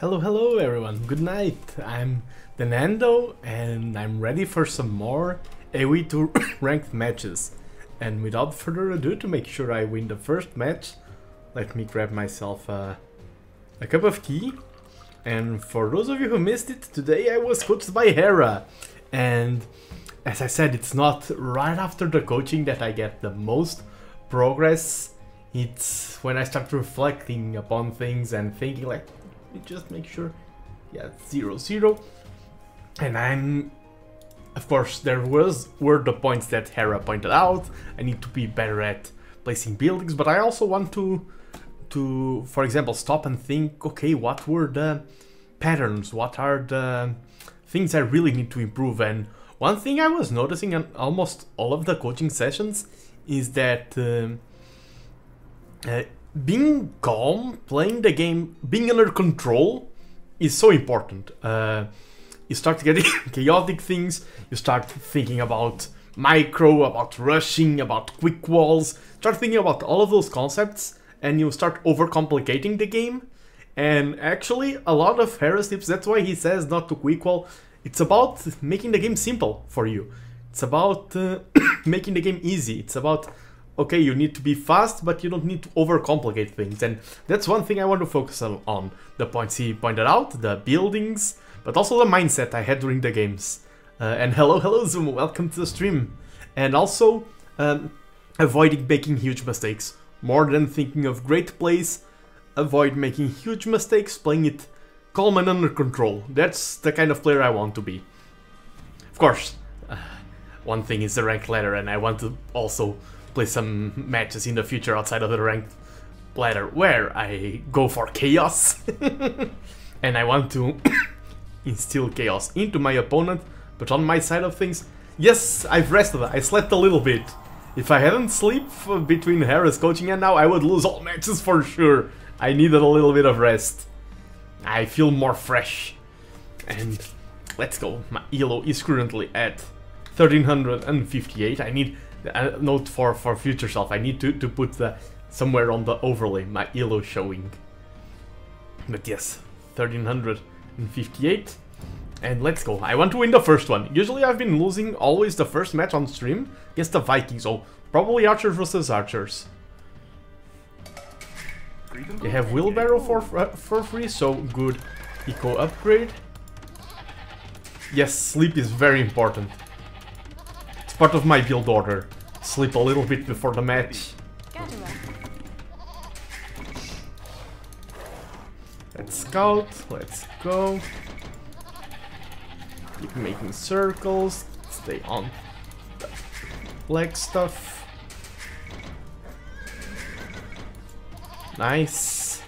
Hello, hello everyone, good night. I'm TheNando and I'm ready for some more AoE2 ranked matches. And without further ado, to make sure I win the first match, let me grab myself a, a cup of tea. And for those of you who missed it, today I was coached by Hera. And as I said, it's not right after the coaching that I get the most progress. It's when I start reflecting upon things and thinking like, just make sure, yeah, zero, zero. And I'm, of course, there was were the points that Hera pointed out. I need to be better at placing buildings, but I also want to, to, for example, stop and think, okay, what were the patterns? What are the things I really need to improve? And one thing I was noticing in almost all of the coaching sessions is that um, uh, being calm, playing the game, being under control is so important. Uh, you start getting chaotic things, you start thinking about micro, about rushing, about quick walls, start thinking about all of those concepts, and you start overcomplicating the game. And actually, a lot of Hera's tips, that's why he says not to quick wall, it's about making the game simple for you. It's about uh, making the game easy. It's about okay, you need to be fast, but you don't need to overcomplicate things. And that's one thing I want to focus on. The points he pointed out, the buildings, but also the mindset I had during the games. Uh, and hello, hello Zoom, welcome to the stream. And also, um, avoiding making huge mistakes. More than thinking of great plays, avoid making huge mistakes, playing it calm and under control. That's the kind of player I want to be. Of course, uh, one thing is the rank ladder, and I want to also play some matches in the future outside of the ranked ladder where I go for chaos. And I want to instill chaos into my opponent but on my side of things yes I've rested. I slept a little bit. If I hadn't slept between Hera's coaching and now I would lose all matches for sure. I needed a little bit of rest. I feel more fresh. And let's go. My elo is currently at 1358 I need Uh, a note for for future self. I need to to put the somewhere on the overlay my elo showing. But yes, 1358. And let's go. I want to win the first one. Usually I've been losing always the first match on stream against the Vikings. So probably archers versus archers. They have wheelbarrow for for free, so good eco upgrade. Yes, sleep is very important part of my build order. Sleep a little bit before the match. Let's scout, let's go. Keep making circles, stay on the black stuff. Nice.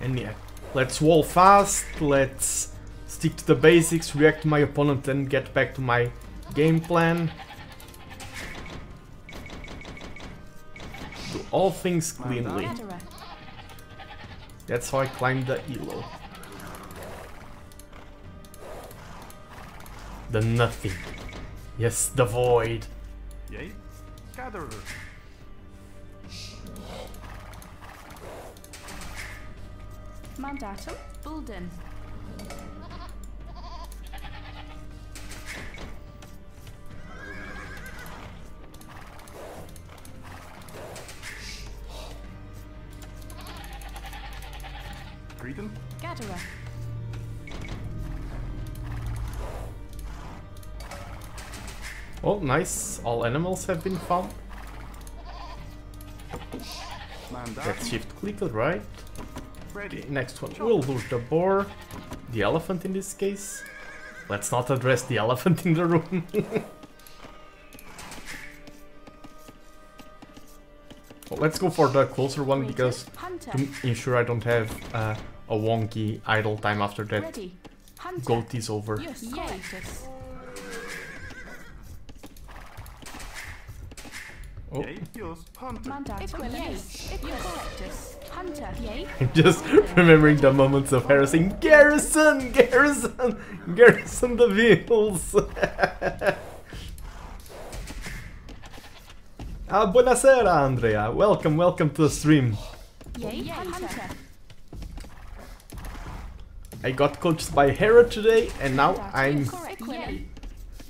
And yeah, let's wall fast, let's stick to the basics, react to my opponent and get back to my game plan. Do all things cleanly. That's how I climb the elo. The nothing. Yes, the void. Yay. Gatherer. Mandatum, Bulden. Greeting? Gatterer. Oh, nice. All animals have been found. Let's shift click, right? Ready. Next one, we'll lose the boar. The elephant in this case. Let's not address the elephant in the room. let's go for the closer one because to ensure I don't have uh, a wonky idle time after that goat is over. Yes, Oh. Just remembering the moments of harassing Garrison! Garrison! Garrison the vehicles! ah, buonasera, Andrea. Welcome, welcome to the stream. Yay, Hunter. I got coached by Hera today and now I'm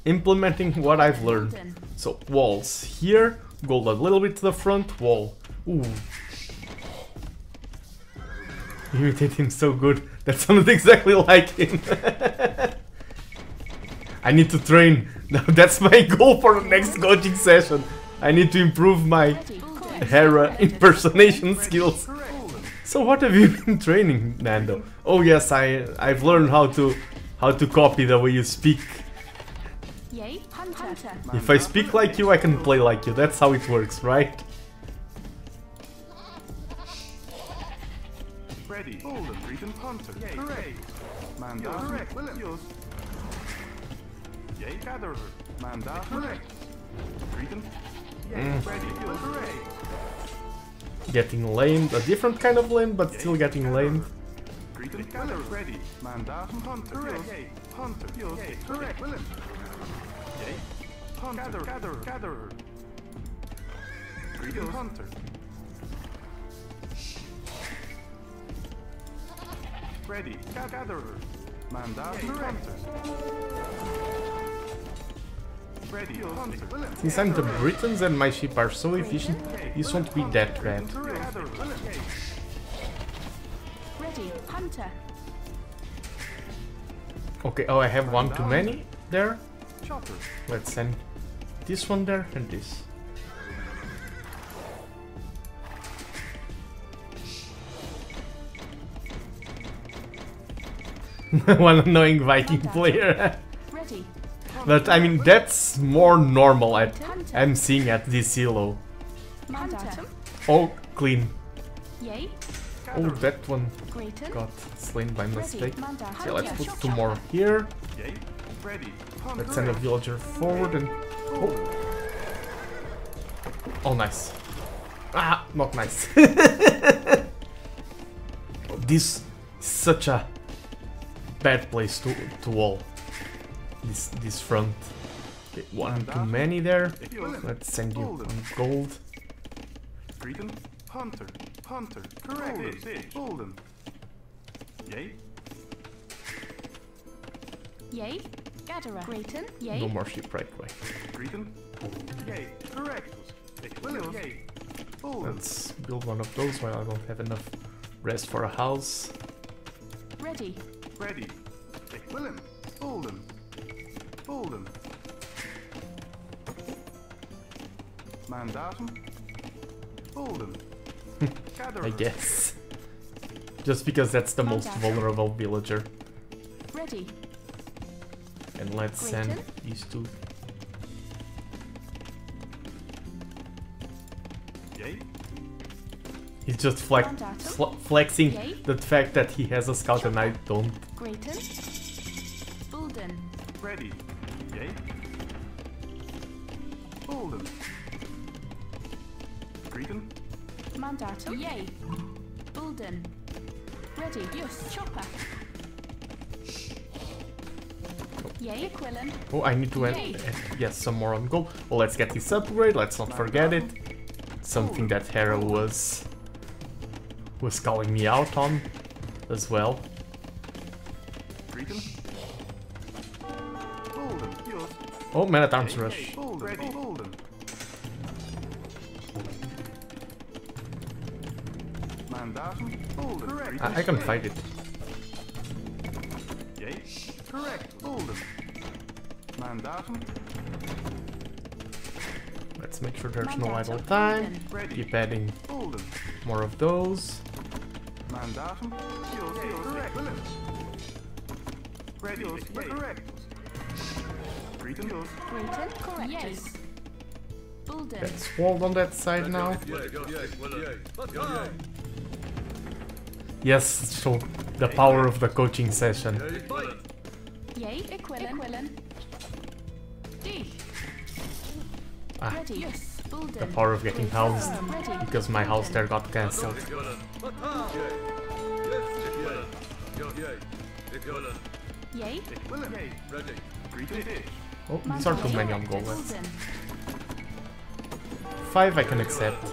implementing what I've learned. So walls here, go a little bit to the front, wall. Ooh. Imitate him so good. That sounded exactly like him. I need to train. Now that's my goal for the next coaching session. I need to improve my Ready. Hera impersonation skills. So what have you been training, Nando? Oh yes, I I've learned how to how to copy the way you speak. If I speak like you, I can play like you. That's how it works, right? Ready. Golden. Freedom Hunter. Yay. Correct. Manda. Correct. Williams. Yay. Gatherer. Manda. Correct. Freedom. Yay. Getting lamed, a different kind of lame, but still getting lamed. Manda. Hunter. Ready. Ga- Gatherer. Manda. Hunter. Since I'm the Britons and my sheep are so efficient, this won't be that bad. Ready. Hunter. Okay, oh I have one too many there. Let's send this one there and this. one annoying Viking player. Ready. but I mean that's more normal at I'm seeing at this elo. Mandatum. Oh clean. Yay. Oh that one got slain by mistake. Mandatum. Okay, let's put two more here. Let's send a villager forward and oh. Oh nice. Ah, not nice. this is such a bad place to to wall. This this front. Okay, one too many there. Let's send you on gold. Freedom. Hunter. Hunter. Correct. Golden. Yay. Yay. Gatherer. Grayton. Yay. No more sheep right away. Freedom. Yay. Correct. Williams. Yay. Golden. Let's build one of those while I don't have enough rest for a house. Ready. Ready. William. Golden. Golden. Mandatum. Golden. Gatherer. I guess. Just because that's the most vulnerable villager. Ready. And let's send these two. Yay. He's just flex fl- flexing Yay. the fact that he has a scout and I don't. Grayton. Bulden. Ready. Yay. Golden. Freedom. Mandatum. Yay. Bulden. Ready. Yes. Chopper. Yay. Quillen. Oh, I need to add, add- yes, some more on gold. Well, let's get this upgrade. Let's not forget it. Something that Hera was was calling me out on as well. Oh, man at arms rush. Golden. Ready. Golden. Mandatum. Golden. Correct. I, I can fight it. Yay. Correct. Let's make sure there's no idle time. Keep adding more of those. Mandatum. Yours. Yours. Correct. Ready. Yours. Correct. Freedom. Yours. Grayton. Correct. Yes. Bulden. That's walled on that side now. Yes, so the power of the coaching session. Yay. Equilin. Equilin. D. Ah, Ready. Yes. The power of getting housed Ready. because my house there got cancelled. Yay. William. Yay. Ready. Freedom. Oh, these are too many on gold. Bulden. Five I can accept.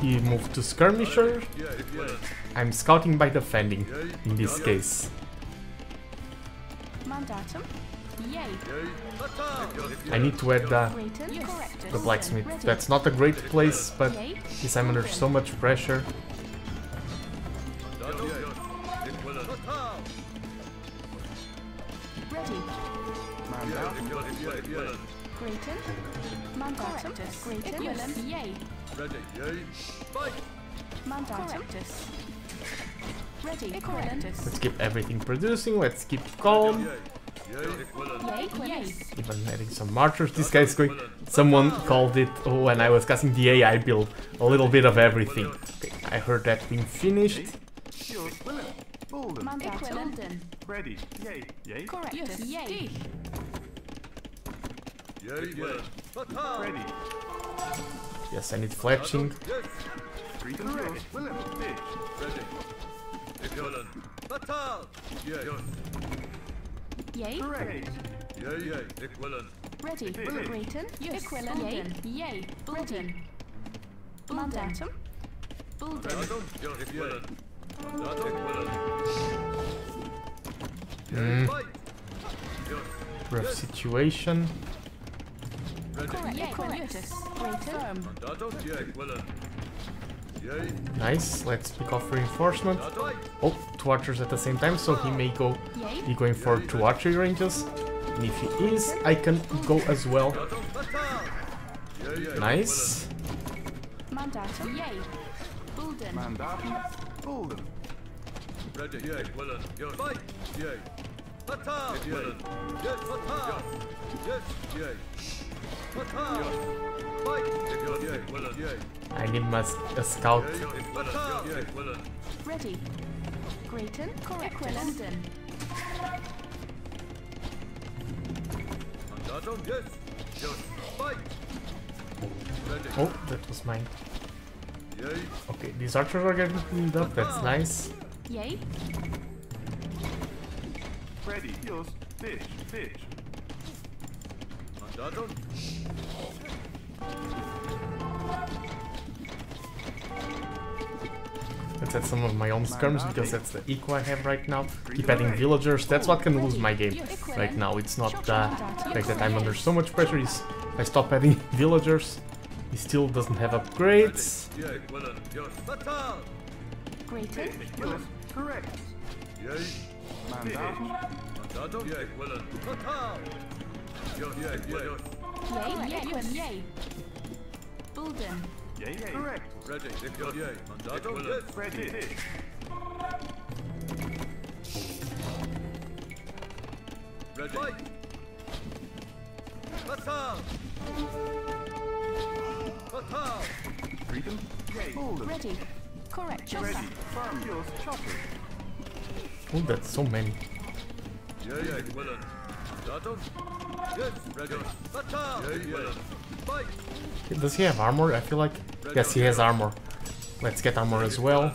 he moved to skirmisher. I'm scouting by defending in this case. Mandatum. I need to add the, the blacksmith. That's not a great place, but since I'm under so much pressure, Grayton. Mandatum. Grayton. Equivalent. Yay. Mandatum. Correctus. Ready. Equivalent. let's keep everything producing. Let's keep calm. Yay. Yay. Even adding some marchers. This guy's going. Someone called it oh, when I was casting the AI build. A little bit of everything. Okay, I heard that being finished. Yours. Willen. Ready. Yay. Yay. Correctus. Yay. Ready. Yes, I need fletching. Grayton. Yours. Willen. Fish. Yay. Correct. Ready. Ready. Grayton. Yes. Equivalent. Yay. Yay. Bulden. Mandatum. Bulden. Mm, rough situation. Nice. Let's pick off reinforcement. Oh, two archers at the same time, so he may go Yay. be going for two archery ranges. And if he is, I can go as well. Nice. Mandatum. Yay. Bulden. Man down. Bolden. I need my s- a scout. Ready. Grayton. Correct. Equivalent. Oh, that was mine. Okay, these archers are getting cleaned up. That's nice. Yay. Ready. Yours. Fish. Fish. Let's add some of my own skirms because that's the eco I have right now. Keep adding villagers. That's what can lose my game right now. It's not the fact that I'm under so much pressure. Is if I stop adding villagers, he still doesn't have upgrades. Correct. Down. Yay. Yay. Yay. Bulden. Yay. Correct. Ready. Fish. Grayton. Yay. Bolden. Ready. Correct. Ready. Chopper. Farm. Yours. Chopper. Oh, that's so many. Does he have armor? I feel like... Yes, he has armor. Let's get armor as well.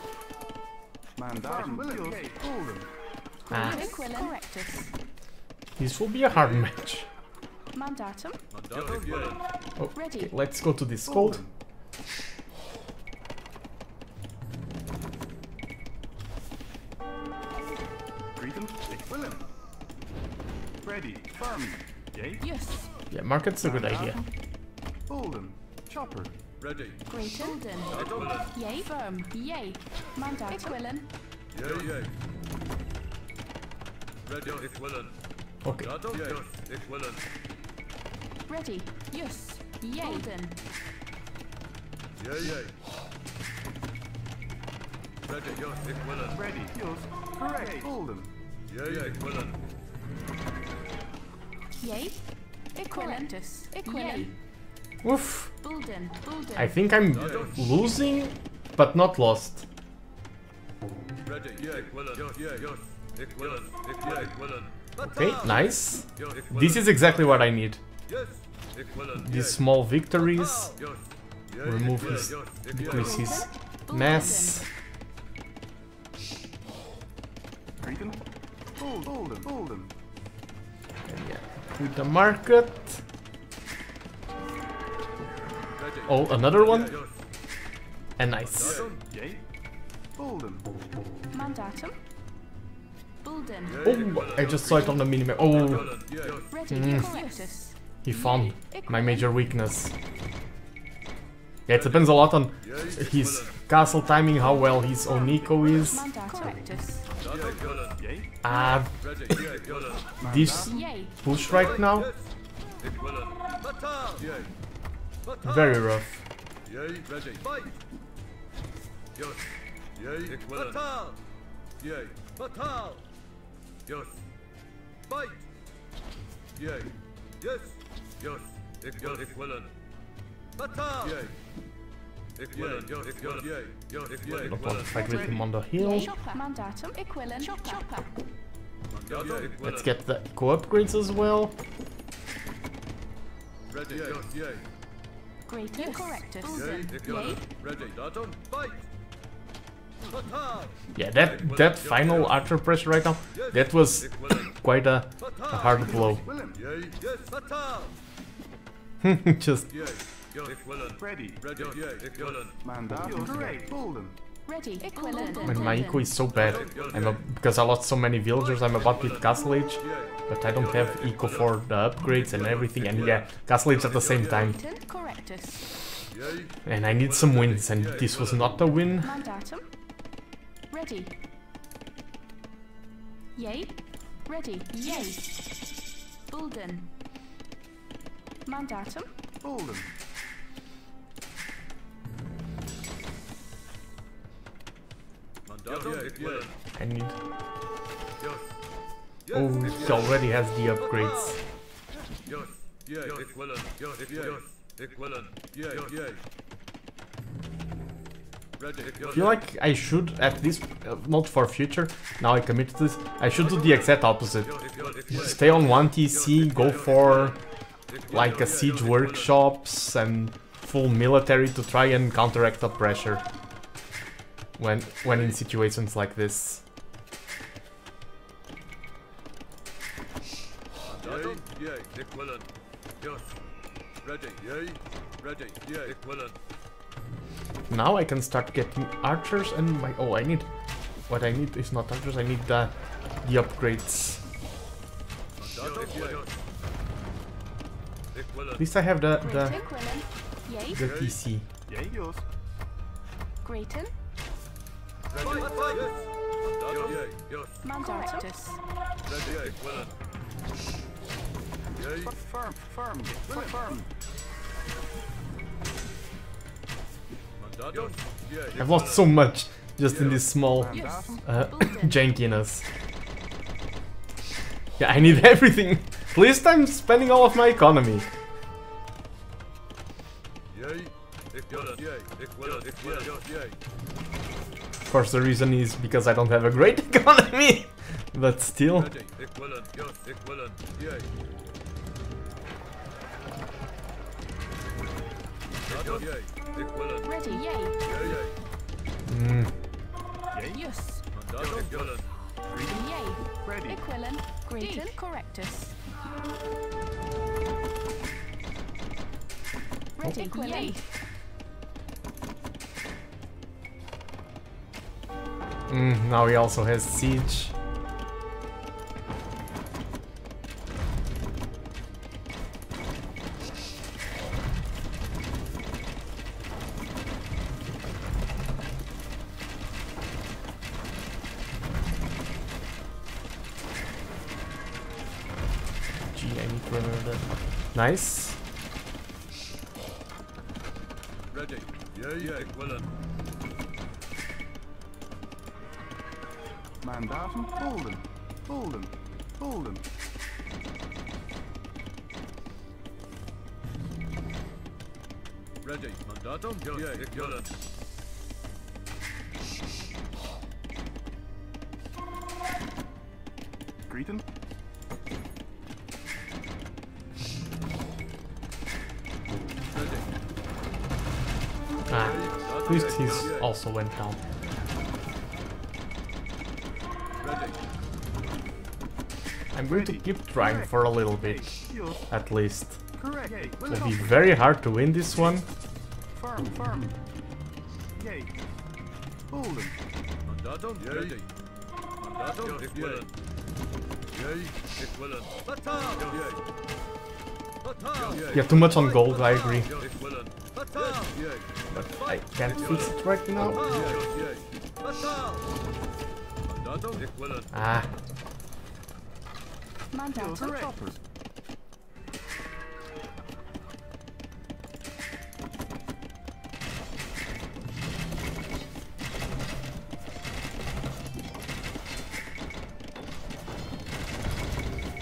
Ah. This will be a hard match. Mandatum. Oh, okay, let's go to this cold. Ready. Yes. Yeah, market's a good idea. Chopper, Ready. Greater. Bolden. Yay. Firm. Yay. Mandatum. Ik willen. Yay, yay. Ready. Ik willen. Okay. Datum. Yay. Ik willen. Ready. Yes. Yay. Bolden. Yay, yay. Ready. Yes, ik willen. Ready, yes, correct. Bolden, Yay, yay. Ik willen. Yay. Ik willen. Ik willen. Oof. Bolden. Bolden. I think I'm losing, but not lost. Ready. Yay. Ik willen. Yes, yay, yes. Ik willen. Ik, yay, ik willen. Okay, nice. Yes, ik willen. This is exactly what I need. Yes. Ik willen. These small victories remove his, yes. Ik decrease his mess. Greeten. Bolden, Bolden, Bolden. And yeah, with the market. Ready. Oh, another one. And nice. Datum. Bolden. Mandatum. Bolden. Oh, I just saw it on the minimap. Oh, Willen. Yes. Ready. Mm. He found my major weakness. Yeah, it depends a lot on his castle timing, how well his Oniko is. Mandatum. Correctus. Datum. Willen. Yay, Ah, Ready. Yay. Willen. this push right now, very rough. Yay. Ready. Fight. Yes. Yay. Ik willen. Bataal. Yay. Bataal. Yes. Fight. Yay. Yes. Yes. Ik wil. Ik willen. Bataal. Yay. Ik willen. Yes. Ik willen. Yay. Yes. Ik willen. Not Ik want willen. to fight with him on the hill. Chopper. Mandatum. Ik willen. Chopper. Datum. Ik Let's willen. get the co-upgrades as well. Ready. Yes. Yay. Greater. Correctus. Yay. Bolden. Ik Yay. Ready. Datum. Fight. Yeah, that that final archer press right now, that was quite a, a hard blow. Willem. Yay. Yes. Bataal. Just Yay. Yes. Ik. Ready, Ready. Yay. Ik willen. Mandatum. Correct, Bolden. Ready. Ik willen. when my eco is so bad, I'm a, because I lost so many villagers, I'm about to hit castle age, Yay. But I don't have eco for the uh, upgrades and everything, and yeah, castle age at the same time, Greater. Correctus. Yay. and I need some wins, and this was not a win. Mandatum. Ready. Yay. Ready. Yay. Bolden. Mandatum. Bolden. Mandatum. Ik. I need. Oh, he already has the upgrades. I feel like I should, at least, uh, not for future, now I commit to this, I should do the exact opposite. Stay on 1 TC, go for like a siege workshops and full military to try and counteract the pressure when when in situations like this. Mandatum. Yay. Ik willen. Yes. Ready. Yay. Ready. Yay. Ik willen. Now I can start getting archers and my oh I need what I need is not archers I need the the upgrades. Mandatum. Yay. Ik willen. At least I have the Greater. the, Ik willen. Yay. the TC. Yay, Jos. Greater. Ready. Fight. Mandatum. Yay. Yes. Mandatus. Firm, firm, firm. I've lost so much just in this small uh, jankiness. Yeah, I need everything. At least I'm spending all of my economy. Of course, the reason is because I don't have a great economy. But still, Ready. Ik. Yes. Ik willen. Yay. Mandatum. Yay. Ik willen. Ready. Yay. Yay. Yay. mm, Yes. Mandatum. Ik willen. Yay. Ready. Ik willen. Greater. Correctus. Ready. Yay. mm, now he also has siege. Nice. Ready. Yay, yay, willen. Mandatum, Holden. Holden. Holden. Ready. Mandatum, yay, willen. Greeting. Least he's also went down. I'm going to keep trying for a little bit, at least. It'll be very hard to win this one. You have too much on gold, I agree. Ik willen. Batal, yay. But I can't fix it right now. Yay, yay. Batal. Mandatum, ik willen. Ah,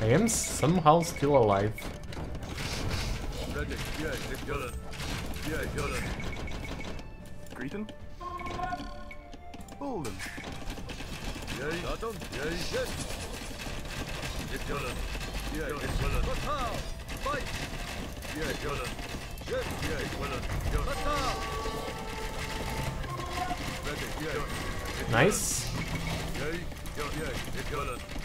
I am somehow still alive. Ready, yay, ik willen. Yay, willen. Greeting. Holden. Yay, Mandatum, yay, yes. Ik willen. Yay, ik willen. Batal, fight. Yay, willen. Yes, yay, willen. Batal. Ready, yay. Nice. Yay, yay, ik willen.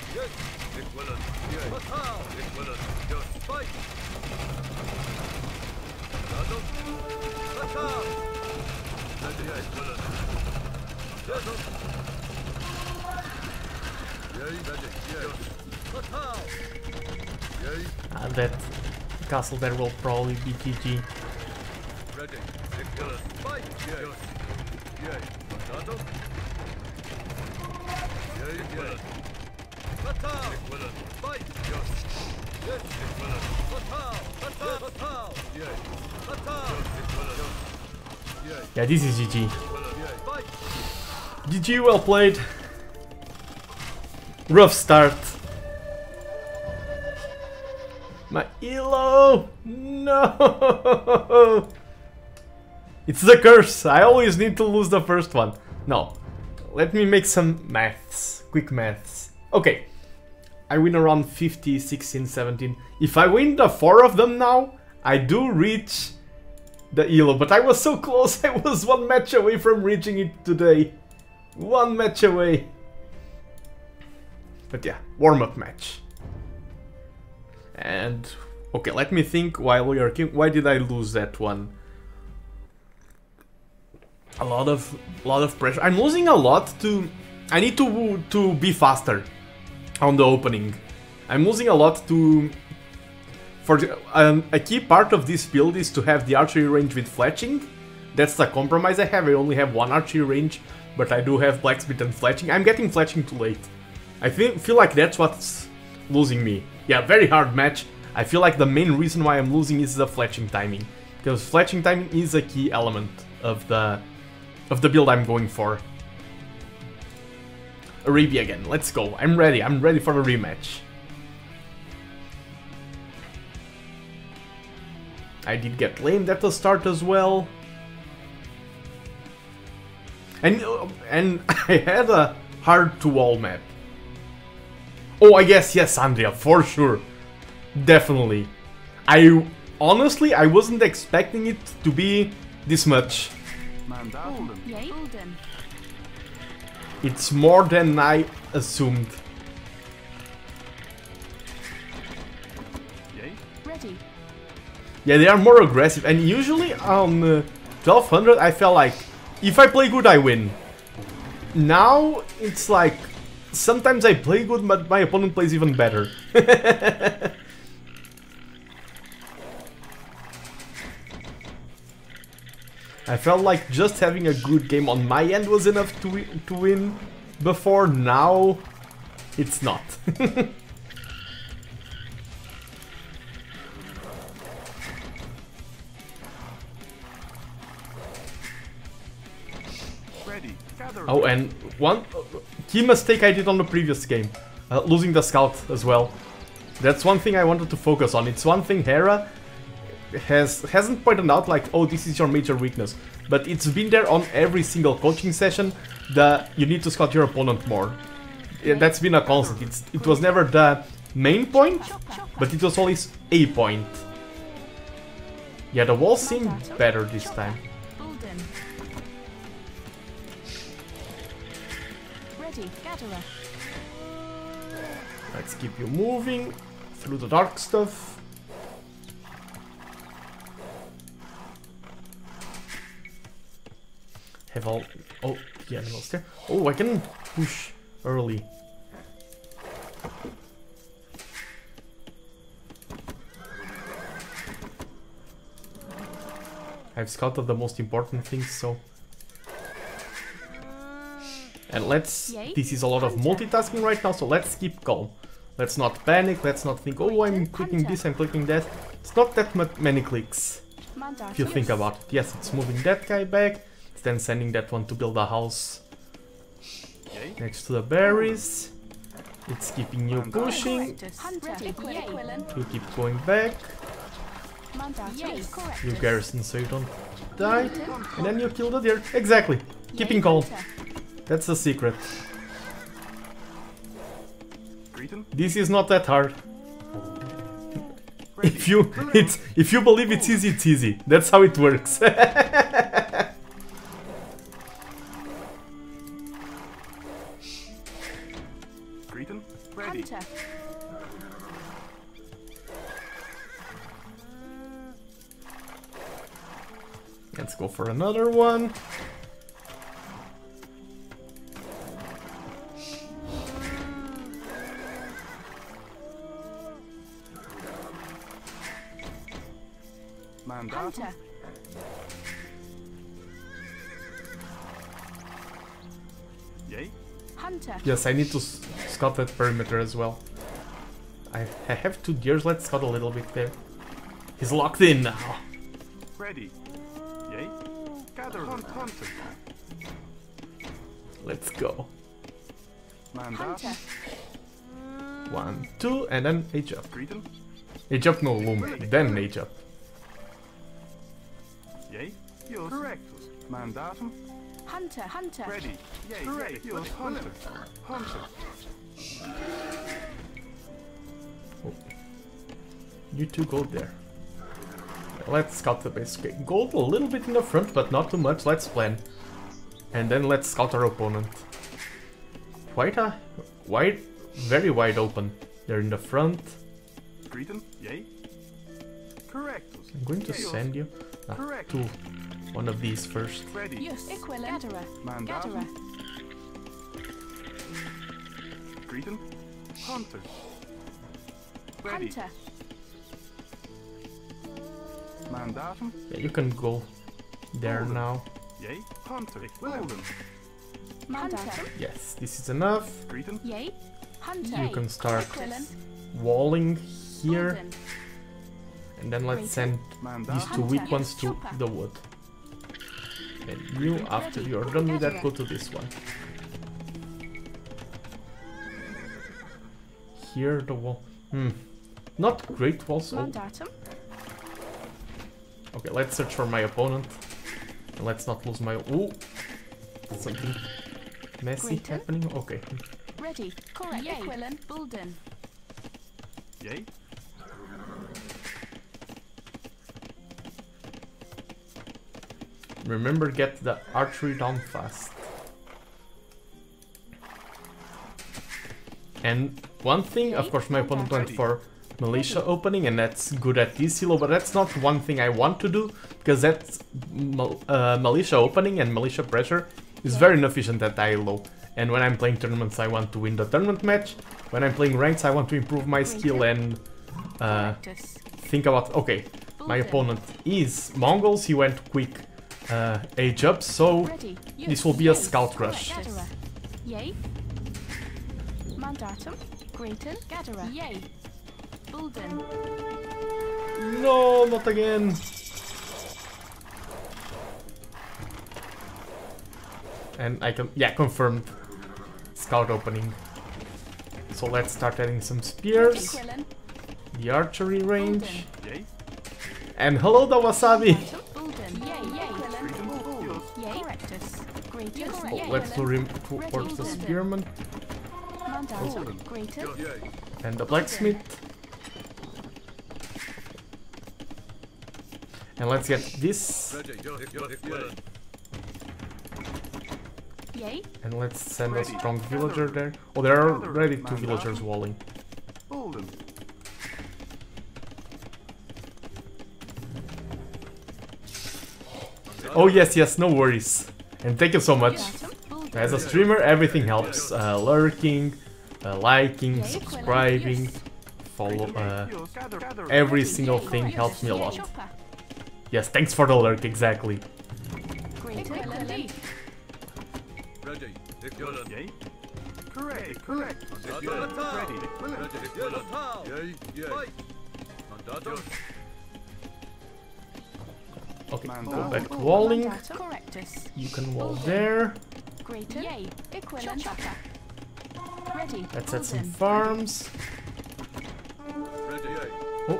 Ah, that castle there will probably be GG. Yeah, this is GG. GG, well played. Rough start. My elo! No! It's the curse. I always need to lose the first one. No. Let me make some maths. Quick maths. Okay. I win around 50, 16, 17. If I win the four of them now, I do reach the elo. But I was so close. I was one match away from reaching it today. One match away. But yeah, warm-up match. And okay, let me think while we are. Why did I lose that one? A lot of lot of pressure. I'm losing a lot to. I need to to be faster on the opening. I'm losing a lot to. For um, a key part of this build is to have the archery range with fletching. That's the compromise I have. I only have one archery range, but I do have blacksmith and fletching. I'm getting fletching too late. I feel, feel like that's what's losing me. Yeah, very hard match. I feel like the main reason why I'm losing is the fletching timing. Because fletching timing is a key element of the of the build I'm going for. Arabia again, let's go. I'm ready, I'm ready for a rematch. I did get lamed at the start as well. And, uh, and I had a hard to wall map. Oh, I guess, yes, Andrea, for sure. Definitely. I honestly, I wasn't expecting it to be this much. Mandatum. Yay. Golden. It's more than I assumed. Ready. Yeah, they are more aggressive, and usually on uh, 1200 I felt like if I play good I win. Now it's like sometimes I play good, but my opponent plays even better. I felt like just having a good game on my end was enough to, to win before, now it's not. Oh, and one key mistake I did on the previous game, uh, losing the scout as well. That's one thing I wanted to focus on. It's one thing Hera has hasn't pointed out like, oh, this is your major weakness, but it's been there on every single coaching session that you need to scout your opponent more. Yeah, that's been a constant. It's, it was never the main point, but it was always a point. Yeah, the wall seemed better this time. Bulden. Ready, gatherer. Let's keep you moving through the dark stuff. Have all... Oh, the animals there. Oh, I can push early. I've scouted the most important things, so... And let's... This is a lot of multitasking right now, so let's keep calm. Let's not panic, let's not think, oh, I'm clicking this, I'm clicking that. It's not that many clicks, if you think about it. Yes, it's moving that guy back, then sending that one to build a house Yay. next to the berries. It's keeping you pushing, Hunter. Ready, Quillen. you keep going back, Mandatum. Yay, correct. you garrison so you don't die, and then you kill the deer. Exactly, keeping calm. That's the secret. This is not that hard. If you it's if you believe it's easy, it's easy. That's how it works. Hunter. Let's go for another one. Mandatum. Hunter. Hunter. Yes, I need to scout that perimeter as well. I, I have two deers, let's scout a little bit there. He's locked in now. Ready. Yay. Gather. Hunt. Hunter. Let's go. Hunter. One, two, and then age up. Greeting. Age up, no loom. Then age up. Yay. Yours. Correct. Mandatum. Hunter. Hunter. Ready. Yay. Correct. Yours. Hunter. Hunter. You two go there. Let's scout the base. Okay, gold a little bit in the front, but not too much. Let's plan. And then let's scout our opponent. Quite a wide, very wide open. They're in the front. Greeting. Yay. Correct. I'm going to send you ah, Correct. To one of these first. Yes. Equilin. Gatherer. Gatherer. Greeting. Hunter. Ready. Hunter. Mandatum. Yeah, you can go there now. Yay. Hunter. Golden. Mandatum. Yes, this is enough. Greeting. Yay. Hunter. You can start walling here, Bulden. and then let's send these two weak ones to the wood. And you, after you're done with that, go to this one. Here the wall. Hmm. Not great walls. Oh, okay, let's search for my opponent. And let's not lose my. Ooh! Something messy Greater. happening? Okay. Ready. Correct. Yay. Bulden. Yay. Remember, get the archery down fast. And one thing, of course, my opponent went for militia opening, and that's good at this silo, but that's not one thing I want to do, because that's uh, militia opening and militia pressure is very inefficient at ILO. And when I'm playing tournaments, I want to win the tournament match. When I'm playing ranks, I want to improve my skill and uh, think about okay my opponent is mongols he went quick uh, age up so this will be a scout rush Yay. Mandatum. Grayton. Gatherer. Yay. Bulden. no not again And I can, yeah, confirmed scout opening. So let's start adding some spears, the archery range, Yay. and hello the wasabi! Yours. Yay. Oh, Yay. let's do Quillen. rim the spearman Mandatum. Greater. Yay. and the blacksmith. And let's get this, Ready. Yes. Yes. Quillen. Yay. and let's send a strong villager there. Oh, there are already two villagers walling. Oh yes, yes, no worries. And thank you so much. As a streamer, everything helps. Uh, lurking, uh, liking, subscribing, follow. Uh, Yours. Gather. Gather. every single thing helps me a lot. Yes, thanks for the lurk, exactly. Okay, go back to walling. You can wall there. Greater. Yay. Equilin. Chopper. Ready. Let's add some farms. Ready. Oh,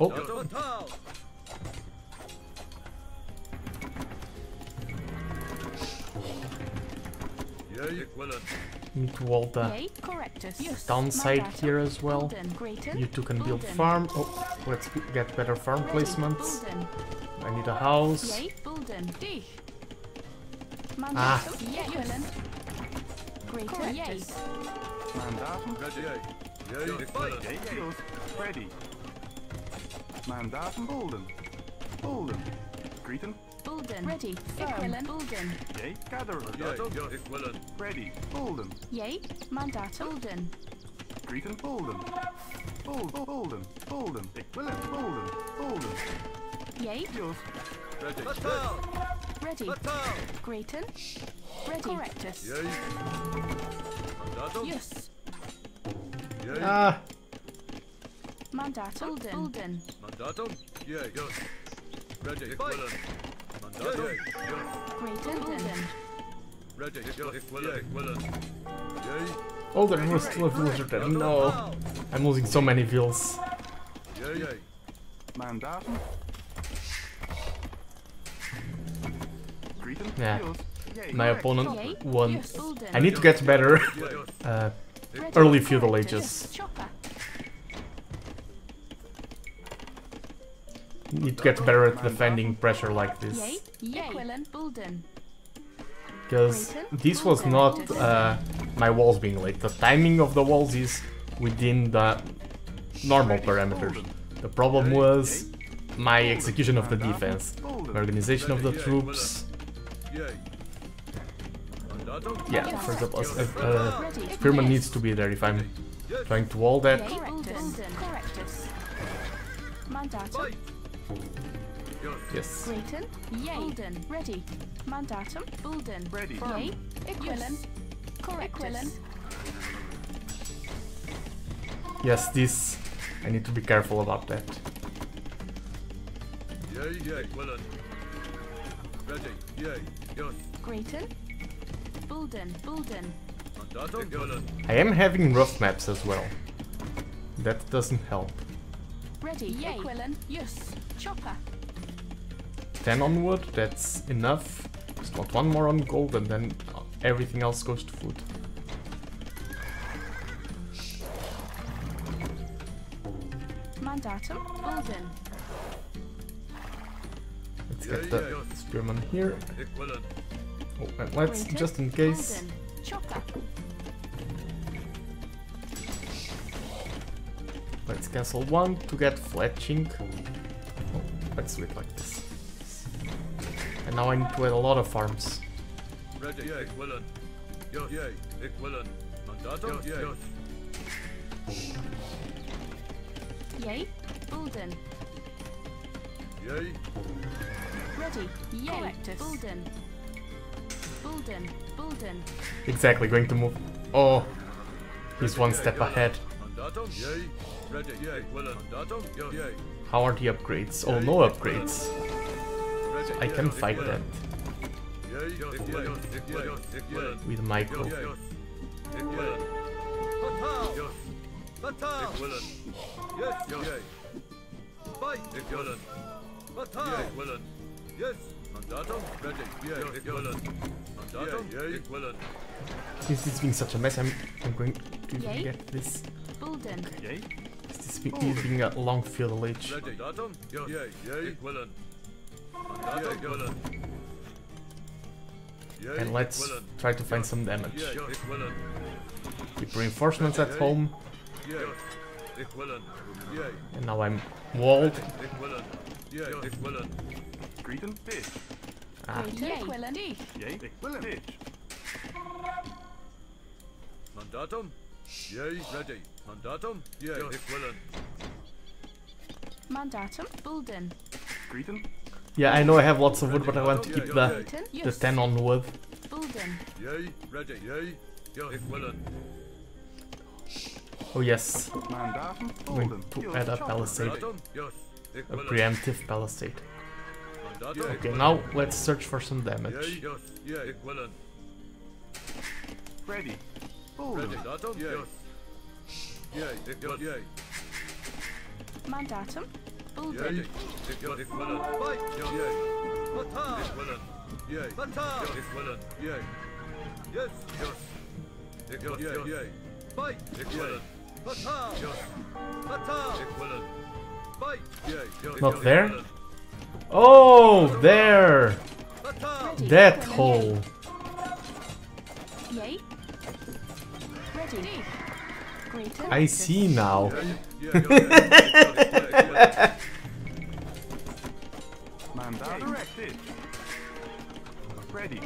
oh, Mandatum. Yay. Need to wall the Yay. Correctus. Yes. downside here as well. You two can build farm. Oh, let's get better farm placements. I need a house. Yay. Bulden. Dich. Ah. Mandatum. Yay. Quillen. Greater. Yay. Mandatum. Ready. Yay. Yay. Fight. Yay. Yours. Ready. Mandatum. Bolden. Bolden. Greeton. Bulden. Ready. Equilin. Bulden. Yay. Gatherer. Mandatum. Quillen. Ready. Bolden. Yay. Mandatum. Bulden. Greeton. Bolden. Bolden. Bolden. Bolden. Quillen. Bolden. Bolden. Yay. Yours. Ready. Batal. Ready. Batal. Grayton. Ready. Correctus. Yay. Mandatum. Yes. Yay. Ah, Mandatum. Bulden. Bulden. Mandatum. Yay. Yes. Ready. Quillen. Mandatum. Yay. Yes. Grayton. Bulden. Ready. Yes. Quillen. Quillen. Yay. oh, there was still a villager there. No, I'm losing so many vills. Yay. Yay. Mandatum. Greeton. Yeah. My opponent won. I need to get better. Uh, early feudal ages. Chopper. gets better at defending pressure like this. Yay. Equilin. Bulden. Because this was not uh, my walls being late. The timing of the walls is within the normal parameters. The problem was my execution of the defense, Bolden. the organization of the troops. Yeah, for example, a, a, Ready. a spearman needs to be there if I'm trying to wall that. Yay. Correctus. Correctus. Mandatum. Fight. Yes. Yes. Grayton. Yay. Bulden. Ready. Mandatum. Bulden. Ready. Yay. Equilin. Correctus. Yes, this. I need to be careful about that. Yay. Yay. Quillen. Ready. Yay. Yes. Grayton. Bulden. Bulden. Mandatum. Quillen. I am having rough maps as well. That doesn't help. Ready. Yay. Equilin. Yes. Chopper. 10 onward, that's enough. Just want one more on gold and then everything else goes to food. Mandatum. Bulden. Let's get the yeah. spearman here. Oh, and let's, just in case, Chopper. let's cancel one to get fletching. Let's do it like this. And now I need to add a lot of farms. Ready. Yay. Quillen. Yes. Yay. Quillen. Mandatum. Yay. Yay. Yay. Ready. Yay. Correctus. Bulden. Bulden. Bulden. Exactly, going to move. Oh, he's one step ahead. Mandatum. Yay. Ready. Yay. Quillen. Mandatum. Yes. Yay. How are the upgrades? Oh, no upgrades. I can fight that. With Michael. Jos, ik willen. Fatal. Jos, fatal. Ik willen. Yes, Jos. Fight. Ik willen. Fatal. Ik willen. Yes. Mandatum, ready. Yeah, ik willen. Mandatum, yeah, ik willen. Since it's being such a mess, I'm, I'm going to get this. Bulden. Yay. This is being, this is being a long village. Ready. Mandatum, Jos. Yeah, yeah, ik willen. Mandatum, ik willen. Yeah, And let's try to find some damage. Yeah. Keep reinforcements at home, Yeah, ik willen. Yeah, and now I'm walled. ik willen. Yeah, ik willen. Greeten, pitch. Ah, Yay. Willen. Dich. Yay. Ik willen. Pitch. Mandatum? Yay, ready. Mandatum? Yay, ik willen. Uh, Mandatum. Bulden. Greeten. yeah, I know I have lots of wood, but I want to keep the Greeten. the 10 on wood. Bulden. Yay, ready. Yay, ja, ik willen. Uh, oh yes, Mandatum. going to add a palisade, Mandatum? Yes, ik a uh, preemptive palisade. Okay, now let's search for some damage. Yay, yes, ja. Ready. Golden. Ready. Mandatum? Yes. Yay. Yay, Mandatum. yay, Bulden. ik willen. Ik willen. Fight, yay. Fatal. Yay. Fatal. Yay. Yes, yes. Yay, yay. Fight, ik willen. Fatal. Yes. Fatal. Ik willen. Fight, yay. Not there? Oh, there! Fatal. That hole! Yay. Ready. Dich. Greeten. I see now. Ready.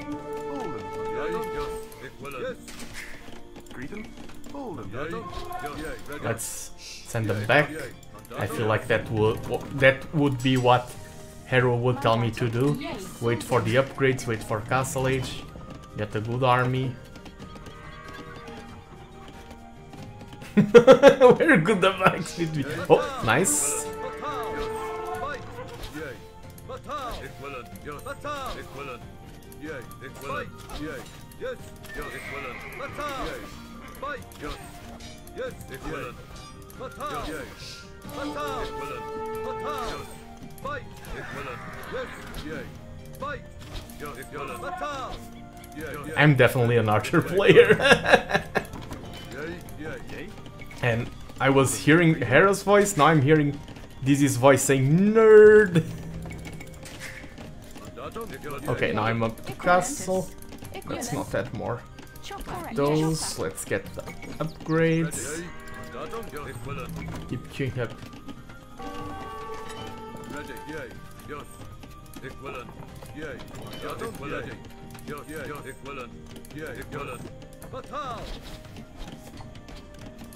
Let's send them back. I feel like that would that would be what Hera would tell me to do. Wait for the upgrades, wait for Castle Age, get a good army. Very good the max did? Oh, nice. Yes, ik wil een. Fatal. Fight. Yes. Yes, ik wil een. Fatal. Fatal. Ik wil een. Fatal. Fight. Ik wil een. Yes. Yay. Fight. Yes, ik wil een. Fatal. Yeah, yeah. I'm definitely an archer player. And I was hearing Hera's voice, now I'm hearing Dizzy's voice saying nerd. Okay, now I'm up to castle. Let's not add more. Those, let's get the upgrades. Keep queuing up.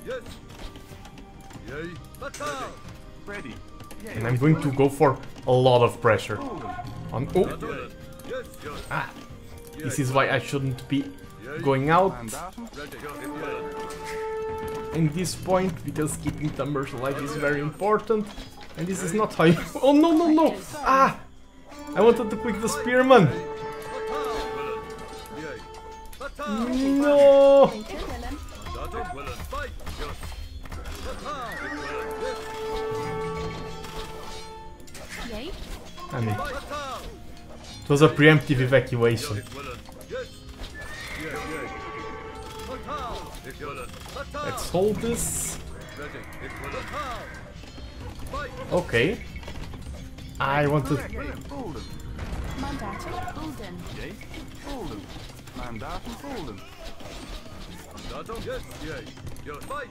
Ready, yay. Yes. Ik. Yay. Datum? Ik wil een. Yes, yes. Ik wil een. Yay, ik wil een. Fatal. Yes. Yay. Fatal. Ready. Yay. And I'm going to go for a lot of pressure. On oh, Yes, yes. ah, this is why I shouldn't be going out Mandatum. Ready, ja, ik wil een. in this point because keeping Timbers alive is very important. And this is not how you. Oh no no no! Ah! I wanted to pick the spearman. Fatal. Ik wil een. Yay. Fatal. No! I mean, it was a preemptive evacuation. Ik wil een. Yes. Yeah, yeah. Fatal. Ik wil een. Fatal. Let's hold this. Ready. Ik wil een. Fatal. Fight. Okay. I wanted. Correct. Golden. Mandatum. Bulden. Yay. Mandatum. Golden. Datum? Yes. Yay. Yes. Fight.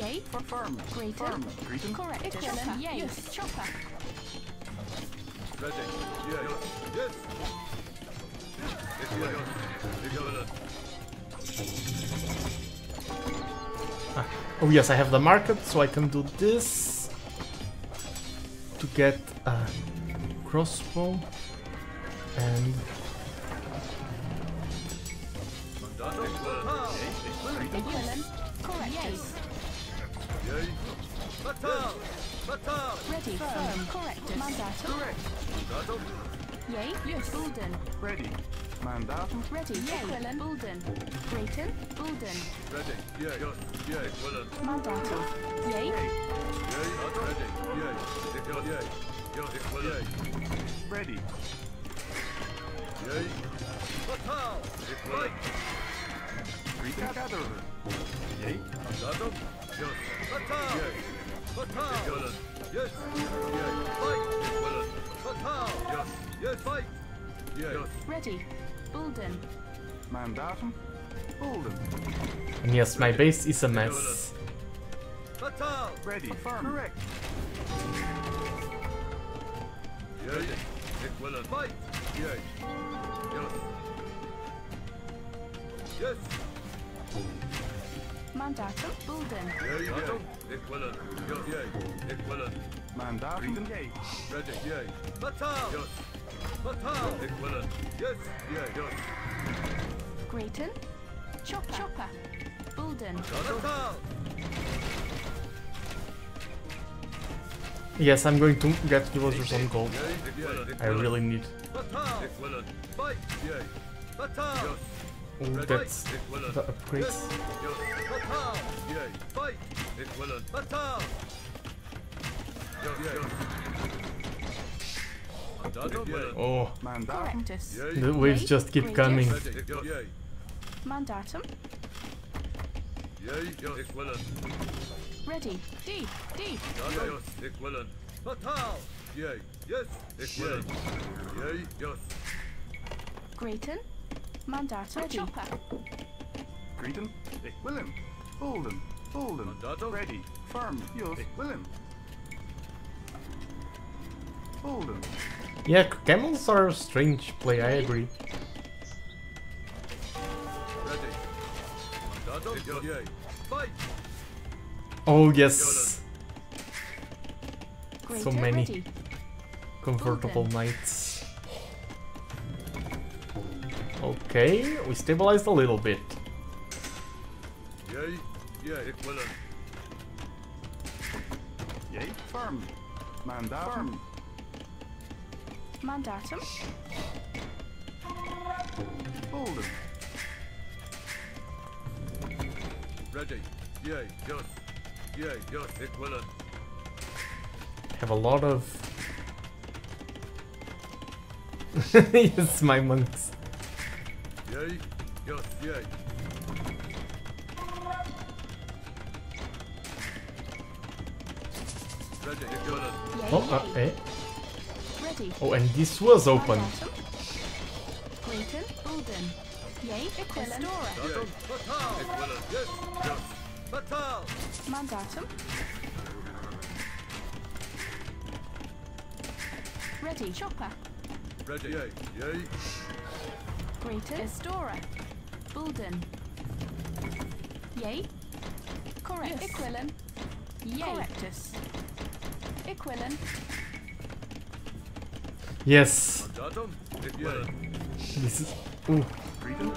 Yay. For firm. Greeten. Greeten. Correct. Chopper. Yay. Chopper. Ready. Yeah. Yes. Ik wil een. Ik wil een. Oh yes, I have the market, so I can do this to get a crossbow and Datum? Fatal. Willen. Correct. Yes. Yay. Fatal. Ready. Firm. Correctus. Mandatum. Correct. Mandatum. Yay. Yes. Bulden. Ready. Mandatum. Ready. Yay. Quillen. Bulden. Grayton. Bulden. Ready. Yay. Yes. Yay. Willen. Mandatum. Yay. Yay. Ready. Yay. Yay. Yes. Willen. Ready. Yay. Batal. Right. Ready. Bulden. Mandatum. Bolden. And yes, my base is a mess. Ready. Correct. Yay. Ik wil een fight. Yay. Yes. Yes. Mandatum. Bulden. Yay. Datum. Ik wil een. Yes. Yay. Ik wil een. Mandatum. Yay. Ready. Yay. Bataal. Yes. Bataal. Ik wil een. Yes. Yay. Yes. Grayton. Chopper. Chopper. Bulden. Bataal. Yes, I'm going to get villagers on gold. Yay. Ik wil een. I really need. Bataal. Ik wil een. Fight. Yay. Bataal. Yes. Oh, that's Ik wil een. the upgrades. Yes. Yes. Bataal. Yay. Fight. Ik wil een. Bataal. Yes. Yes. Datum. Yay. Oh, Mandatum. The waves just keep coming. Ready. Yay. Mandatum. Yay. Yes. Ik wil een. Ready. Deep. Deep. Ja, yes, ik wil een. Bataal. Yay. Yes, ik wil een. Yay. Yes. Grayton. Mandatum. Chopper. Greeting. Ik wil hem. Bolden. Bolden. Mandatum. Ready. Firm. Yours. Ik wil hem. Bolden. Yeah, camels are a strange play, I agree. Ready. Mandatum. Yes. Fight. Oh yes, So many. Ready. convertible knights. Okay, we stabilized a little bit. Yay. Yay. Ik wil. Yay. Firm. Mandatum. Mandatum. Bolden. Ready. Yay. Yes. Yay. Yes, ik wil een. Have a lot of. yes, my monks. Yay. Yes. Yay. Ready. Ik wil een. Yay. Oh, uh, eh? Ready. oh, and this was open. Mandatum. Grayton. Bulden. Yay. Equilin. Datum. Bataal. Ik wil een. Yes. Yes. Bataal. Mandatum. Ready. Chopper. Ready. Yay. Yay. Grayton. Estora. Bulden. Yay. Correct. Equilin. Yay. Correctus. Equilin. Yes, Datum. Ik wil een. this is. Ooh, Greeting.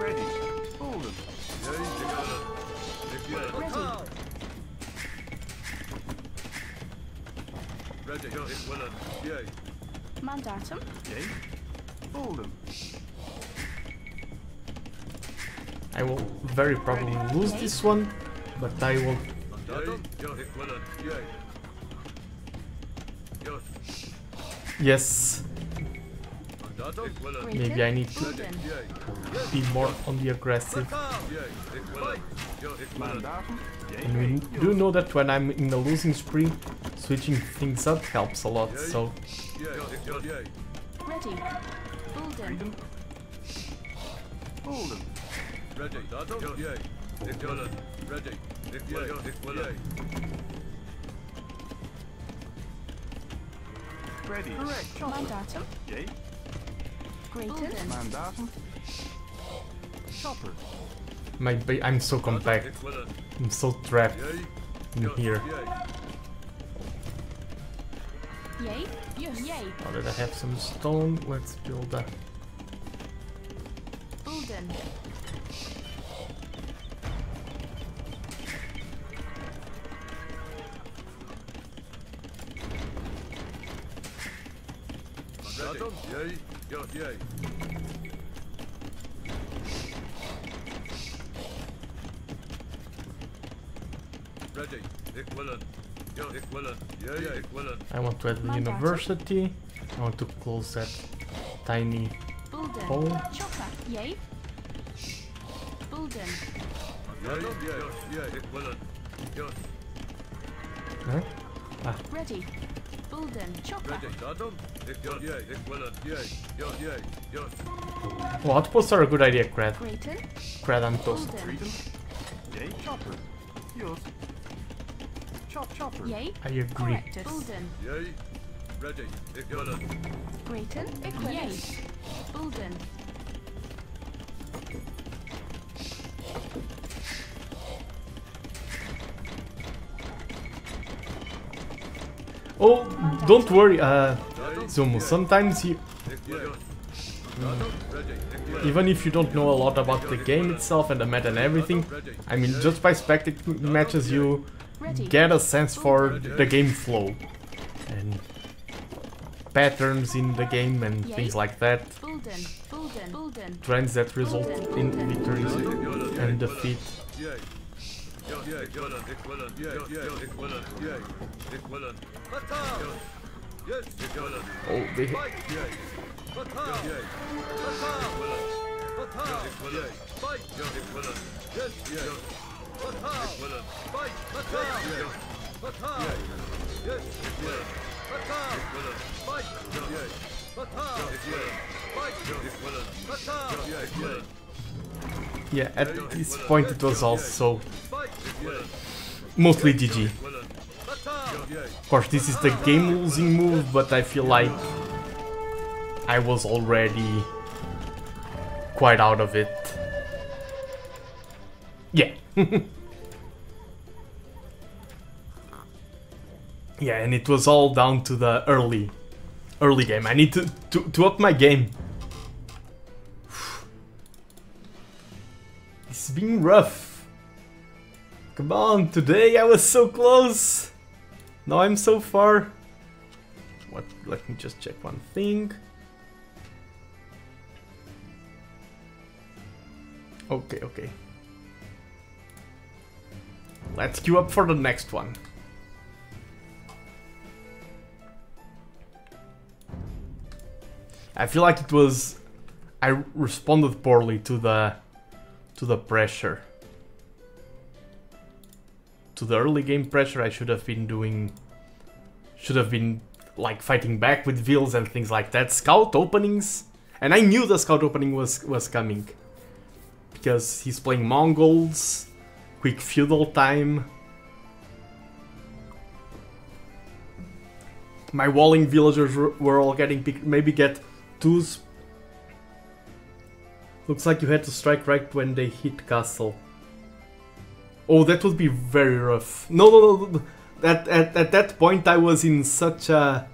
Ready. Bolden. Yay. Ik wil een. Ik wil een. Bataal. Ready. Yes. Ik wil een. Yay. Mandatum. Yay. Bolden. I will very probably lose this one, but I will. Yes. Ik wil een. Yay. Yes. Yes, Datum. Ik wil een. Grayton. maybe I need to be more on the aggressive. Bataal. Yay. Ik wil een. Yes. Ik wil een. Mandatum. Yay. And we do know that when I'm in a losing spree, switching things up helps a lot. So Yay. Ik wil een. Yay. Ready. Bulden. Bolden. Ready. Datum. Yes. Yay. Ik wil een. Ready. Ik wil een. Ik. Ready. Correct. Mandatum. Yay. Grayton. Mandatum. Chopper. my ba- I'm so compact. Ik wil een. I'm so trapped in here. Yay. Yay. Yes. Yay. Now that I have some stone, let's build a. Bulden. Ready. Yay. Yes. Yay. Ready. Ik willen. Ja, ik. Yay. Ik. I want to add the university. I want to close that tiny hole. Chopper. Yay. Bulden. Yay. Yes. Yay. Yes. Huh? Ah. Ready. Bulden. Chopper. Ready. Datum. Ik ja. Yay. Ik willen. Yay. Ja. Yay. Yes. Oh, outposts are a good idea, Crad. Grayton. Crad outpost. Bulden. Yay, chopper. Yes. Chop, chopper. Yay. I agree. Correctus. Bulden. Yay. Ready. Ik willen. Grayton. Equivalent. Yay. Bulden. Oh, don't worry, uh, Zumu. Sometimes you, Ik willen. Datum. Ready. Ik willen. even if you don't know a lot about the game itself and the meta and everything, I mean, just by spectating matches, you get a sense for the game flow and patterns in the game and things like that. Trends that result in victories Ik willen. and defeat. Oh, they, willen. yeah, at this point it was also. Mostly GG. Of course, this is the game losing move, but I feel like I was already quite out of it. Yeah. yeah, and it was all down to the early early game. I need to to, to up my game. It's been rough. Come on, today I was so close. Now I'm so far. What? Let me just check one thing. Okay, okay. Let's queue up for the next one. I feel like it was I responded poorly to the to the pressure. To the early game pressure I should have been doing should have been like fighting back with Vils and things like that. Scout openings and I knew the scout opening was was coming. Because he's playing Mongols, quick feudal time. My walling villagers were- all getting picked. Maybe get twos. Looks like you had to strike right when they hit castle. Oh, that would be very rough. No, no, no. At, at, at that point, I was in such a,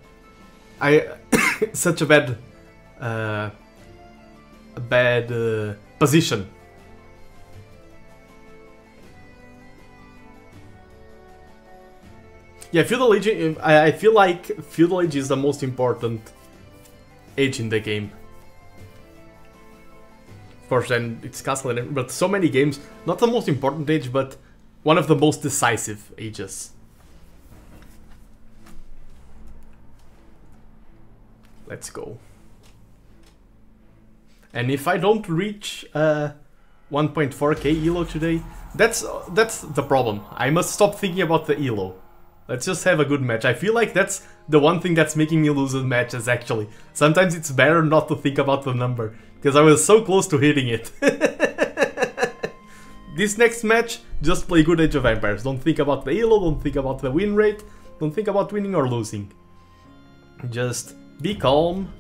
I, such a bad, uh, a bad uh, position. Yeah, feudal age. I, I feel like feudal age is the most important age in the game. Course, then it's castle, but so many games. Not the most important age, but one of the most decisive ages. Let's go. And if I don't reach uh, 1.4k elo today, that's that's the problem. I must stop thinking about the elo. Let's just have a good match. I feel like that's the one thing that's making me lose the matches actually. Sometimes it's better not to think about the number, because I was so close to hitting it. this next match, just play good Age of Empires. Don't think about the elo, don't think about the win rate, don't think about winning or losing. Just be calm,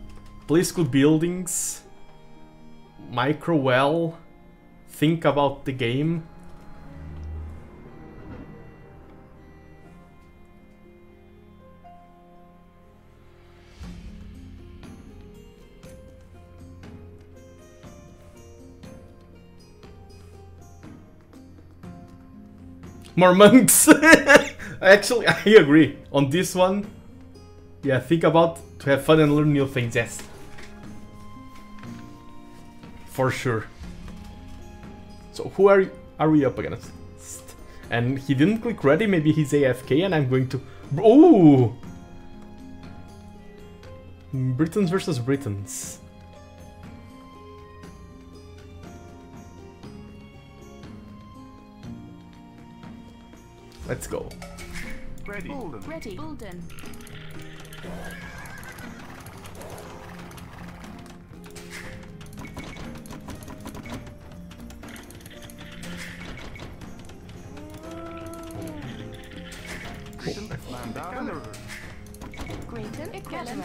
place good buildings, micro well, think about the game. More monks! Actually, I agree. On this one, Yeah, think about to have fun and learn new things, yes. For sure. So who are are we up against? And he didn't click ready, maybe he's AFK and I'm going to... Oh! Britons versus Britons. Let's go. Ready. Bolden. Ready. Bulden. Man down. Grayton.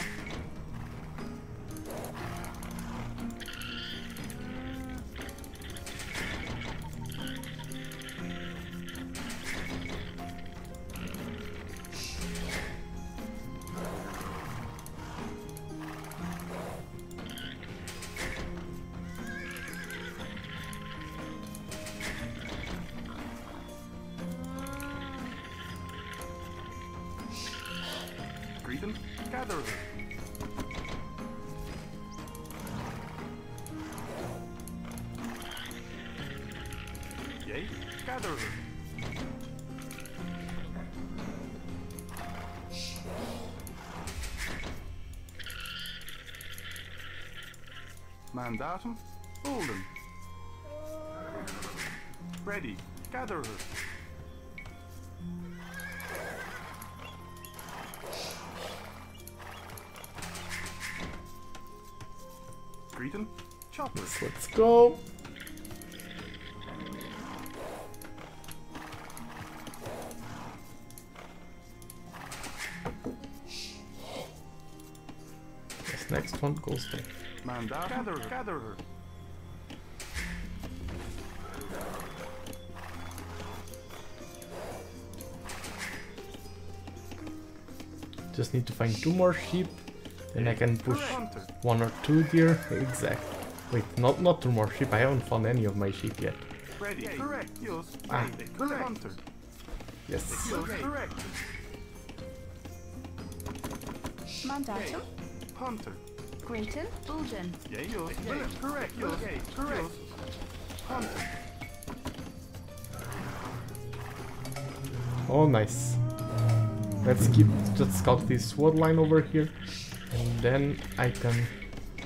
Mandatum. Bolden. Ready. Gatherer. Greeting. Chopper. Let's go. This next one goes there. Mandat. Gatherer. Gatherer. Just need to find two more sheep, then I can push one or two deer. Exact. Wait, not not two more sheep. I haven't found any of my sheep yet. Ready. Correct. Yes. Ah. Correct. Hunter. Yes. Yes. Correct. Mandatum. Hunter. Grayton. Bulden. Yay. Yes. Yes. Correct. Yes. Correct. Hunter. Oh, nice. Let's keep just scout this sword line over here, and then I can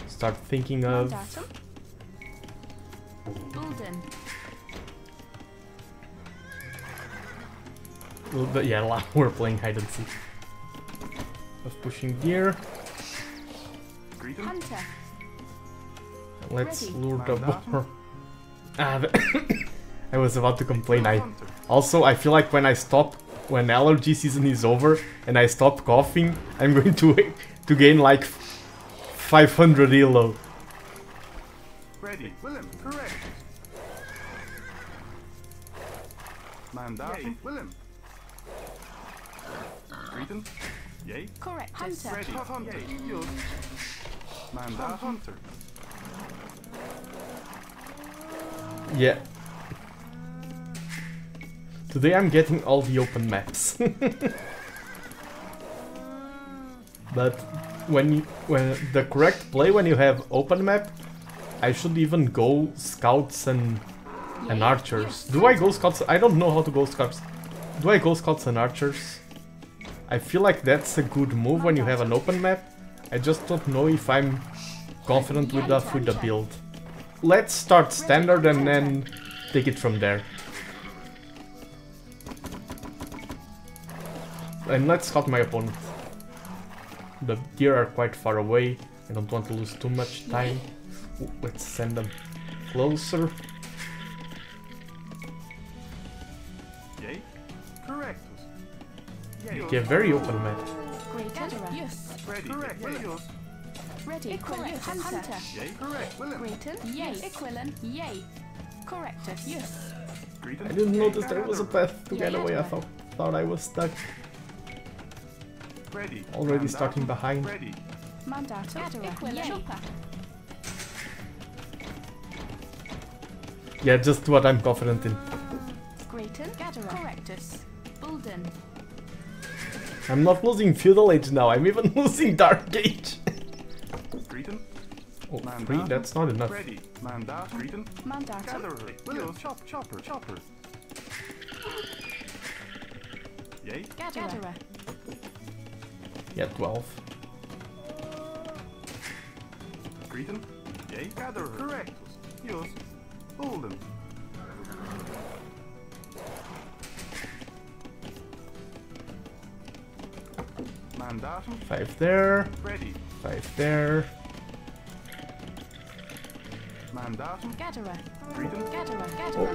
start thinking of. Mandatum. Bulden. Well, but yeah, la- we're playing hide and seek. Of pushing deer. Greeting. Hunter. Let's Ready. lure the Mandatum. boar. Ah, I was about to complain. I also I feel like when I stop, when allergy season is over and I stop coughing, I'm going to to gain like 500 elo. Ready. Willem. Correct. Mandatum. Willem. Greeting. Yay. Correct. Hunter. Ready. Hunter. Mandat. Hunter. Yeah. Today I'm getting all the open maps. but when you, when the correct play when you have open map, I should even go scouts and and archers. Do I go scouts? I don't know how to go scouts. Do I go scouts and archers? I feel like that's a good move when you have an open map. I just don't know if I'm confident with that with the build. Let's start standard and then take it from there. And let's scout my opponent. The deer are quite far away. I don't want to lose too much time. Ooh, Let's send them closer. Yay. Correct. Yay. Okay, very open map. Grayton. Yes. Ready. Correct. Yes. Ready. Correct. Hunter. Yay. Correct. Willem. Grayton. Yay. Equilin. Yay. Correctus. Yes. Greeting. I didn't notice there was a path to get away. I thought, thought I was stuck. Ready. Already Mandatum. starting behind. Ready. Mandatum. Equilin. Yeah, just what I'm confident in. Grayton. Gatherer. Correctus. Bulden. I'm not losing Feudal Age now, I'm even losing Dark Age. Greeting. oh, three, that's not enough. Ready. Mandat. Greeting. Mandatum. Gatherer. William. Chop. Chopper. Chopper. Yay. Gatherer. Yeah, 12. Greeting. Yay. Gatherer. Correct. Yes. Holden. Mandatum. 5 there, Ready. 5 there. Mandatum. Gatherer. Greeting. Gatherer. Gatherer.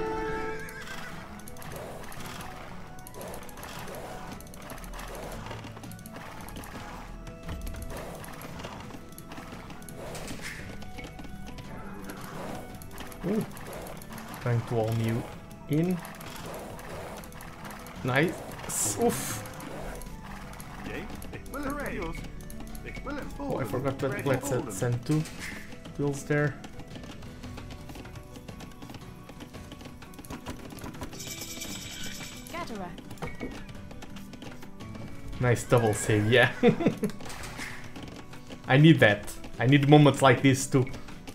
Oh. Ooh. Trying to all you in. Nice. Oof. Oh, I forgot that let's send two vills there. Gatherer. Nice double save, yeah. I need that. I need moments like this to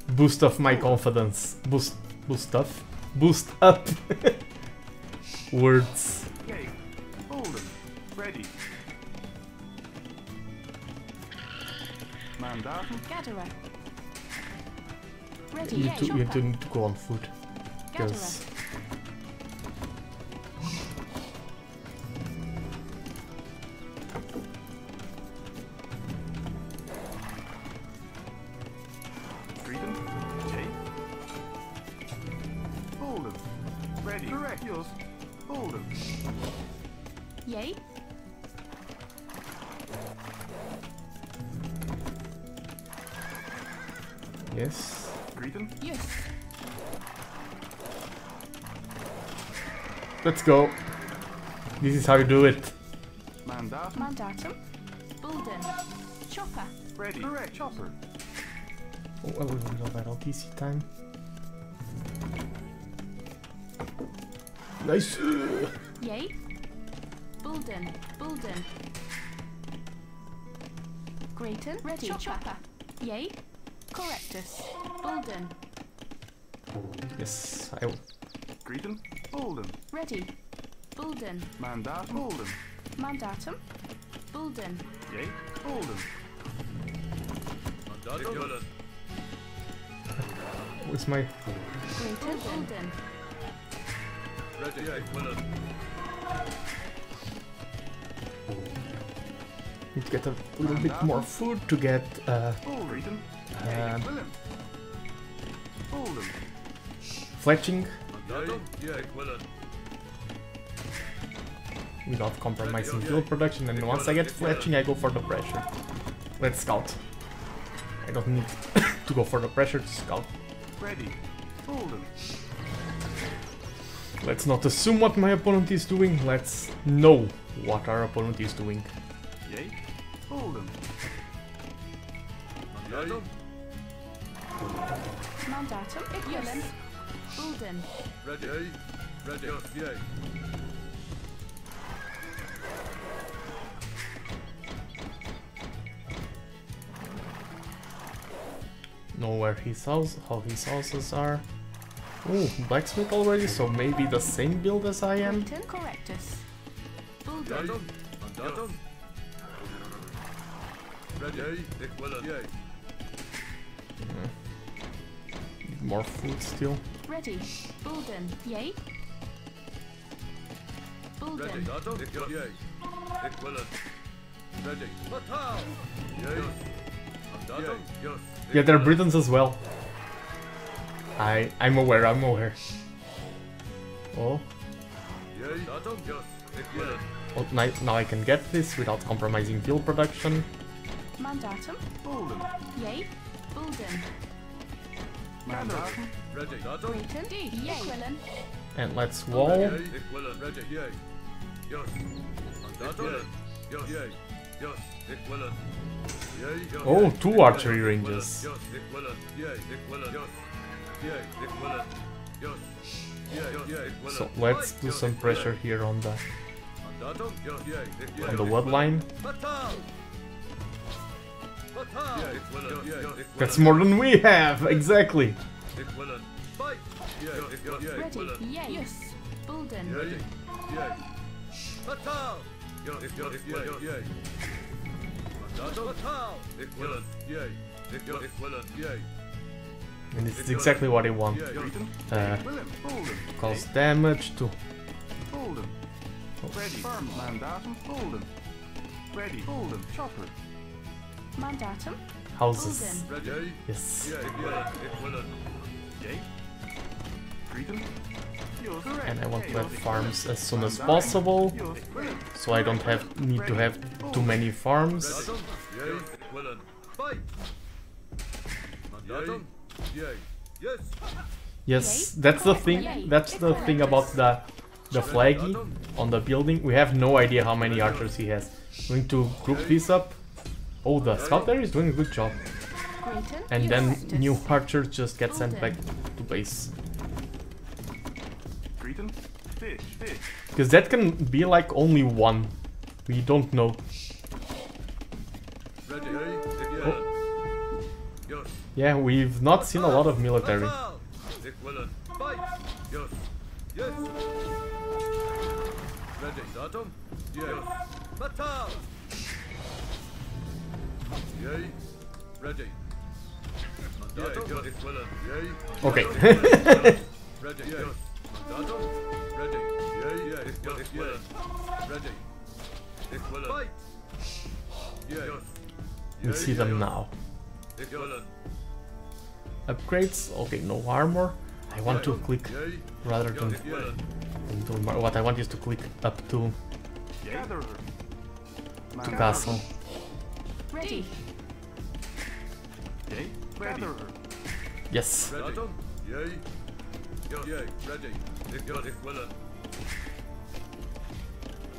boost up my confidence. Boost, boost up, boost up. Words. Gatherer. Ready. You, Yay. two, you Chopper. two need to go on foot. Because Let's go. This is how you do it. Mandatum. Mandatum. Bulden. Chopper. Ready. Correct. Chopper. Oh, a little bit of battle TC time. Nice. Yay. Bulden. Bulden. Grayton. Ready. Chopper. Yay. Correctus. Bulden. Yes, I will. Greeting. Holden. Ready. Bulden. Mandatum. Holden. Mandatum. Bulden. Yay. Holden. Mandatum. Where's my... Grayton. Bulden. Ready. Yay. Willen. Need to get a little bit more food to get uh, Holden. Greeting. Um, Holden. fletching Mandatum. Yay. Willen. Without compromising fuel production and once I get fletching I go for the pressure. Let's scout. I don't need to go for the pressure to scout. Ready. Hold them. Let's not assume what my opponent is doing, let's know what our opponent is doing. Yay. Holden. Mandatum. Mandatum. Equivalent. Bulden. Ready. Yay. Ready. Yes. Yay. Know where his house, how his houses are. Ooh, blacksmith already, so maybe the same build as I am. Correctus. Bulden. Mandatum. Mandatum. Ready. Yay. Ik willen. Yay. Need more food still. Ready. Bulden. Yay. Ready. Bulden. Mandatum. Ik willen. Yay. Ik willen. Ready. Fatal. Yay. Mandatum. Yes. Yeah, they're. Britons as well. I I'm aware, I'm aware. Oh, Yay. Mandatum. Yes. Ik oh now, now I can get this without compromising fuel production. Mandatum. Holden. Yay. Bulden. Mandatum. And let's wall. Oh, two archery ranges. So let's do some pressure here on the on the wood line. Fatal! Fatal! Yeah, ich will yeah, ich will That's more than we have, exactly. Ich will Fight! Yeah, ich will yeah, ich will Ready. Yay. Yes. Bulden. Yay, yay. Fatal! Ja, ich will ich will yay. Mandatum, fatal! Ich will yay. Ich will ich will yay. And this is exactly what I want. Yeah, Greeton. Uh, Willem. Bolden. cause damage to Bolden. Ready. Firm. Mandatum. Bolden. Ready. Bolden. Chopper. Mandatum. houses. Bulden. ready? Yes. And I want to have farms as soon as possible, so I don't have need to have too many farms. Mandatum, yay, ich will Fight! Mandatum, yay, yes. That's the thing. That's the thing about the the flaggy on the building. We have no idea how many archers he has. Going to group these up. Oh, the scout there is doing a good job. Grayton. And then new archers just get sent back to base. Greeton. Fish. Fish. Because that can be like only one. We don't know. Ready, yay, ich will Yes. Yeah, we've not seen a lot of military. Fatal! Ich will Fight! Yes. Yes. Ready, Okay. Ready, yes. Mandatum, ready. Yay, yeah, ich will, ich will. Ready. Ich will. Fight! Yes. we see them now. Upgrades. Okay, no armor. I want to click rather than ich will. into what I want is to click up to to castle. Ready. Yay. Gatherer. Yes. Datum, yay. Yes. Yay, ready. Ich will, ich will.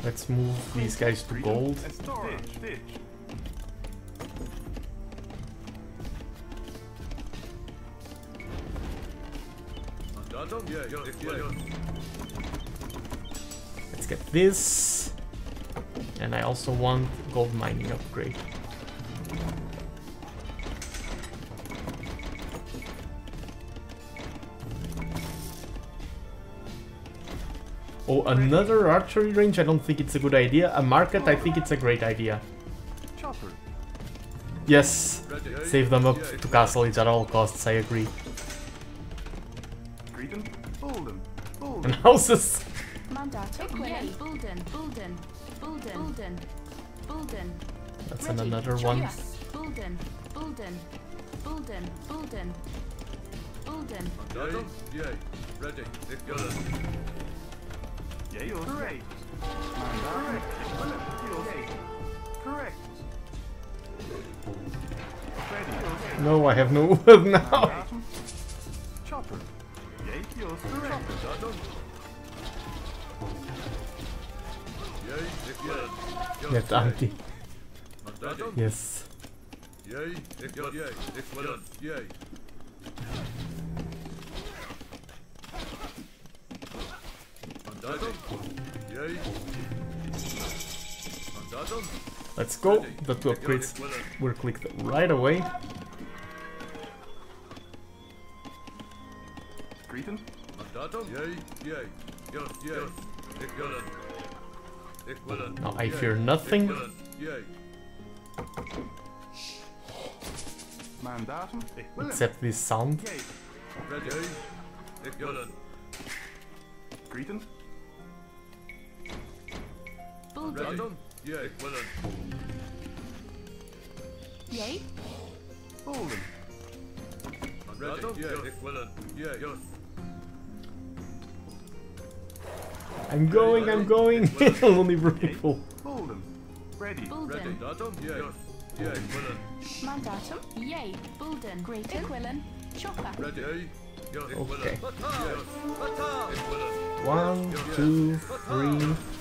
Let's move these guys to gold. Estora. Stitch. Mandatum, yay, ich will. Let's get this. And I also want gold mining upgrade. Oh, another archery range? I don't think it's a good idea. A market? I think it's a great idea. Chopper. Yes, save them up to castle it at all costs, I agree. Greeton. Bolden. And Bolden. houses! That's Ready. another one. Yes. Bulden. Bulden. Bulden. Bulden. Bulden. Yay, ready. Ich will. Yay. Yours. Correct. Mandatum. Willem. Correct. No, I have no wood now. Mandatum. Chopper. Yay. Yours. Correct. Datum. Yay, ich will. Yes, That's yay. empty. Mandatum, Yes. yay, ich. Yay, ich. Yay. Mandatum, yay. Mandatum, Let's go. The two upgrades were clicked right away. Greeton. Mandatum, yay, yay. Yes, yay. Ich will. Ich will. Now I Yay. fear nothing. Ich will. Yay. Mandatum. Ich will. Except this sound. Yay. Ready. Yay. Ich will. Greeton. Bulden. Mandatum, yay. Ich will. Yay. Bolden. Mandatum, yay. Ich will. Yay. Yes. I'm going, I'm going. Only rifle. Bolden. Ready. Ready. Bulden. Datum, yay. Yes. Yay. Ich will. Mandatum. Yay. Bulden. Grayton. Equilin. Chopper. Ready. Yay. Yes. Ich will. Okay. Fatal. Yes. Fatal. Ich will. One, two, three, Fight. Fatal.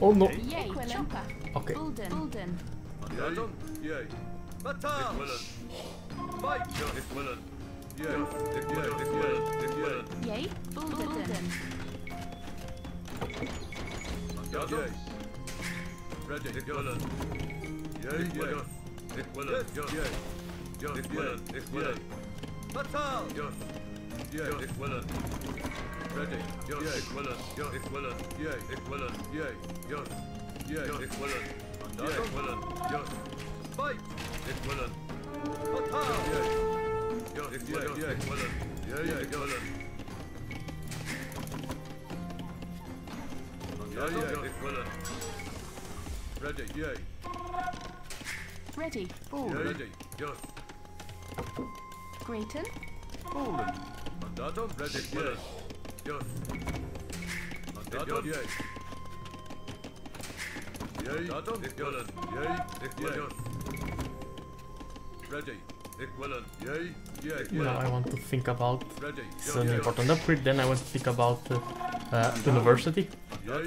Oh no. Yay. Chopper. Okay. Jij, ik wil het. Ready. Ja, ik wil het. Ja, ik wil het. Jij, ik wil het. Jij, ja. Jij, ik wil het. Ja, ik wil het. Ja. Fight. Ik wil het. Papa. Jij. Ja, ik wil het. Jij, ik wil het. Jij, ik wil het. Ja, ja, ik wil het. Ready. Jij. Ready. Forward. Ready. Yes. Grayton. Mandatum redediert. Yes. Mandatum yes. Mandatum equivalent. Yay. Equivalent. Ready. Equivalent. Yay. No, I want to think about it's an important upgrade. Then I want to think about uh, uh, university. Yeah,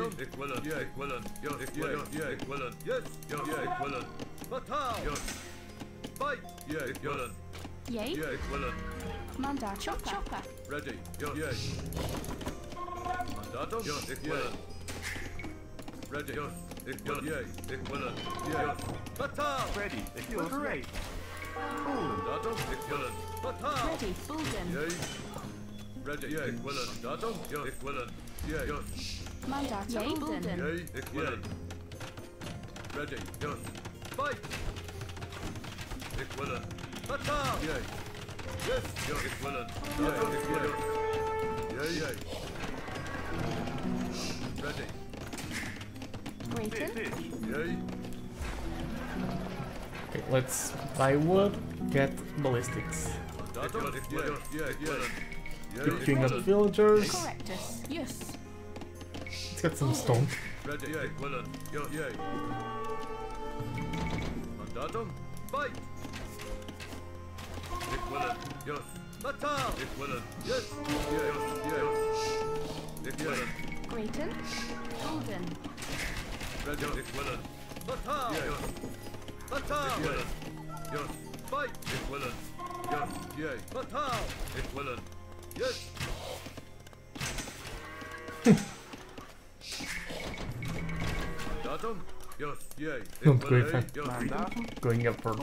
Yay. Yay. Ik willen. Chopper. Chopper. Ready. Yes. Yay. Mandatum. Yes. Ik willen. Ready. Yes. Ik willen. Yay. Ik willen. Yes. Fatal. Ready. Skills ready. Bolden. Mandatum. Ik willen. Fatal. Ready. Bulden. Yay. Ready. Yay. Ik willen. Mandatum. Yes. Ik willen. Yay. Yes. Manda. Yay. Bulden. Yay. Ik willen. Ready. Yes. Fight. Ik willen. Ready. Waiting. Okay, let's buy wood, get ballistics. Picking up villagers. Yes. Let's get some stone. Ready. Yay. Yay. Mandatum. Fight. Equilin. Yes. Natal. Equilin. Yes. Yes. Yes. Equilin. Grayton. Golden. Ready. Equilin. Natal. Yes. Natal. Yes. Yes. Fight. Equilin. Yes. Yay. Natal. Equilin. Yes. Hmm. Datum. Going for going up for.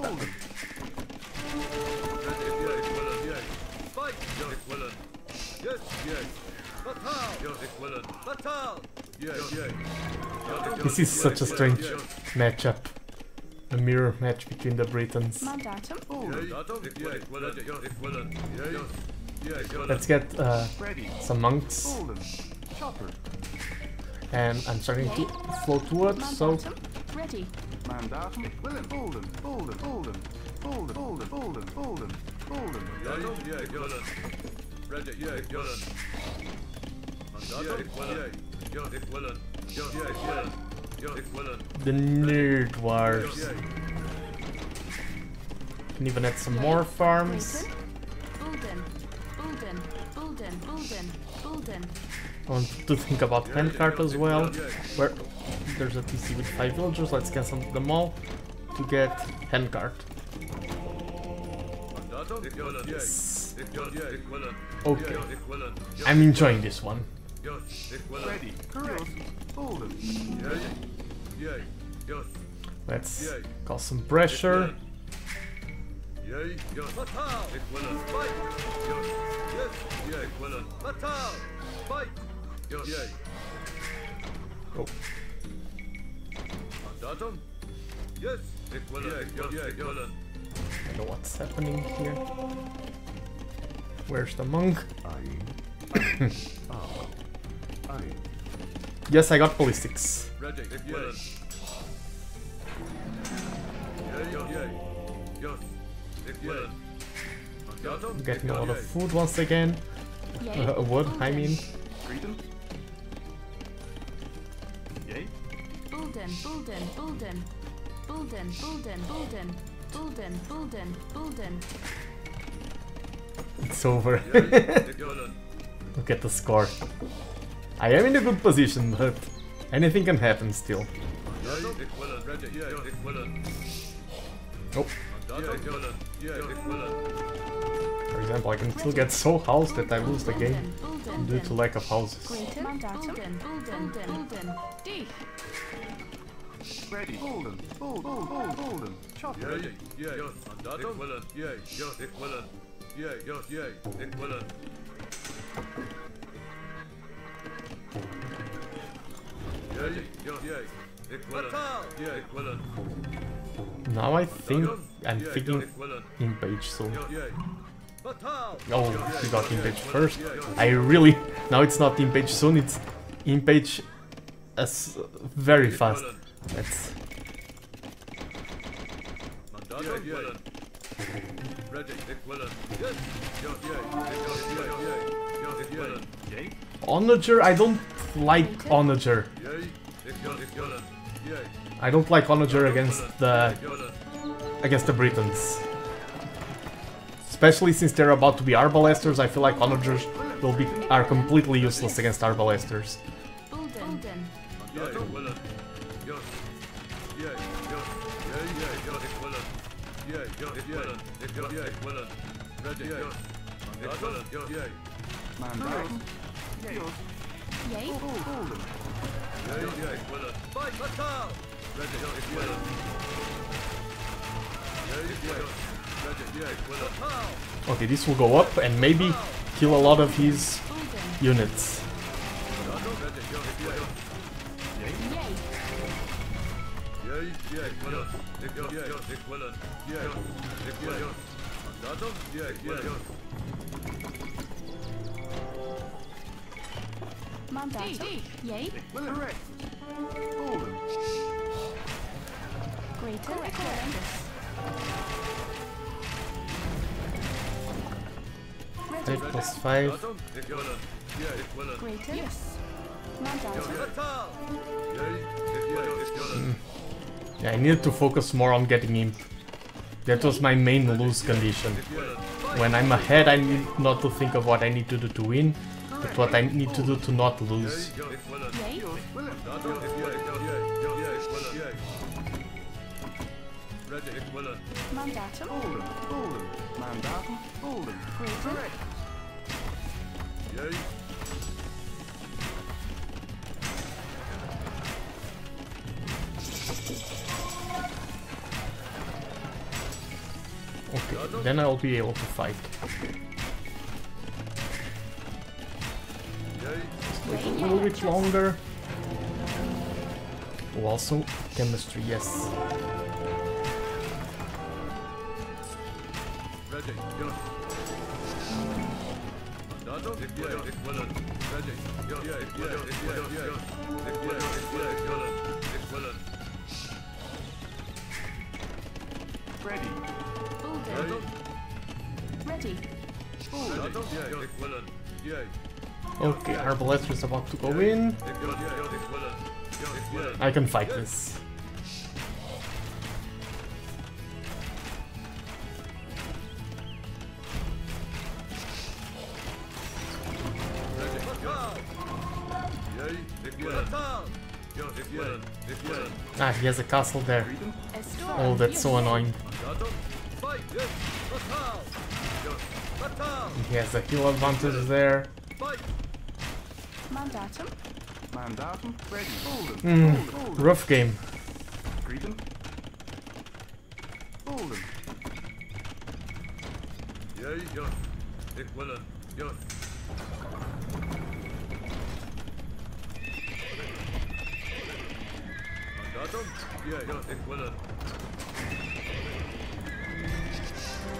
This is such a strange matchup. A mirror match between the Britons. Let's get uh, some monks and I'm starting to flow towards, so... Ready. The nerd wars. Can even add some more farms. Bulden, Bulden, Bulden, Bulden, I want to think about handcart as well, where there's a TC with 5 villagers, let's cancel them all to get handcart. Okay, I'm enjoying this one. Let's cause some pressure. Fight! Yes. Oh. Mandatum? Yes. Equivalent. Yes. I know what's happening here. Where's the monk? Yes, I got ballistics. Ready. Yes. Getting a lot of food once again. Uh, wood, I mean. Freedom? Yay. Bulden, Bulden, Bulden. Bulden, Bulden, Bulden. Bulden, Bulden, Bulden. It's over. Look at the score. I am in a good position, but anything can happen still. Yay, equivalent. Ready. Yeah, equivalent. Oh, example, I can still get so housed that I lose the game due to lack of houses. Now I think I'm thinking in page soon. Oh, he got in page first. I really now it's not in page soon. It's in page uh, as very fast. That's. Onager. I don't like Onager. I don't like Onager against the against the Britons. Especially since they're about to be Arbalesters, I feel like Onagers will be are completely useless against Arbalesters. Okay, this will go up and maybe kill a lot of his units. Ready, plus 5. Yeah, I needed to focus more on getting imp. That was my main lose condition. When I'm ahead, I need not to think of what I need to do to win, but what I need to do to not lose. Mandatum? Mandatum? Mandatum? Okay, then I'll be able to fight. Wait a little bit longer. Oh, also, chemistry, yes. Ready. Bulden. Ready. Okay, Arbalest is about to go in. I can fight this. Ah, he has a castle there. Oh, that's so annoying. He has a heal advantage there. Mandatum. Mandatum. Ready. Bolden. Bolden. Hmm, rough game.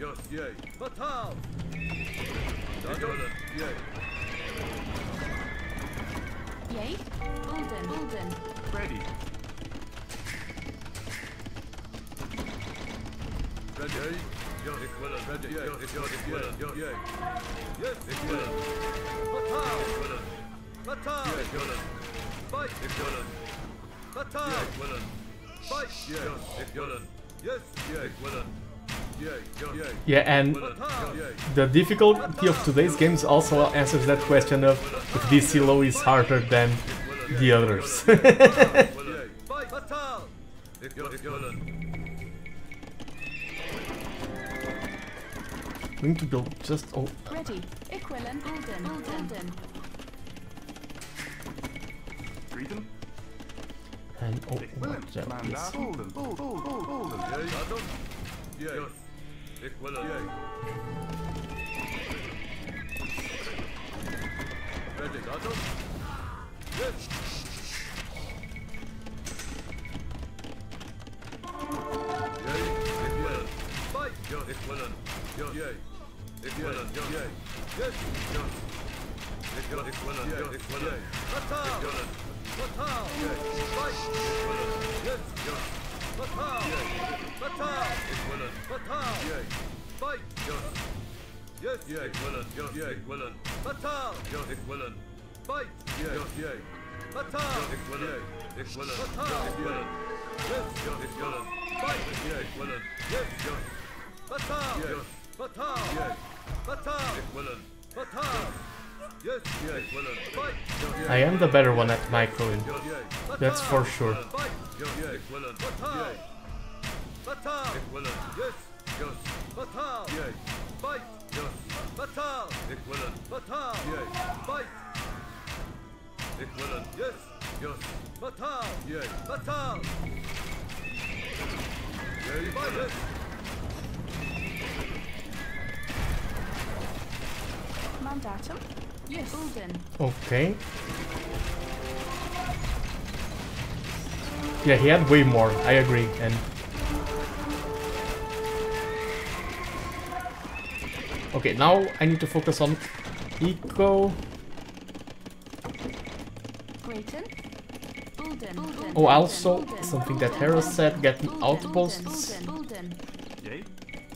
Yes, jej. Batal! Danielem, jej. Jej? Alden, Alden. Ready. Ready. Jej. Yes, equivalent. Ready. Yes, yes, equivalent. Yes, jej. Yes, equivalent. Batal! Equivalent. Batal! Yes, equivalent. Fight! Equivalent. Batal! Yes, equivalent. Fight! Yes, equivalent. Yes, yes, equivalent. Yeah, and the difficulty of today's games also answers that question of if this silo is harder than the others. Going to build just oh. Ready. Equilin, Alden, Alden. Freedom. And oh, what, yeah. Yes. Equalize. Ready, got him? Yes. Equivalent. Yes. Yes. Equivalent. Yes. Yes. Yes. Yes. Equivalent. Equivalent. Equivalent. Attack. Attack. Yes. Fight. Yes. Yes. Fatal! Yes. Fatal! Equivalent. Fatal! Yes. Fight! Yes. Yes. yes. Equivalent. Yes. yes. Equivalent. Fatal! Yes. Equivalent. Fight! Yes. yes. yes. Fatal! Yes. Equivalent. Yes. Equivalent. Fatal! Equivalent. Yes. yes. Equivalent. Fight! Yes. Equivalent. Yes. yes. Fatal! Yes. Fatal! Yes. Fatal! Equivalent. Fatal! Yes. I am the better one at microing. That's for sure. Mandatum? Yes. Okay. Yeah, he had way more, I agree, and Okay, now I need to focus on eco. Grayton. Bulden, Bulden. Oh, also something that Bulden, Hera said, getting Bulden, outposts. Bulden,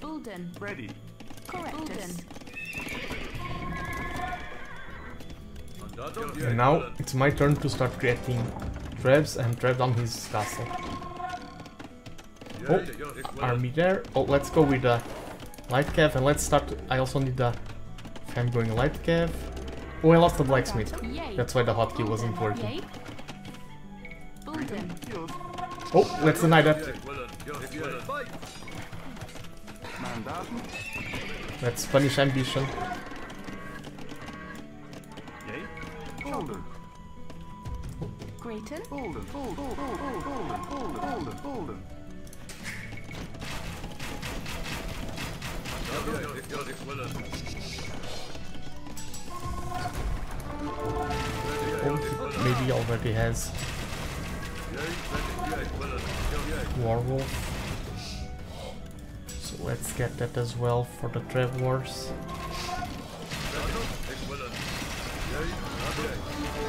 Bulden, Ready. Correctus. And now it's my turn to start creating traps and trap down his castle. Oh, army there. Oh, let's go with the light cav and let's start. I also need the. If I'm going light cav. Oh, I lost the blacksmith. That's why the hotkey wasn't working. Oh, let's deny that. Let's punish ambition. Bolden. Grayton. Bolden. Bolden. Bolden. Bolden. Bolden. Bolden. Bolden. Oh, maybe he already has Warwolf. So let's get that as well for the Treb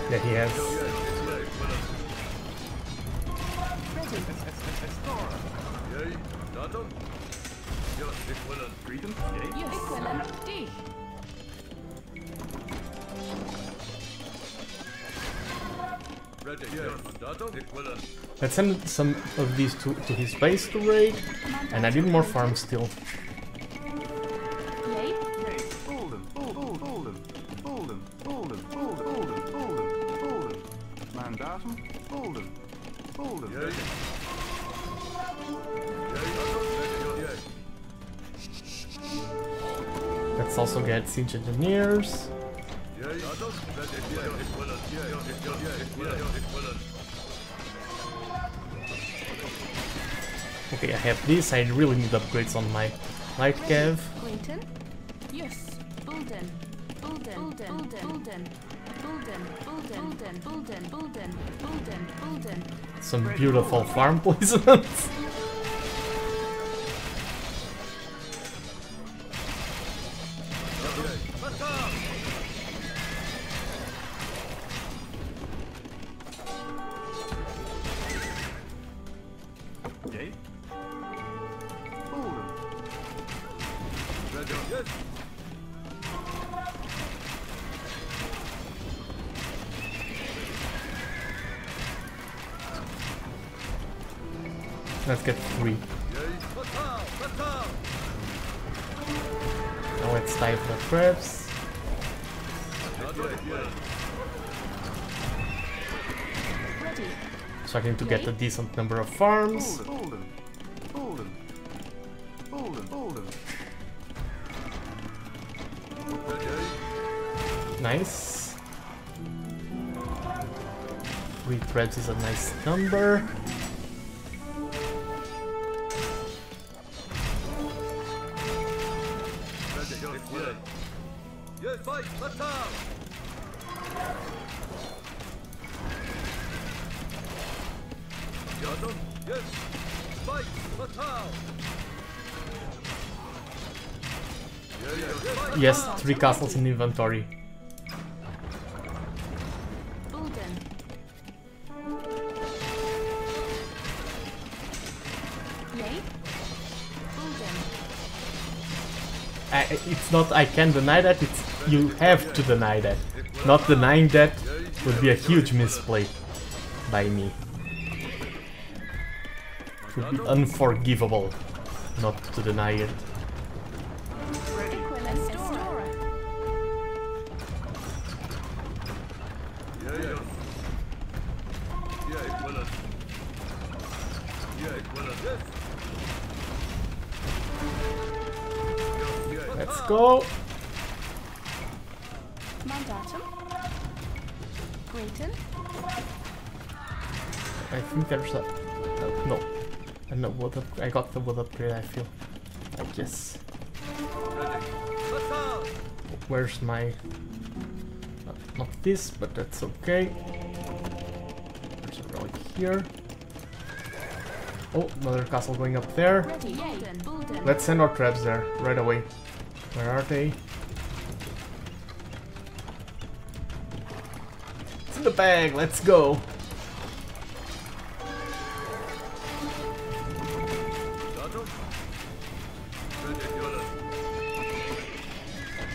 Yeah, he has. Let's send some of these to, to his base to raid. And I need more farms still. Man down. Bolden. Bolden. Let's also get siege engineers. Okay, I have this. I really need upgrades on my light cav. Grayton. Yes. Bulden. Bulden. Bulden. Bulden. Bulden. Some beautiful farm placements. decent number of farms. Bolden. Bolden. Bolden. Bolden. Ready? Nice. Three threads is a nice number. Three castles in inventory. Bulden. Yay. Bulden. I, it's not I can deny that, it's you have to deny that. Not denying that would be a huge misplay by me. It would be unforgivable not to deny it. Go! Mandatum. Grayton. I think there's a... uh, no. I know what up, I got the wood upgrade I feel. I guess. Where's my... uh, not this, but that's okay. There's a relic here. Oh, another castle going up there. Ready. Bulden. Bulden. Let's send our traps there right away. Where are they? It's in the bag, let's go.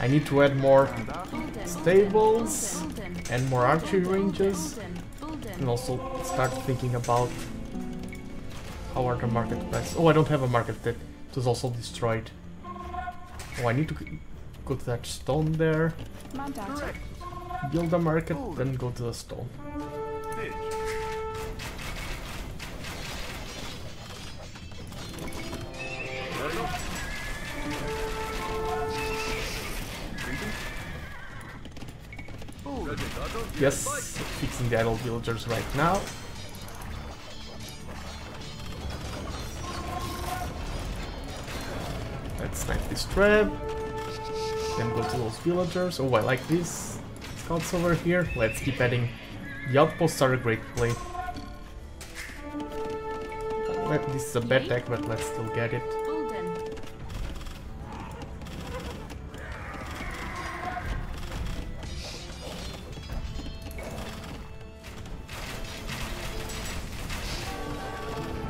I need to add more stables and more archery ranges. And also start thinking about how are the marketplace. Oh, I don't have a market that was also destroyed. Oh, I need to go to that stone there, build a market, then go to the stone. Yes, fixing the idle villagers right now. This trap. Then go to those villagers. Oh, I like this. Scouts over here. Let's keep adding. The outposts are a great play. This is a bad tech, but let's still get it.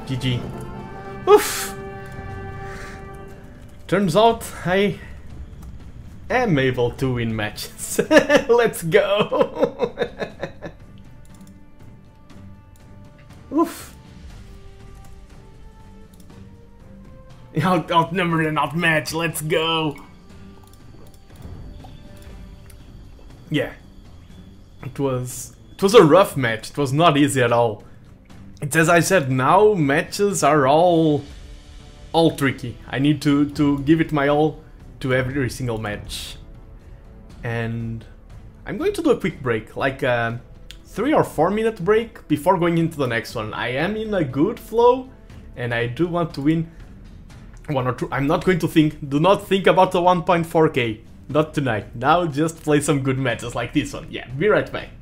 GG. Oof! Turns out I am able to win matches. Let's go! Oof! Out outnumbered and outmatched, let's go! Yeah. It was it was a rough match, it was not easy at all. It's as I said, now matches are all all tricky. I need to to give it my all to every single match. And I'm going to do a quick break, like a three or four minute break before going into the next one. I am in a good flow, and I do want to win one or two. I'm not going to think. Do not think about the 1.4k. Not tonight. Now just play some good matches like this one. Yeah, be right back.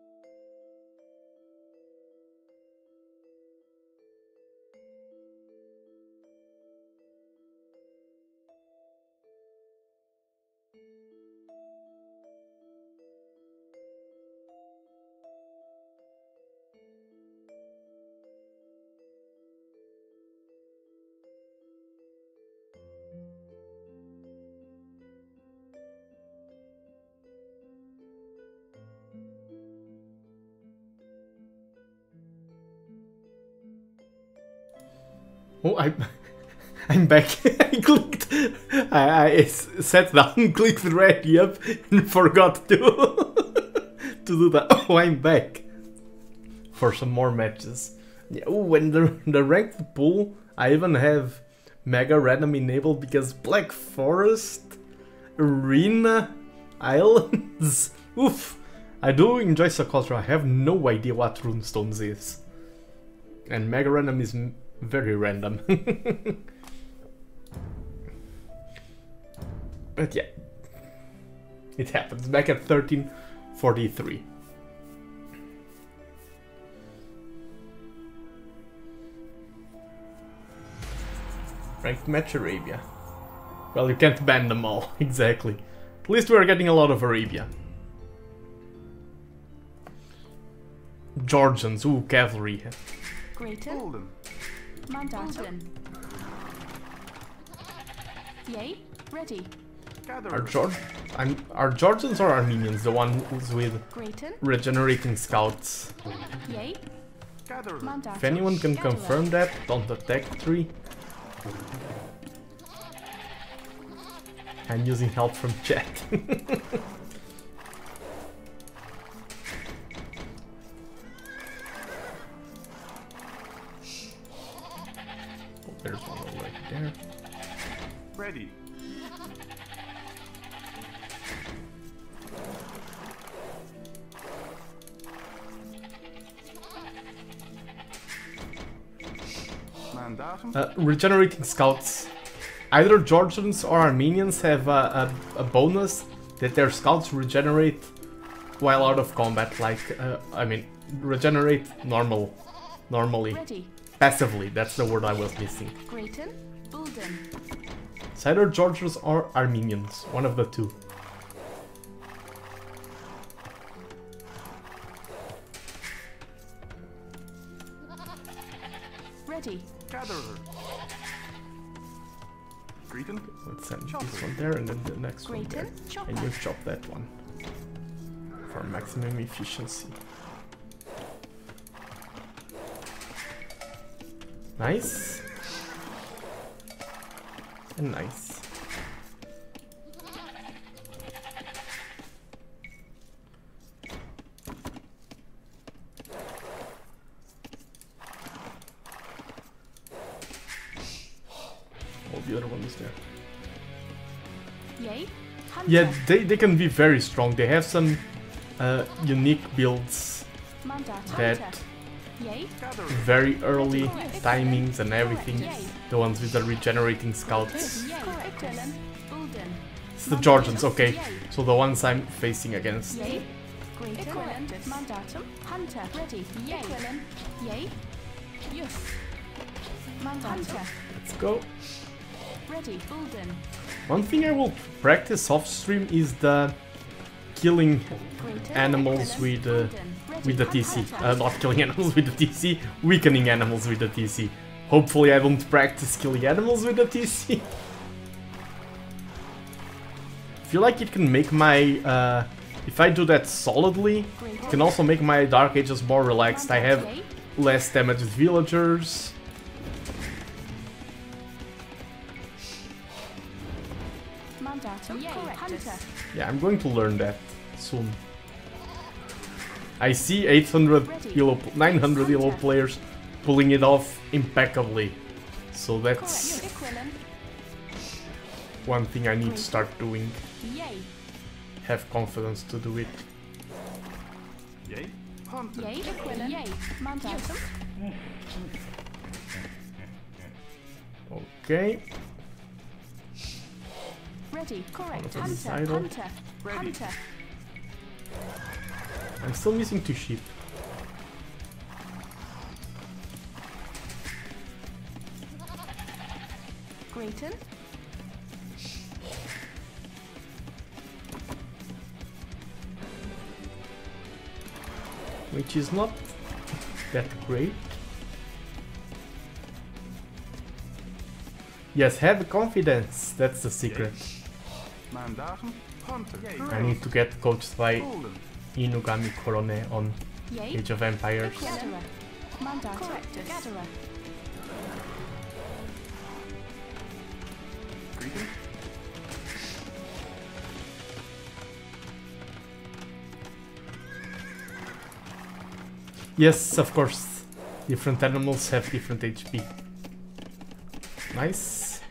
Oh, I'm, I'm back. I clicked. I, I sat down, clicked ready yep, and forgot to to do that. Oh, I'm back for some more matches. Yeah, oh, when the the ranked pool, I even have mega random enabled because Black Forest, Arena, Islands. Oof. I do enjoy Socotra. I have no idea what Runestones is. And Mega Random is very random. but yeah. It happens. Back at 1343. Ranked match Arabia. Well, you can't ban them all, exactly. At least we're getting a lot of Arabia. Georgians, ooh, cavalry. Grayton, Bolden. Mandatum. Yay, ready. Are George, I'm, are Georgians or Armenians the ones with Grayton, regenerating scouts? yay, If anyone can Gatherer. confirm that, don't attack tree. I'm using help from chat. there's one right there. Ready. Uh, regenerating scouts. Either Georgians or Armenians have a, a, a bonus that their scouts regenerate while out of combat. Like, uh, I mean, regenerate normal, normally, Ready. Passively. That's the word I was missing. Grayton, Bulden. It's either Georgians or Armenians, one of the two. Ready. Gatherer. Greeton. Let's send this one there and then the next one there. Chopper. And you chop that one for maximum efficiency. Nice. And nice. Oh, the other one is there. Yay, Yeah, they, they can be very strong. They have some uh, unique builds that Hunter. Yay, Gatherer. Very early timings and everything. The ones with the regenerating scouts. Yay, Equilin, Bulden. It's the Georgians, okay. So the ones I'm facing against. Yay, Grayton, Mandatum. Hunter. Ready. Yay, Equilin. Yay, Yus. Mandatum. Let's go. One thing I will practice off stream is the killing animals with uh. With the TC. Uh, not killing animals with the TC, weakening animals with the TC. Hopefully I won't practice killing animals with the TC. feel like it can make my uh, if I do that solidly, it can also make my Dark Ages more relaxed. I have less damage with villagers. Mandatum. Yay, Hunter. Yeah, I'm going to learn that soon. I see 800 elo, 900 elo players pulling it off impeccably. So that's one thing I need to start doing. Have confidence to do it. Yay. Hunter. yay, Equilin. Yay, Mandatum. Okay. Ready. Correct. Hunter Hunter. Hunter. Ready. Hunter. I'm still missing two sheep. Grayton. which is not that great. Yes, have confidence. That's the secret. Mandatum. I need to get coached by Golden. Inugami Korone on Yay. Age of Empires. Gatherer. Mandatum. Correctus. Gatherer. Greeting. Yes, of course. Different animals have different HP. Nice.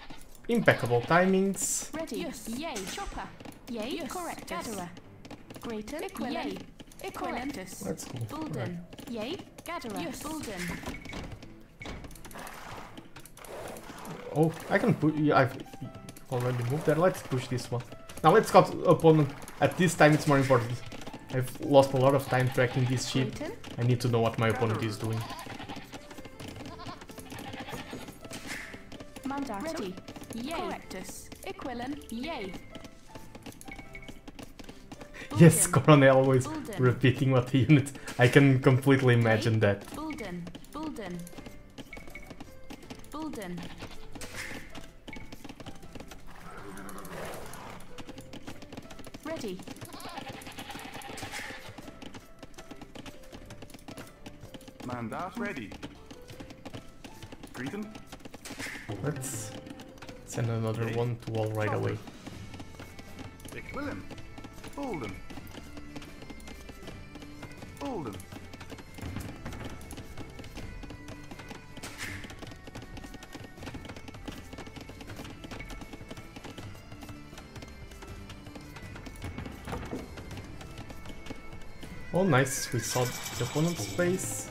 Impeccable timings. Ready. Yes. Yay. Chopper. Yay. Yes. Correctus. Gatherer. Grayton. Yay. Correctus. That's cool. Bulden. Yay. Gatherer. Yes. Bulden. Oh, I can push. Yeah, I've already moved there. Let's push this one. Now let's cut opponent. At this time, it's more important. I've lost a lot of time tracking this ship. I need to know what my opponent is doing. Mandatum. Ready. Yay. Correctus. Equilin. Yay. Yes, Bulden. Coronel always Bulden. repeating what the unit. I can completely imagine that. Bulden. Bulden. Bulden. Ready. Mandat ready. Greeting. Let's send another one to wall right away. Willem. Golden. Golden. Nice. We saw the opponent's space.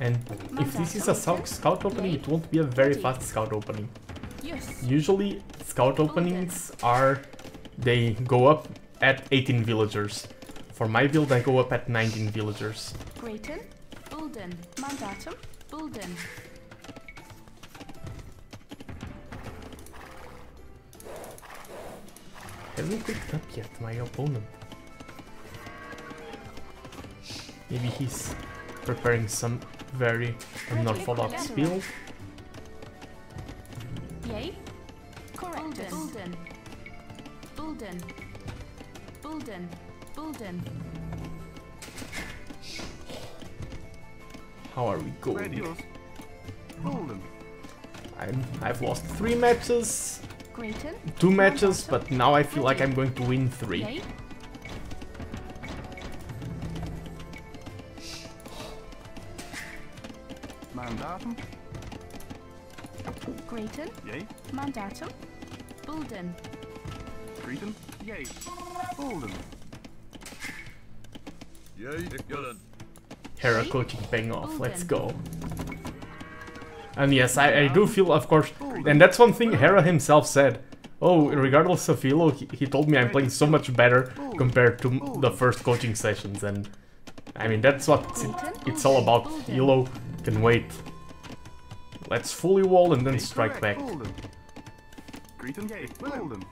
And if this is a scout opening, it won't be a very fast scout opening. Yes. Usually, scout openings are they go up at 18 villagers. For my build, I go up at 19 villagers. Grayton. Bulden. Mandatum. Bulden. Hasn't picked up yet, my opponent. Maybe he's preparing some very unorthodox build. Yay. Correctus. Bulden. Bulden. Bulden. Bulden. How are we going? Golden. I'm, I've lost three matches, Grayton. two matches, but now I feel like I'm going to win three. Paying off. Let's go. And yes, I, I do feel, of course, and that's one thing Hera himself said. Oh, regardless of Hilo, he, he told me I'm playing so much better compared to the first coaching sessions, and I mean that's what it, it's all about. Hilo can wait. Let's fully wall and then strike back. Golden. Greeting. Yay. Golden.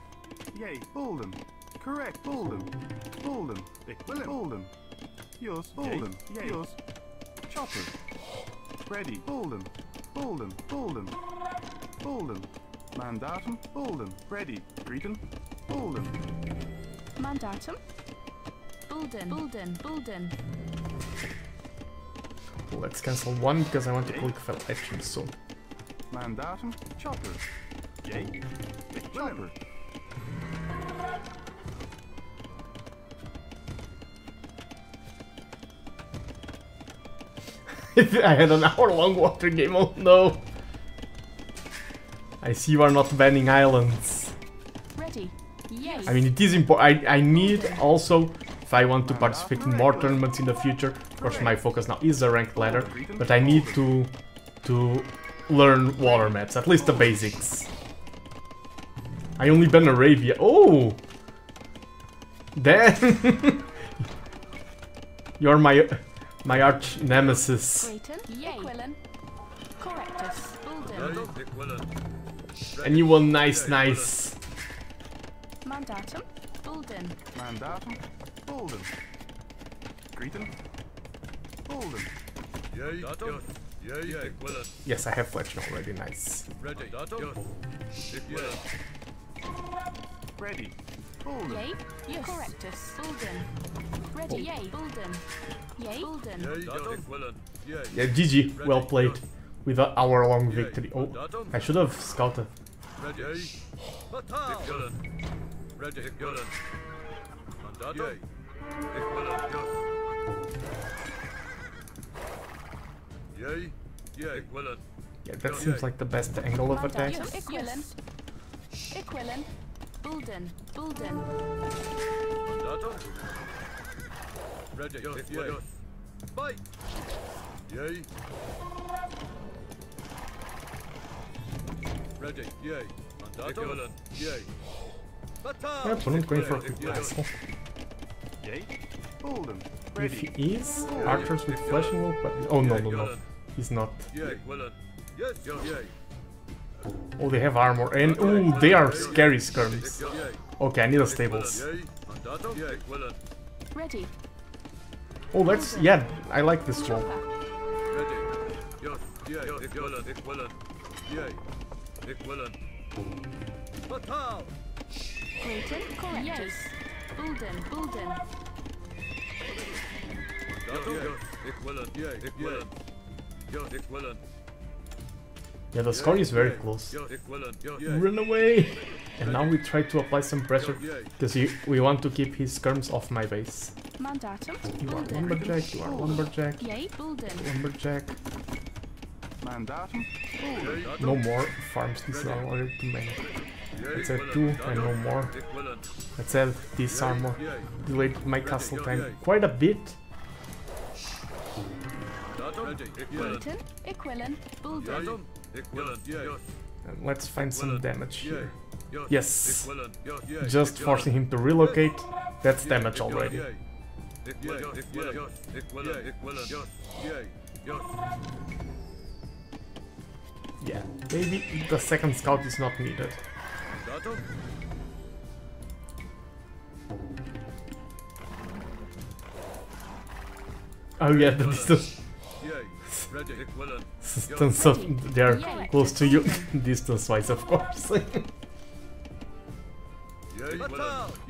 Yay. Golden. Correct. Golden. Golden. Willem. Golden. Yes. Golden. Yay. Yes. Chopper. Ready. Golden. Golden. Golden. Golden. Mandatum. Golden. Ready. Greeting. Golden. Mandatum. Bulden. Bulden. Bulden. Let's cancel one because I want to click fell action soon. Mandatum. Chopper. Yay. Chopper. I had an hour long water game, oh no! I see you are not banning islands. Ready. Yay. I mean, it is important. I, I need also, if I want to participate in more tournaments in the future, of course my focus now is the ranked ladder, but I need to to learn water maps, at least the basics. I only ban Arabia. Oh! Then You're my my arch nemesis. Grayton, Yay. Equilin, Correctus, Yay, Bulden, Equilin. And you will nice, nice. Mandatum, Bulden, Mandatum. Bolden. Cretan. Bolden. Yay, Datum. Yay, Equilin. Yes, I have Fletcher already, nice. Ready, Ready. Bolden. Yay, yes. Correctus, Bulden, Ready, Yay, Bulden, Yay, Bulden, Yay, Equilin. Yay. Yeah, GG, well played. With a hour long victory. Oh, I should have scouted. Ready. Yay. Batal. Ready, Equilin. Mandatum. Yay. Equilin. Yes. Yay. Yay, Yeah, that seems like the best angle of attack. Mandatum, Equilin, Equilin, Bulden, Bulden, Mandatum. Ready, Equilin. Fight. Yay. Ready, yay. Mandatum. Equilin. Yay. Batal. Yeah, opponent going for a Equilin. quick castle. Yay. Bolden. If he is, archers with flashing will but Oh no no no. He's not. Yay, Equilin. Yes, yay. Oh they have armor and oh they are scary skirms. Okay, I need a stables. Yay. Mandatum. Yay, Equilin. Ready, Oh let's yeah, I like this wall. Chopper, Ready. Yes, yay. Equilin. Equilin. Yay. Equilin. Batal. Grayton, Correctus, Bulden, Bulden, Mandatum. Yes. Equilin. Yay. Equilin. Yes, Equilin. Yeah, the score is very close. Yes, Equilin. Yes. Run away! And now we try to apply some pressure because we want to keep his skirms off my base. Mandatum, You are lumberjack, you are lumberjack, Yay, Bulden, lumberjack. Mandatum. No more farms, these are already too many. Yay, Let's add two and no more. Equilin. Let's add this armor. Delayed my castle time quite a bit. Mandatum. Ready. Equilin. Equilin, Bulden, Mandatum. Equilin. Yes. And let's find some damage here. Yes. Yes. Equilin. Yes. Yay. Just forcing him to relocate, that's damage already. Yay. Equilin. Equilin. Yes. Equilin. Equilin. Yes. Yay. Yes. Yeah, maybe the second scout is not needed. Oh yeah, the distance, Yay. Ready. Equilin. Distance of they're close to you, distance-wise, of course.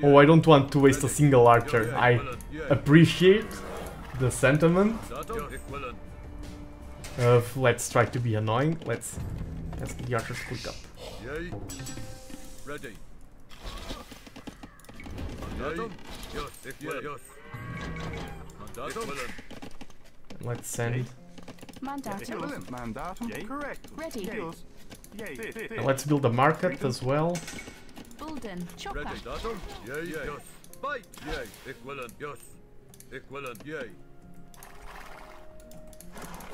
Oh, I don't want to waste a single archer. I appreciate the sentiment of let's try to be annoying. Let's let's get the archers quick up. Ready. Mandatum. Yes. Equilin. Yes. Mandatum. Equilin. Let's send. Mandatum, Equivalent. Mandatum. Yay. Correct. Ready. Yay. Yay. Fit, fit. and let's build a market as well. Bulden, Chopper, Ready. Datum. Yay. Yay. Yes. Bite. Yay. Equilin. Yes. Equilin. Yay.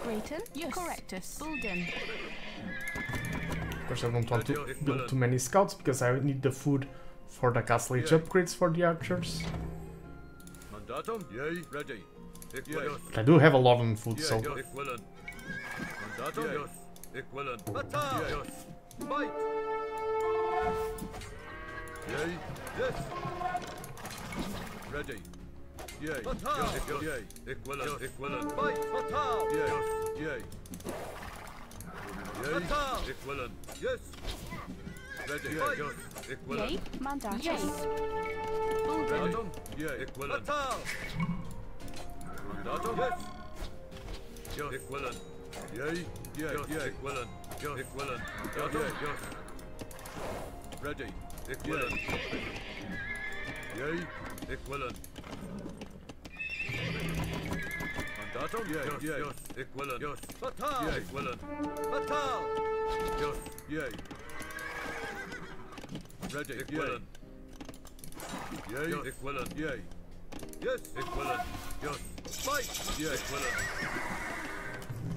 Grayton, Correctus, Bulden, Of course, I don't want to build too many scouts because I need the food for the castle age upgrades for the archers. Mandatum. Yay. Ready. Equilin. I do have a lot of food, Yay. so Yes. Equilin. Mandatum. Yes. Equilin. Batal. Yes. Bite. Yay. Yes. Ready. Yay. Batal. Yes. Yay. Equilin. Equilin. Bite. Batal. Yes. Yay. Yay. Batal. Equilin. Yes. Ready. Yes. Equilin. Yay, Mandatum, Bulden, Mandatum. Yay. Equilin. Batal. Mandatum. Yes. Yes. Equilin. Yay. Yay. Yay. Equilin. Yes. Equilin. Mandatum. Yes. Ready. Equilin. Yay. Equilin. Mandatum. Yay. Yay. Yes. Equilin. Yes. Batal. Yay. Equilin. Batal. Yes. Yay. Ready. Equilin. Yay. Equilin. Yay. Yes. Equilin. Yes. Fight. Yay. Equilin. Mandatum. Yay. Equilin. Ready. Yes. Yay. Equilin. Yay.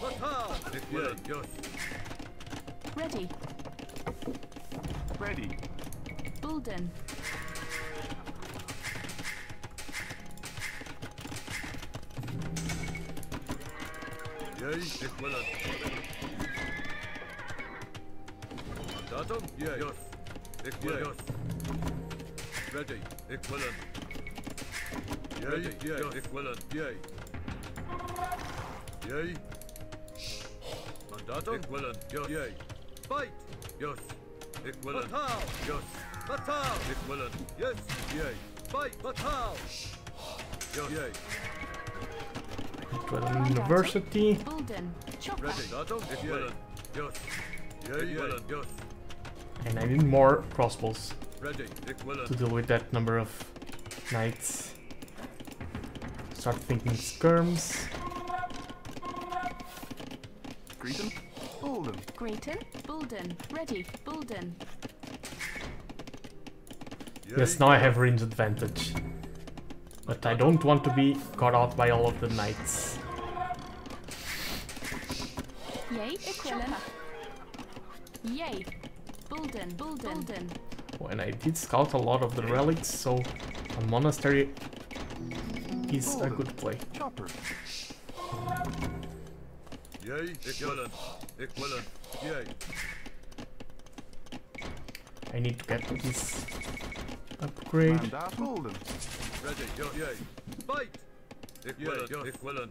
Fatal. Ik willen. Yes. Ready. Ready. Bulden. Yay. Ik willen. Datum. Yes. Ik willen. Yes. Ready. Willen. Yay. Ik willen. Yay. Yay. Mandatum. Ik. Yes. Yay. Fight. Yes. Ik willen. Fatal. Yes. Fatal. Ik willen. Yes. Yay. Fight. Fatal. Yes. Yay. Well, University. Bulden. Ready. Datum. Ik. Yes. Yay. willen. Yes. And I need more crossbows Ready. Ik to deal with that number of knights. Start thinking skirms. Greeting. Bolden. Grayton. Bulden. Ready. Bulden. Yes, now I have range advantage. But I don't want to be caught out by all of the knights. Yay, Aquilin. Yay. Bulden. Bulden. Bulden. Oh, and I did scout a lot of the relics, so a monastery is a good play. Chopper. Yay. Ik willen. Ik willen. Yay. I need to get this upgrade. Mandaat Bolden. Ready. Yes. Yay. Fight. Ik willen. Yes. Ik willen.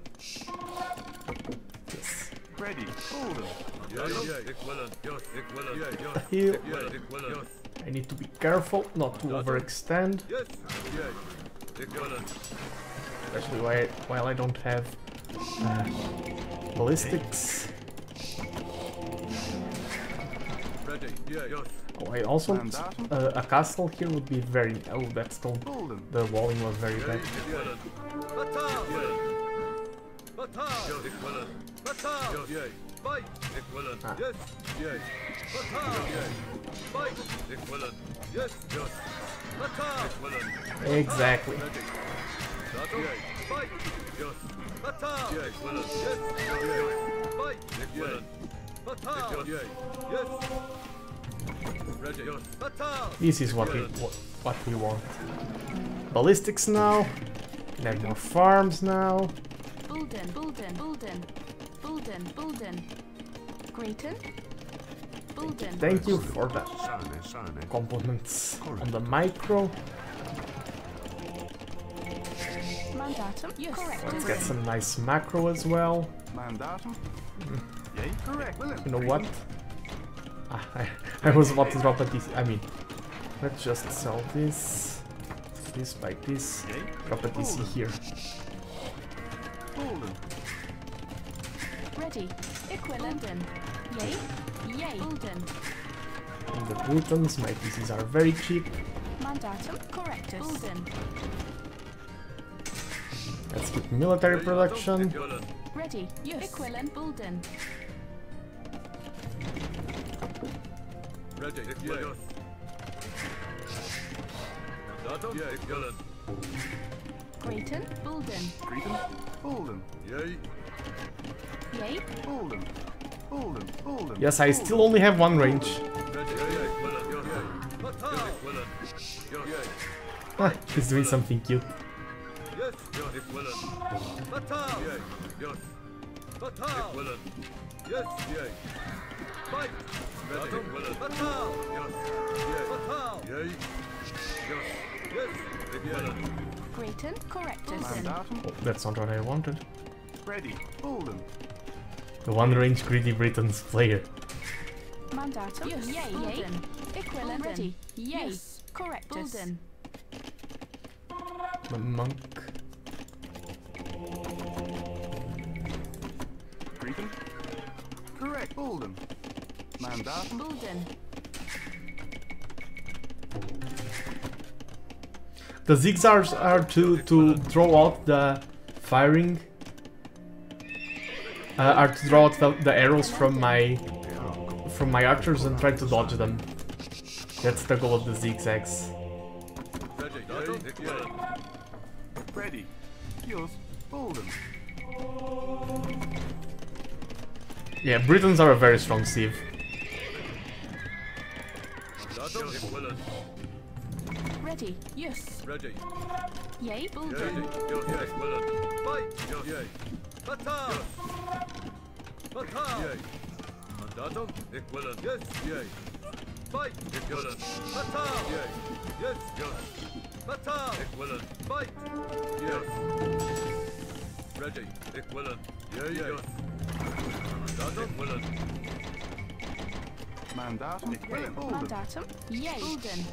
Yes. Ready. Bolden. Yay. Yay. Ik willen. Yes. Ik willen. Yay. Yes. Heal. Ik willen. Ik willen. Yes. I need to be careful not to overextend, Yes. Yay. Ik willen. especially while, while I don't have ballistics. Ready. Yeah. Yes. Oh, I also uh, a castle here would be very. Oh, that's. Bolden. The walling was very bad. Ik willen. Fatal. Willen. Fatal. Ik willen. Fatal. Yay. Fight. Ik willen. Ah. Yes. Yay. Fatal. Yay. Fight. Ik willen. Yes. Yes. Fatal. Ik willen. Exactly. Ready. Datum. Yay. Fight. Yes. Fatal. Yay. Ik willen. Yes. Yay. Fight. Ik willen. Fatal. Yay. Yes. Ready. Yes. Fatal. This is what we what, what we want. Ballistics now. Can have more farms now. Bulden. Bulden. Bulden. Bulden. Bulden. Grayton. Bulden. Thank you for that compliments on the micro. Mandatum. Yes. Correct. Let's get some nice macro as well. Mandatum. Yay. Correct. You know what? Ah, I, I was about to drop a DC. I mean, let's just sell this. This by this. Yay. Drop a DC here. Ready. Aquilin. Bulden. Yay. Yay. Bulden. And the Britons, my DCs are very cheap. Mandatum. Correctus. Bulden. Let's keep military production. Ready. Yes. Aquilin. Bulden. Ready. Ik willen. Datum. Ja, ik. Grayton. Bulden. Bolden. Yay. Yay. Bolden. Bolden. Bolden. Yes, I still only have one range. Ready. Ja, ja, ik willen. Ja, ja. Fatal. Ja, ik willen. Ja, ja. Ah, he's doing something cute. Yes. Ja, ik willen. Fatal. Ja, yes. Fatal. Ik willen. Yes. Fight. Ready. Ik willen. Fatal. Yes. Ja. Fatal. Yes. Yes. Ik willen. Correctus. Oh, that's not what I wanted. Ready. Bolden. The one range greedy Britons player. Mandatum. Yes. Yay. Yay. Aquilin. Ready. Yay. Yes. Correctus. Bulden. The monk. Greeting. Correct. Bolden. Mandatum. Bulden. The zigzags are to to draw out the firing uh, are to draw out the, the arrows from my from my archers and try to dodge them. That's the goal of the zigzags. Ready, yay, yay. Ready. Yeah, Britons are a very strong civ. Mandatum, ich willen. Ready. Yes. Ready, Yay. yay, Bulden. yes, ich willen. Fight, yay. Batal. Batal. Yay. Mandatum, ich willen. Yes, yay. Fight, ich willen. Batal. Yay. Yes, yes. Batal. Ich willen. Fight. Yes. Ready, ich willen. Yay, yes. Mandatum, ich willen. Mandatum. Willen. Bolden. Mandatum. Yay. Bulden.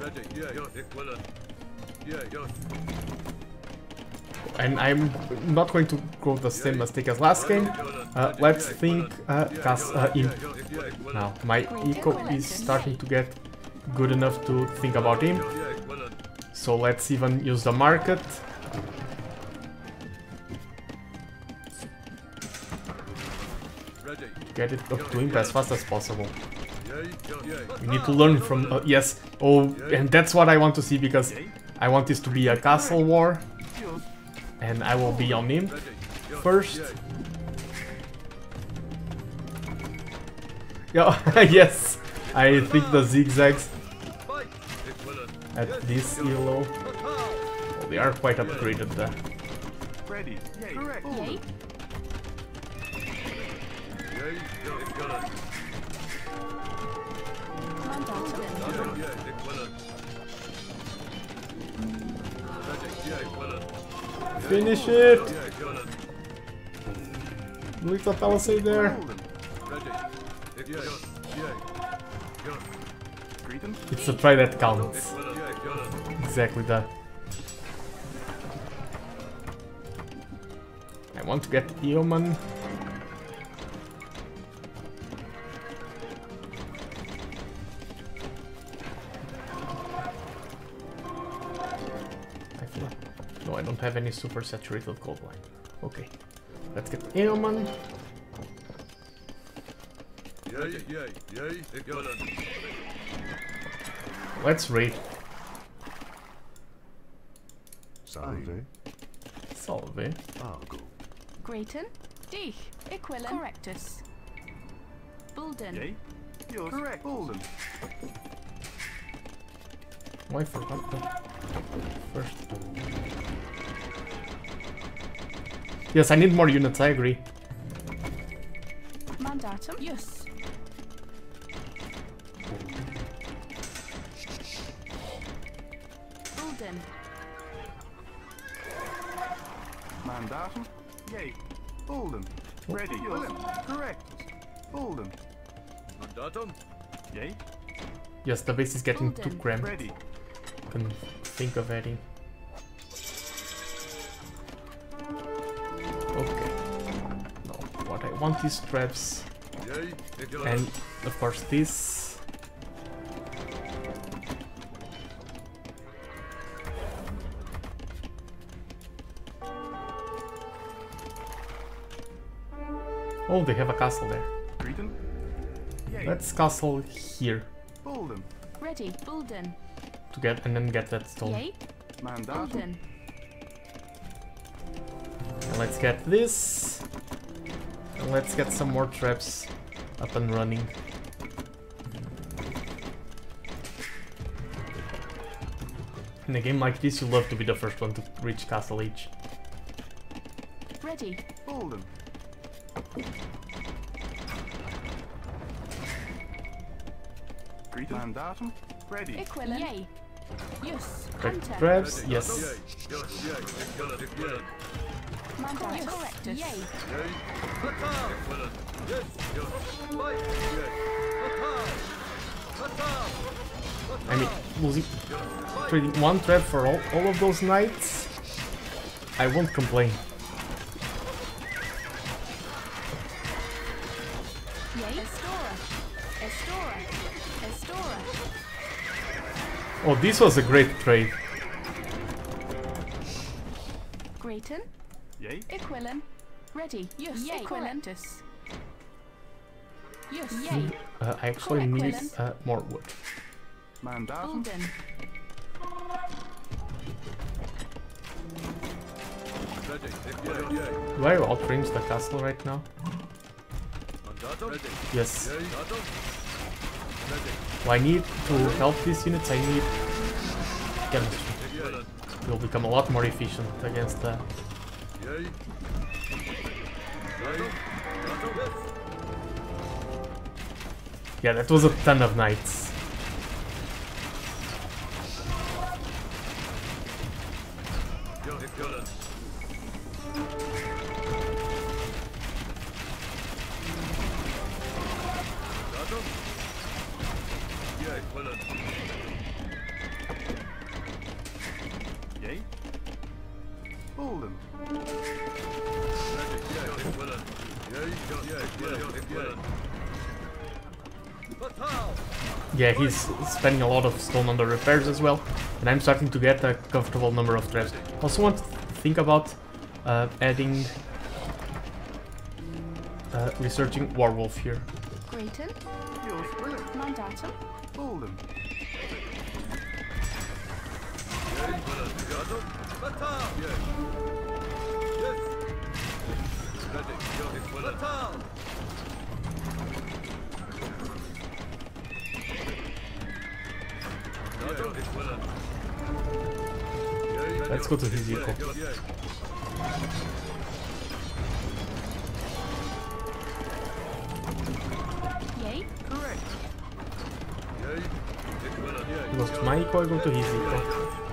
Ready, yeah, yes, ich willen. Yeah, yes. And I'm not going to go the same mistake as last game. Uh, let's think uh, cast uh, imp now. My eco is starting to get good enough to think about imp. So let's even use the market. Get it up to imp as fast as possible. Yay, yay. We need to learn from... Uh, yes. Oh, and that's what I want to see because I want this to be a castle war. And I will be on him first. Yeah, yes. I think the zigzags Fight. Ich willen. at this elo. Well, they are quite upgraded there. Ready. Yay. Correct. Finish it! Willen. Little palisade there. It's a try that counts. Exactly that. I want to get Yeomen. No, I don't have any super saturated gold line. Okay, let's get Yeomen. Yay, yay, yay, ich. Let's raid. Salve. Salve. Argo. Grayton. Dich. Equilin. Correctus. Bulden. Yay. Yours. Correct. Bolden. Oh, I forgot the first. Yes, I need more units, I agree. Mandatum. Yes. Bulden. Mandatum. Yay. Bolden. Ready. Oh. Yours. Correct. Bolden. Mandatum. Yay. Yes, the base is getting too cramped. Ready. Can think of adding. Okay. No, what I want is traps Yay, ich willen. and of course this. Oh, they have a castle there. Greeten. Let's castle here Bolden. Ready. Bulden. to get and then get that stone. Yay. Mandatum. Bulden. And let's get this. And let's get some more traps up and running. In a game like this, you love to be the first one to reach Castle Age. Ready. Bolden. Greeten. Mandatum. Ready. Equilin. Yay. Yes. Get Hunter. traps, Ready. yes. Yes, yay, ich willen, ich willen. Mandatum. Correctus. Yay. Yay. Batal. Yes, yes. Fight. Yay. Batal. Batal. I mean, losing, trading one trap for all, all of those knights, I won't complain. Oh, this was a great trade. Yay. Equilin, ready, yes, Yay, Equilentus. Yes, yay, Uh, I actually Correct, need uh, more wood. Mandatum. Bulden, Ready. Yay. Yay. Do I outrange the castle right now? Mandatum. Yes. Yay. Mandatum. Ready. Well, I need to help these units. I need chemistry. Yay. We'll become a lot more efficient against the. Yeah, that was a ton of knights. Yeah, he's spending a lot of stone on the repairs as well, and I'm starting to get a comfortable number of traps. Also want to think about uh, adding, uh, researching Warwolf here. Grayton, Yours. Brilliant. Mandatum, Bulden. Yay. Mandatum. Yes. Let's go to his vehicle. He goes to my vehicle, I go to his vehicle.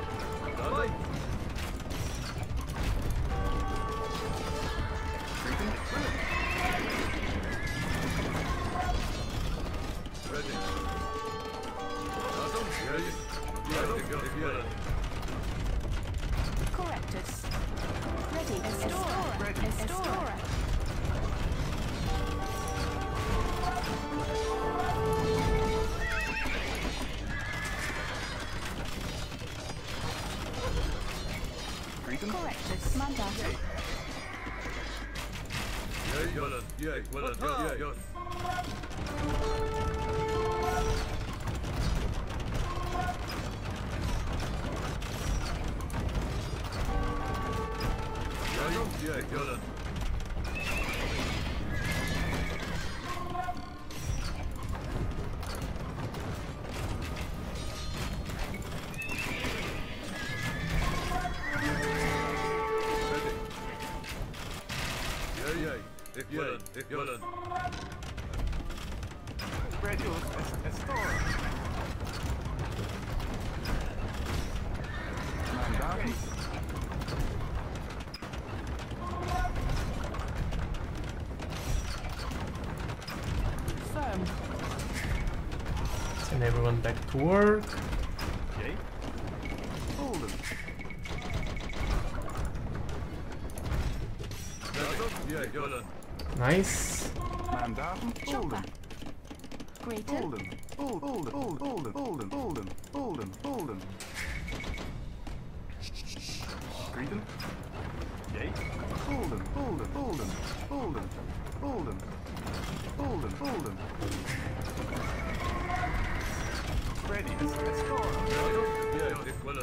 Work.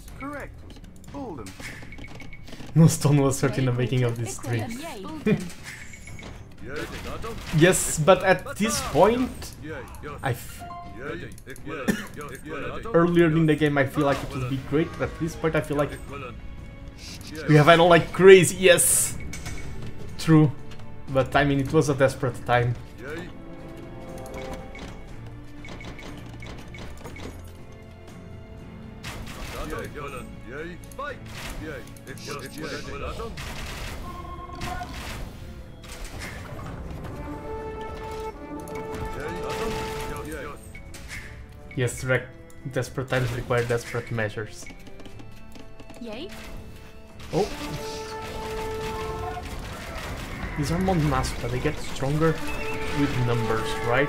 Bulden. Yours. Correctus. Bulden. No stone was hurt in the making of Grayton, this tree. Equilin, yay, Bulden, Yay. Mandatum. Yes, but at this point, Yay. Yes. I f- Yay. Equivalent. Equivalent. earlier in the game I feel like it would be great, but at this point I feel like we have had all like crazy. Yes, True. But I mean, it was a desperate time. Yes, yes. Yes, rec- desperate times require desperate measures. Yay. Oh! These are Monaspa, they get stronger with numbers, right?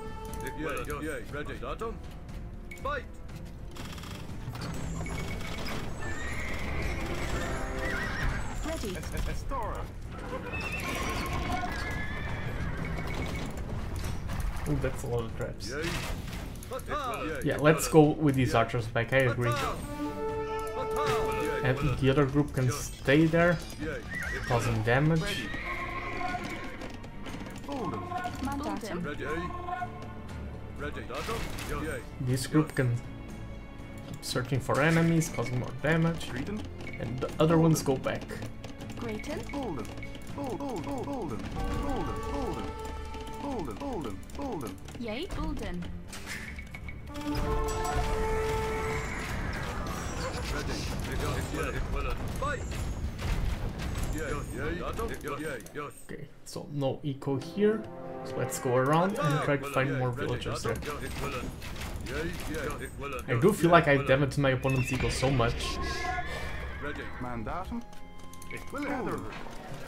Yay, well done. yay, ready. Start on. Fight! Ready. Stora. Ooh, that's a lot of traps. Yeah, let's go with these archers back, I agree. And the other group can stay there, causing damage. This group can keep searching for enemies, causing more damage, and the other ones go back. Grayton? Hold Hold Hold Hold Hold Hold Holden, Holden, Holden. Yay, Holden. Okay, so no eco here. So let's go around and try to find more villagers there. I do feel like I damaged my opponent's eco so much.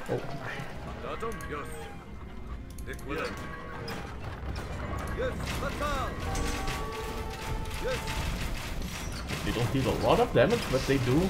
Oh, they don't deal a lot of damage, but they do.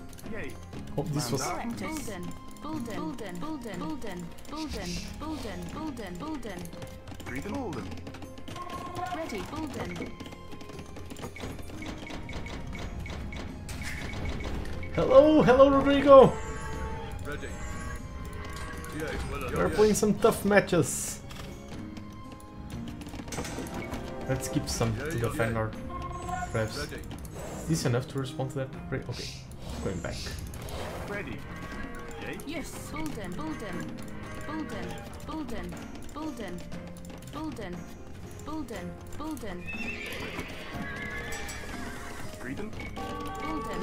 Yay. Oh, this was... Mandatum. Bulden. Bulden. Bulden. Bulden. Bulden. Bulden. Bulden. Bulden. Bulden. Cretan. Bolden. Ready. Bulden. Hello, hello Rodrigo! Ready. Yay. Ich will it. Uh, We're Yay. playing some tough matches. Let's keep some to defend our traps. Ready. Is this enough to respond to that? Okay. Going back. Ready. Yay. Yes. Bulden. Bulden. Bulden. Bulden. Bulden. Bulden. Bulden. Bulden. Cretan. Bulden.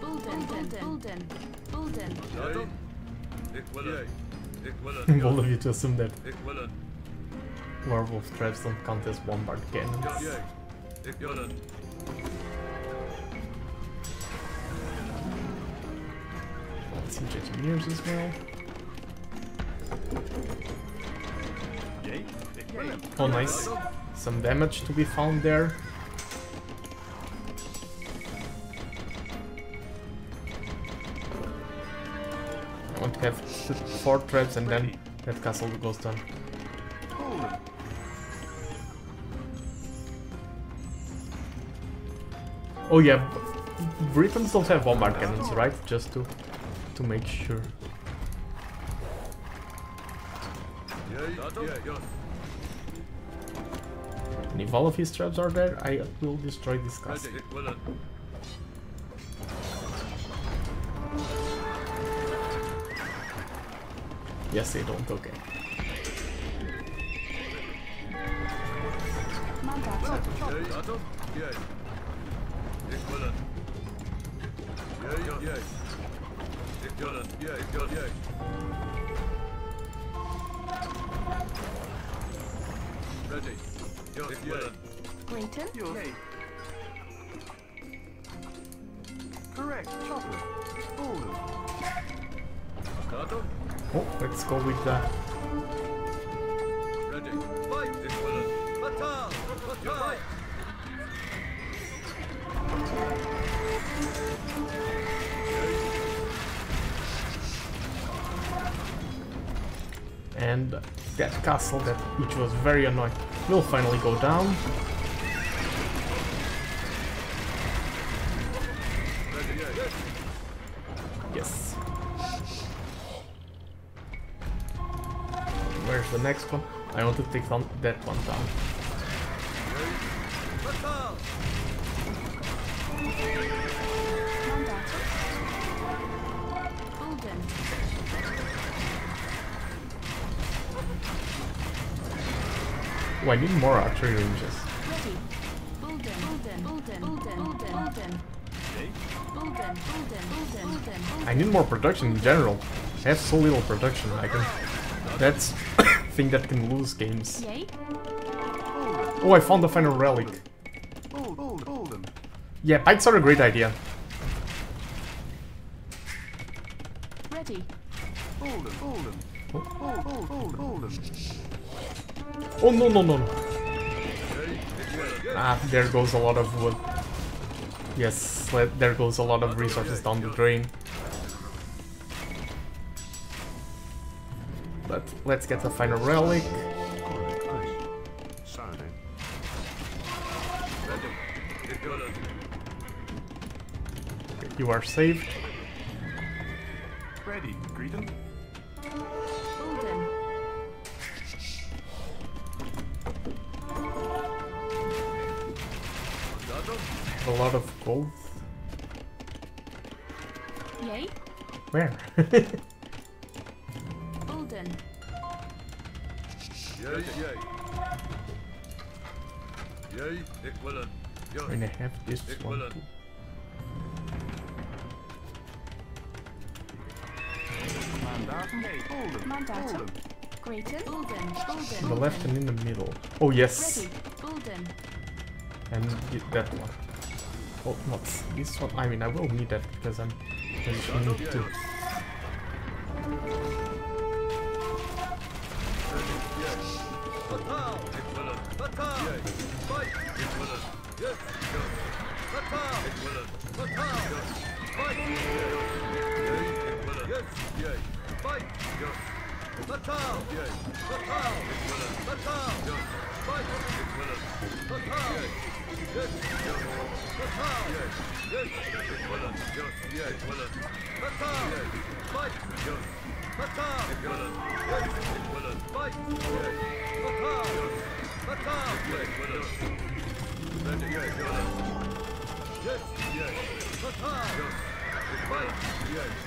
Bulden. Bulden. Bulden. Bulden. Datum. Ich will it. Ich will it. Bold Yes. of you to assume that Ich werewolf traps don't count as bombard cannons. Yay. It. Siege engineers as well. Oh, nice. Some damage to be found there. I want to have four traps and then that castle goes down. Oh yeah, Britons don't have bombard cannons, right? Just to to make sure. And if all of his traps are there, I will destroy this castle. Yes, they don't. Okay. Datum. Yay. Ik willen. Yay, yay. Ik willen. Yay, ik willen. Yay. Ready. Yes, ik willen. Grayton, Yay. Correct. Chopper. Golden. Datum. Oh, let's go with that. Ready. Fight. Ik willen. Batal. Batal. And that castle, that which was very annoying, will finally go down. Yes. Where's the next one? I want to take that one down. Oh, I need more archery ranges. I need more production in general. I have so little production. I can. That's thing that can lose games. Oh, I found the final relic. Yeah, bites are a great idea. ready. Golden, golden. Gold, gold, gold, golden. Oh no no no no. Ah, there goes a lot of wood. Yes, there goes a lot of resources down the drain. But let's get the final relic. You are saved. Gold. yay. Where? Bulden, Yay, yay. Yay, ik willen. When I Yes. have this Ik one. willen. too. Mandatum. Golden. Mandatum. Golden. Grayton, Bulden, Bulden. The left and in the middle. Oh yes, Ready. Bulden, and y- that one. Oh, not this one. I mean, I will need that because I'm too. Batal. Ik willen. Batal. Yay.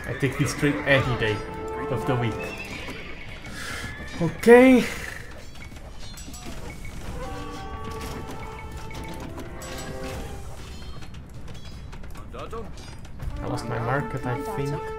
I take this trip any day of the week. Okay. I market, I think.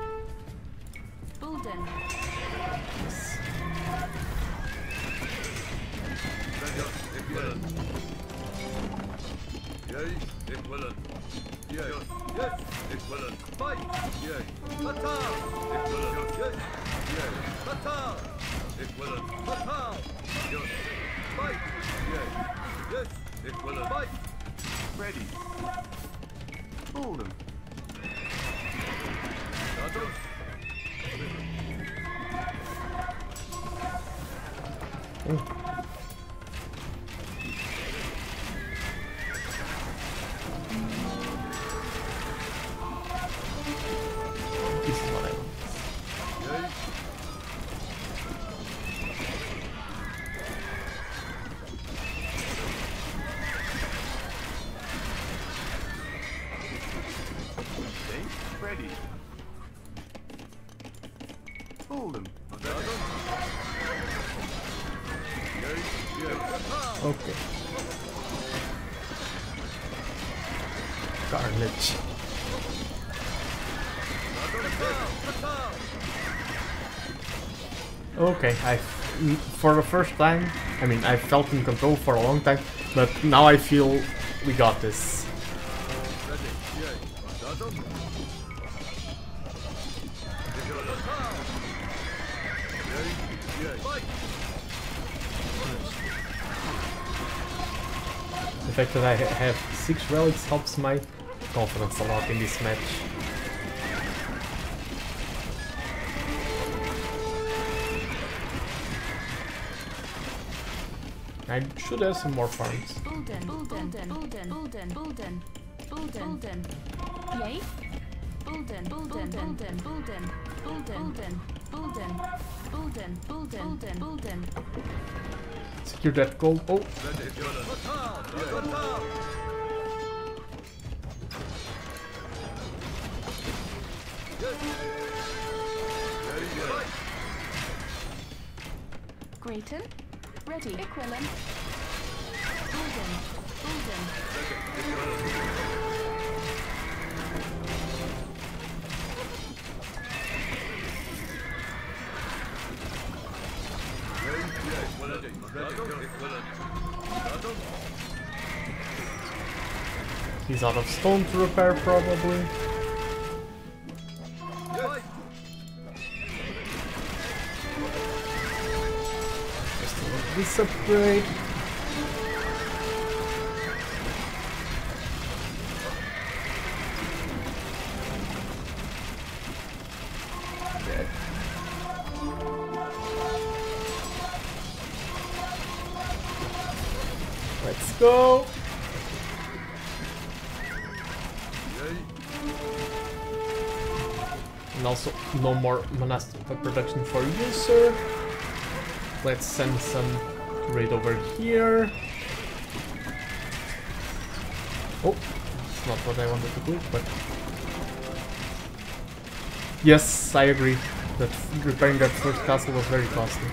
Okay, I for the first time, I mean, I felt in control for a long time, but now I feel we got this. The fact that I have six relics helps my confidence a lot in this match. Should have some more farms. Bulden, Bulden, Bulden, Bulden, Bulden, Bulden, Bulden. Yay? Bulden, Bulden, Bulden, Bulden, Bulden, Bulden, Bulden, Bulden, Bulden, Bulden. Secure that gold. Oh, Grayton, ready. Equilin. He's out of stone to repair probably. Just a little upgrade. No more monastic production for you, sir. Let's send some raid over here. Oh, it's not what I wanted to do, but... Yes, I agree. That repairing that first castle was very costly.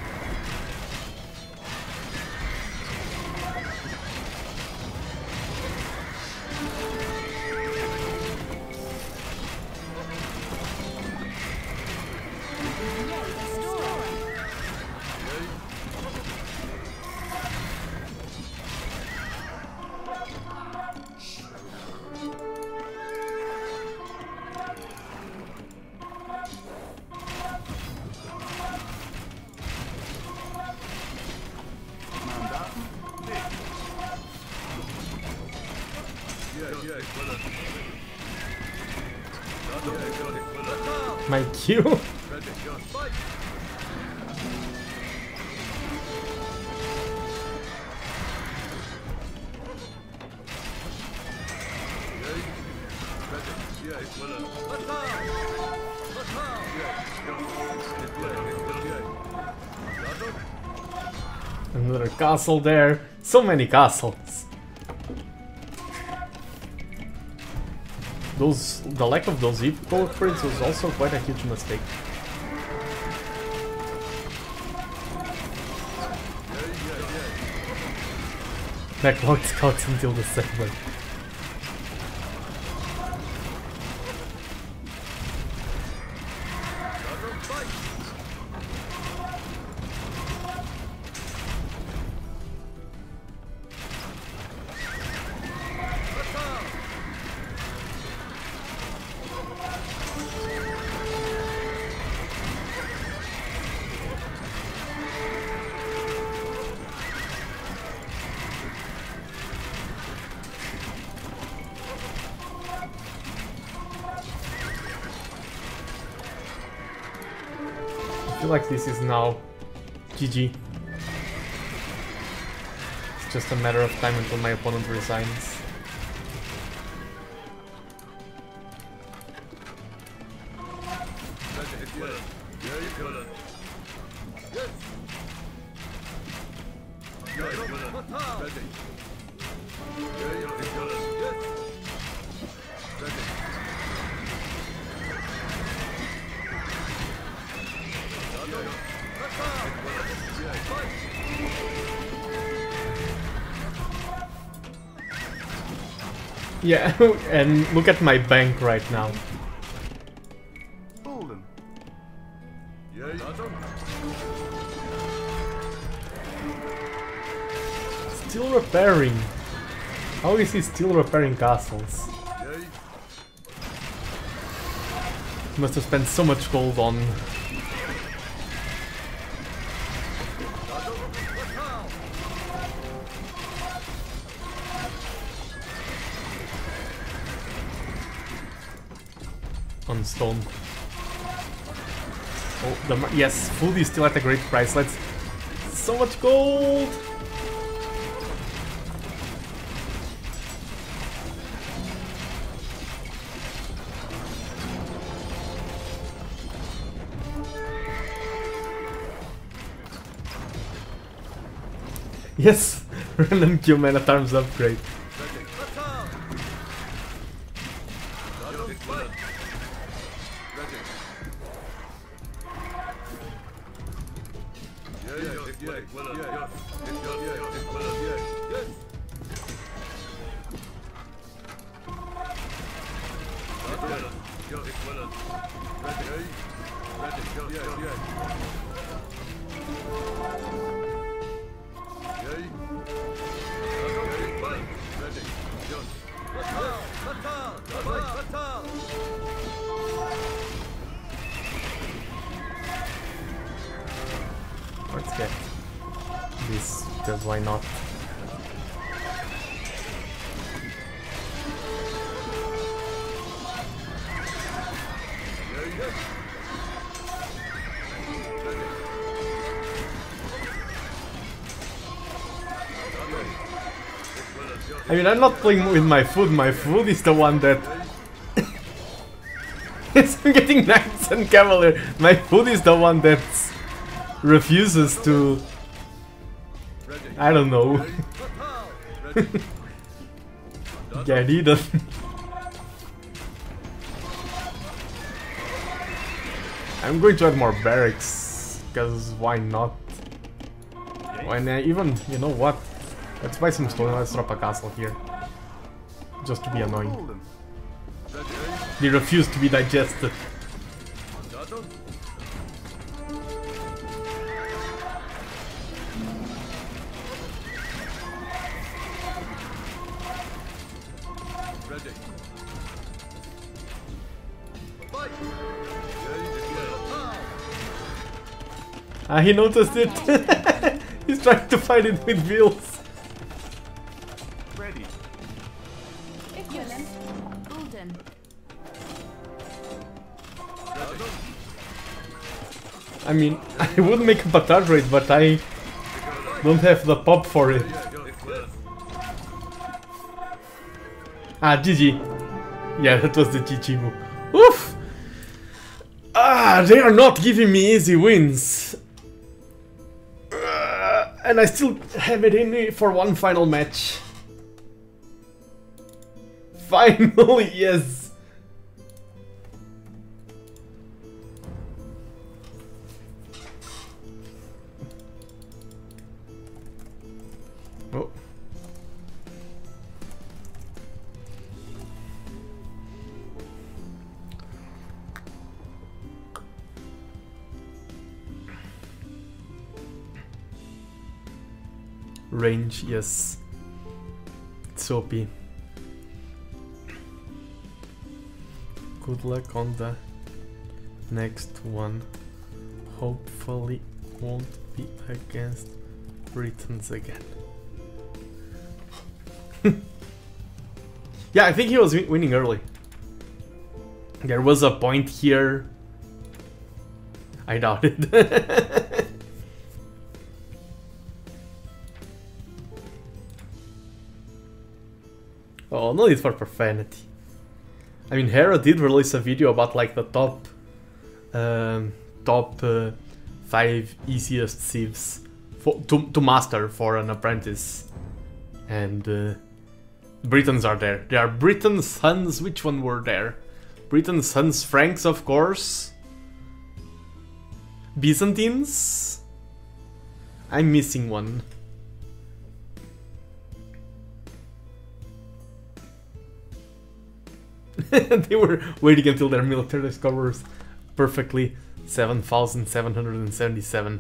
Q? Another castle there. So many castles. The lack of those evil upgrades was also quite a huge mistake. Backlog scouts until December. I this is now GG. It's just a matter of time until my opponent resigns. And look at my bank right now. Bulden. Yay. Datum. Still repairing. How is he still repairing castles? Must have spent so much gold on. Stone. Oh, the yes, food is still at a great price. Let's. So much gold! Yes! Random Q man at arms upgrade. I'm not playing with my food, my food is the one that... I'm getting knights and cavalier. My food is the one that refuses to... I don't know. Get eaten. I'm going to add more barracks, because why not? Why not? Even, you know what? Let's buy some stone, let's drop a castle here. Just to be annoying. They refuse to be digested. Ah, he noticed it. He's trying to fight it with wheels. I would make a battle raid, but I don't have the pop for it. Ah, GG. Yeah, that was the GG move. Oof! Ah, they are not giving me easy wins. Ah, and I still have it in me for one final match. Finally, yes! Range, yes. It's OP. Good luck on the next one. Hopefully won't be against Britons again. yeah, I think he was wi- winning early. There was a point here. I doubt it. oh, no need for profanity. I mean, Hera did release a video about like the top, um, top uh, five easiest civs for, to to master for an apprentice, and uh, Britons are there. There are Britons, Huns. Which one were there? Britons, Huns, Franks, of course. Byzantines. I'm missing one. they were waiting until their military was perfectly 7,777.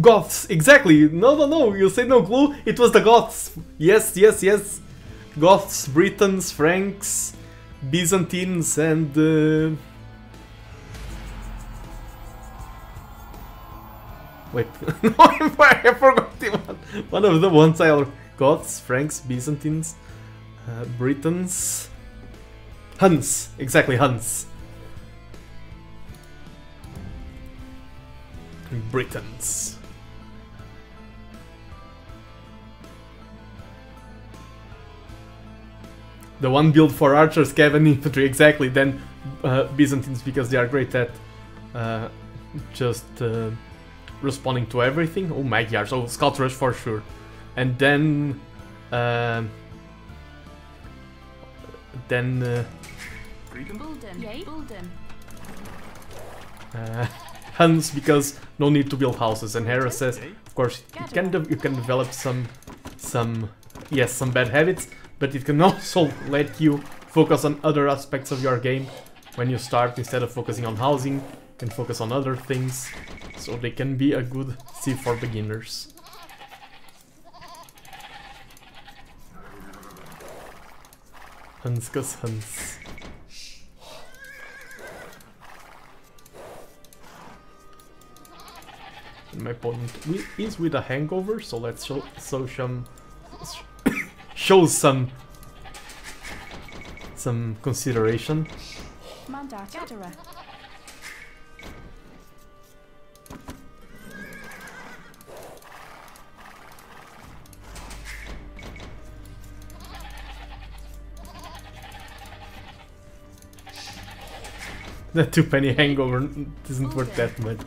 Goths, exactly! No, no, no, you say no clue, it was the Goths! Yes, yes, yes! Goths, Britons, Franks, Byzantines, and. Uh... Wait, no, I forgot one. One of the ones I al- Goths, Franks, Byzantines, uh, Britons, Huns, exactly Huns. Britons. The one built for archers, Kevin infantry, exactly. Then uh, Byzantines because they are great at uh, just uh, responding to everything. Oh, Magyars, oh, Scout Rush for sure. And then... um then... Uh, Greet Bulden. Yay. Bulden. uh, Huns because no need to build houses. And Hera says, of course, you can you can develop some some yes some bad habits, but it can also let you focus on other aspects of your game when you start instead of focusing on housing. You can focus on other things, so they can be a good C for beginners. Huns, cause Huns. My opponent is with a hangover, so let's show, show some show some some consideration. Gatherer. That two penny hangover isn't worth that much.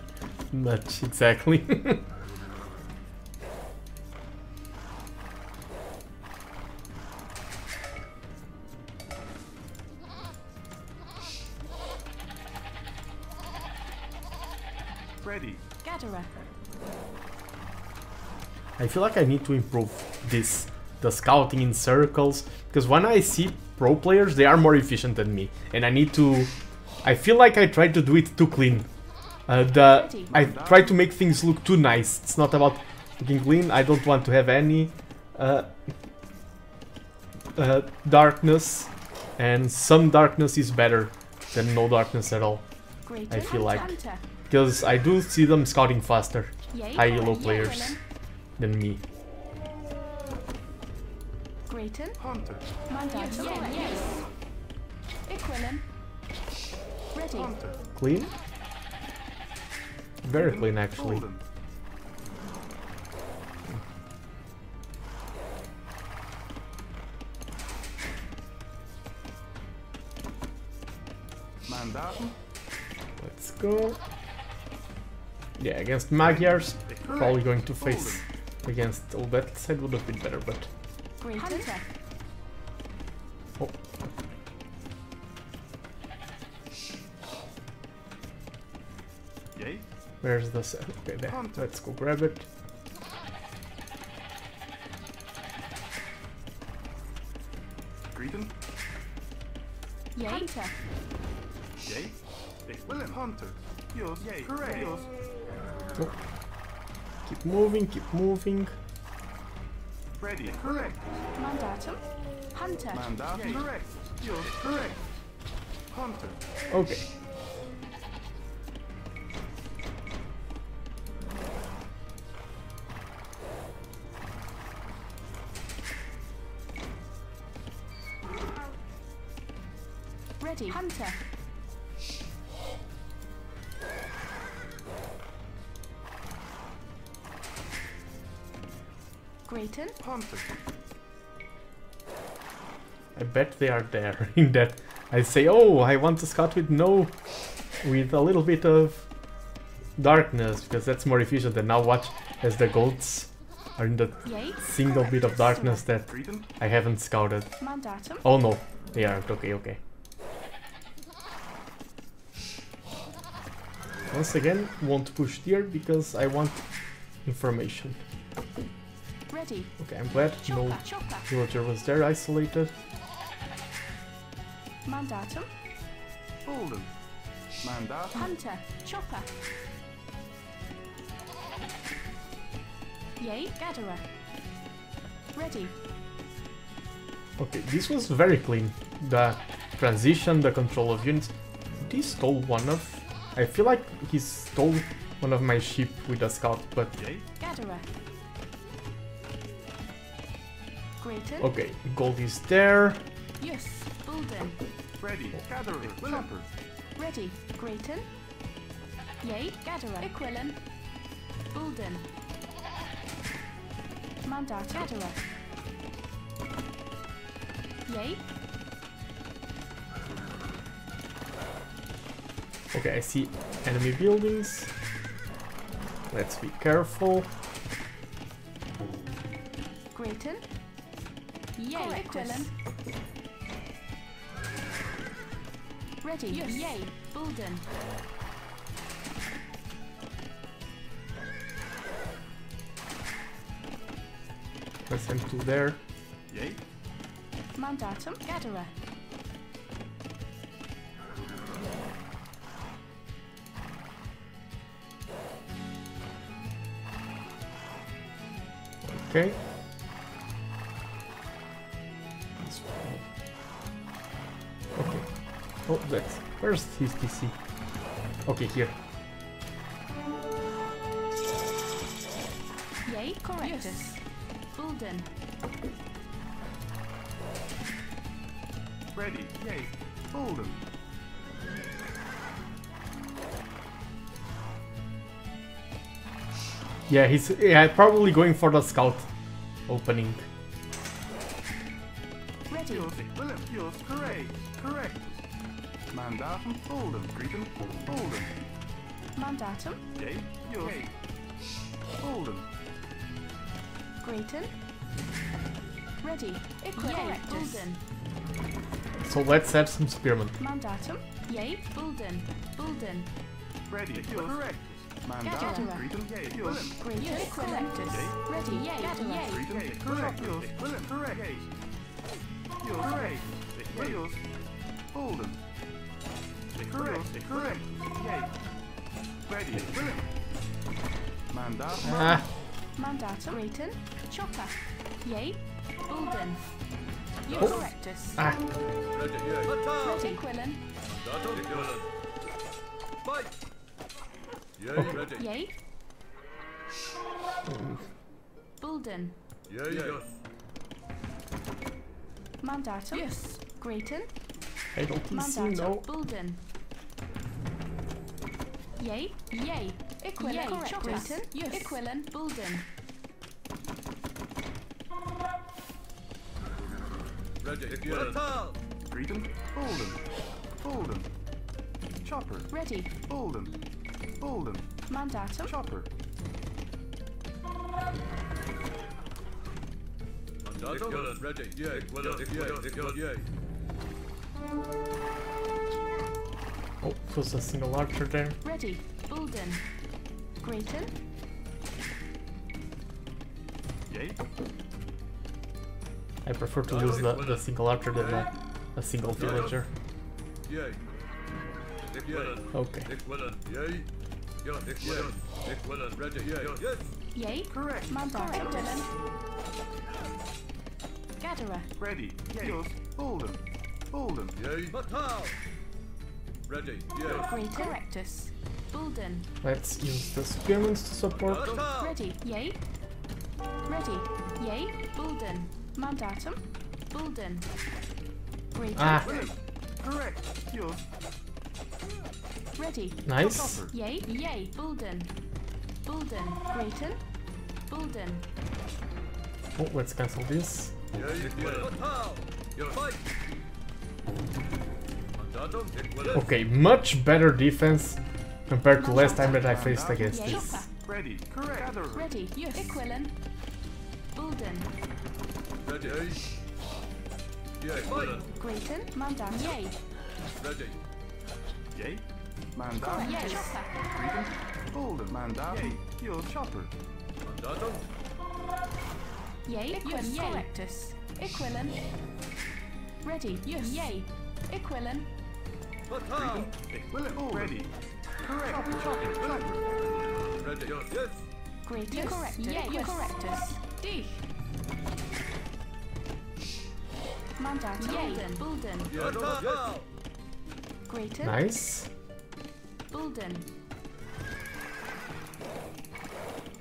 Much exactly. Ready. Gatherer. I feel like I need to improve this, the scouting in circles, because when I see pro players, they are more efficient than me, and I need to. I feel like I try to do it too clean. Uh, the I try to make things look too nice. It's not about looking clean. I don't want to have any uh, uh, darkness, and some darkness is better than no darkness at all. I feel like- Because I do see them scouting faster Yay. high elo players than me. Grayton. Hunter. Mandat. Yeah, yes. Equilin. Ready. Clean? Very clean actually. Golden. Mandaten. Let's go. Yeah, against Magyars, probably going to face against oh that side would have been better, but oh where's the set? Okay, there. Let's go grab it. Greeten. Yay. Hunter. Yay. Ik Willem Hunter. Yours. Yay. Correct. Yours. Oh. Keep moving, keep moving. Ready. Correct. Mandatum. Hunter. Mandaten. Correct. Yours. Correct. Hunter. Okay. Ready. Hunter. Grayton. Hunter. I bet they are there in that I say, oh, I want to scout with no, with a little bit of darkness, because that's more efficient. And now watch as the goats are in the Yay. single bit of darkness that I haven't scouted. Mandatum. Oh no, they aren't. Okay, okay. Once again, won't push here because I want information. Ready. Okay, I'm glad no Chopper. Chopper. villager was there isolated. Mandatum. Bolden. Mandatum. Hunter. Chopper. Yay. Gatherer. Ready. Okay, this was very clean. The transition, the control of units. This he stole one of... I feel like he stole one of my sheep with a scout, but... Yay. Gatherer. Grayton. Okay, gold is there. Yes. Bulden. Ready. Oh. Gatherer. Chopper. Ready. Grayton. Yay. Gatherer. Equilin. Bulden. Mandat. Gatherer. Yay. Okay, I see enemy buildings. Let's be careful. Grayton. Yay. Equilin. Ready. Yes. Yay. Bulden. Let's send two there. Yay. Mandatum. Gatherer. Okay. Okay. Oh, that's... Where's his DC? Okay, here. Yay. Correctus. Bulden. Ready. Yay. Bolden. Yeah, he's yeah, probably going for the scout opening. Ready. Yours. Willem. Yours. Correct. Correct. Mandatum. Bolden. Grayton. Bolden. Mandatum. Yay. Yours. Bolden. Grayton. Ready. Equilin. So let's add some spearmen. Mandatum. Yay. Bulden. Bulden. Ready. Yours. Correct. Mandatum. Gatherer. Grayton. Yay. Yours. Grayton. Equilectus. Ready. Yay. Yay. Grayton. Yay. Correct. Yours. Willem. Correct. Yay. Yours. Correct. Yay. Yours. Bolden. Correct. Correct. Yay. Ready. Willem. Mandatum. Ah, Mandatum. Grayton. Chopper. Yay. Bulden. Oh. Eucorrectus. ah. Ready, yay. Batal! Ready. Equilin. Mandatum. Equilin. Fight! Yay, ready. Yay. Bulden. Yay, yes. Mandatum. Yes. Grayton. I don't see Mandatum. no. Bulden. Yay. Yay. Equilin. Yay. Grayton. Yes. Equilin. Bulden. Ready, Equilin. Grayton. Bolden. Bolden. Chopper. Ready. Bolden. Bolden. Mandatum. Chopper. Mandatum. Equilin. Ready, yay. Equilin. Yay, Equilin. Yay. Oh, there's a single archer there. Ready. Bulden. Grayton. Yay. I prefer to use the, the single archer than a, a single villager. Yay. Okay. Equilin. Yay. Yes, Equilin. Equilin. Ready, yay. Yes. Yay. Correct. Mandatum. Gatherer. Ready. Yay. Yours. Bolden. Bolden. Yay. Batal! Ready, yay. Grayton. Correctus. Bulden. Let's use the spearmen to support. Batal! Ready. Yay. Ready. Yay. Bulden. Mandatum. Bulden. Grayton. Ah, Correct. Yours. Ready. nice. Chopper. Yay. Yay. Bulden. Bulden. Grayton. Bulden. Oh, let's cancel this. Yay, Equilin. Batal! Your fight! Mandatum. Equilin. Okay, much better defense compared to last time that I faced against this. Ready. Correct. Ready. Yes. Equilin. Bulden. Ready, yay. Yay, Grayton. Mandatum. Yay. Ready. Yay. Mandatum. Yay. Chopper. Grayton. Bolden. Mandatum. Yay. Yours. Chopper. Mandatum. Yay, equin, correctus. Equilin. Ready, yes. Yay. Equilin. Fatal. Equilin. Ready. Correct. Equilin. Ready. Yes. Yes. Greatus. Correctus. Yay, correctus. Dich. Mandatum. Yay. Bulden. Yes. Fatal. Greater. Nice. Bulden.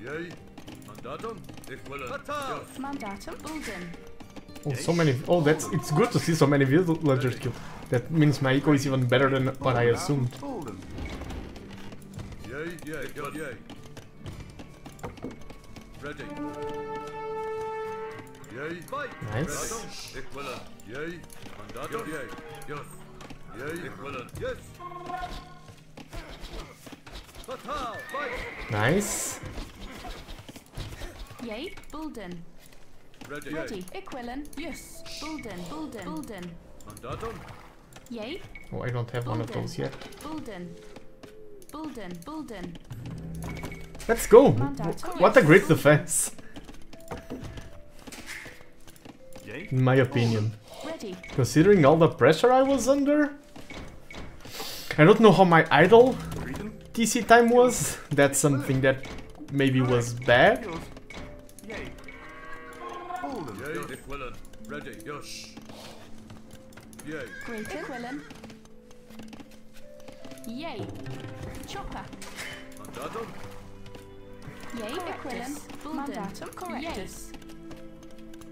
Yay. Mandatum. Equilin. Fatal. Mandatum. Bulden. Oh, so many. Oh, that's. It's good to see so many villagers killed. That means my eco is even better than what I assumed. Bolden. Yay. Yay. Yes. Yay. Ready. Yay. Fight. Nice. Mandatum. Equilin. Yay. Mandatum. Yay. Yes. Yay. Equilin. Yes. Fatal. Fight. Nice. Yay. Bulden. Ready. Ready. Equilin. Yes. Bulden. Bulden. Bulden. Mandatum. Yay. Oh, I don't have one of those yet. Bulden. Bulden. Bulden. Let's go. Mandatum. What a great defense, Yay. in my opinion. Ready. Considering all the pressure I was under. I don't know how my idle Greeten. TC time was. That's something that maybe was bad. Yay. Bolden. Yay. Equilin. Ready. Yes. Yay. Greater. Equilin. Yay. Chopper. Mandatum. Yay. Equilin. Mandatum. Correctus.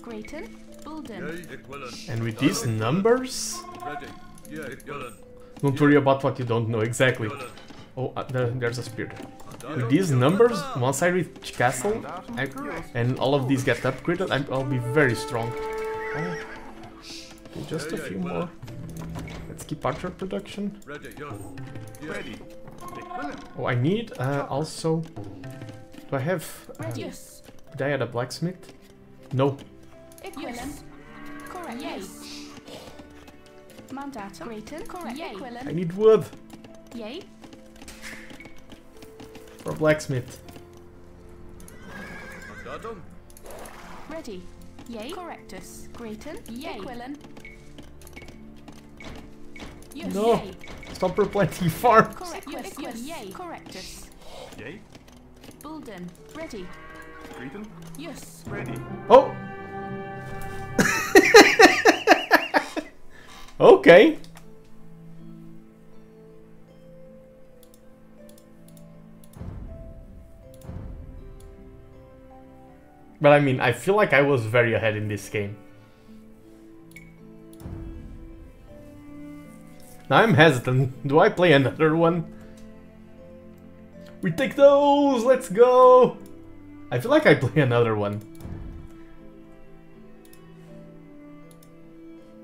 Greater. Bulden. And with these numbers, Ready. Yay. Equilin. don't worry about what you don't know exactly. Equilin. Oh, uh, there, there's a spear. With these numbers, once I reach castle I, and all of these get upgraded, I'm, I'll be very strong. Oh, okay, just a Yeah, yeah, few more. Let's keep archer production. Ready. Yes. Yay. Ready. Equilin. Oh, I need uh, also. Do I have? Uh, did I add a blacksmith? No. Equilin. Correct. Yay. Mandatum. Greater. Correct. I need wood Yay. For a blacksmith. Ready. Yay. Correctus. Greater. Yay. Equilin. Yes. No. Yay. Stop replanting farms. Correct. Yes. Yes. Yay. Correctus. Yay. Bulden. Ready. Greeten. Yes. Ready. Oh. okay. But I mean, I feel like I was very ahead in this game. Now I'm hesitant. Do I play another one? We take those! Let's go! I feel like I play another one.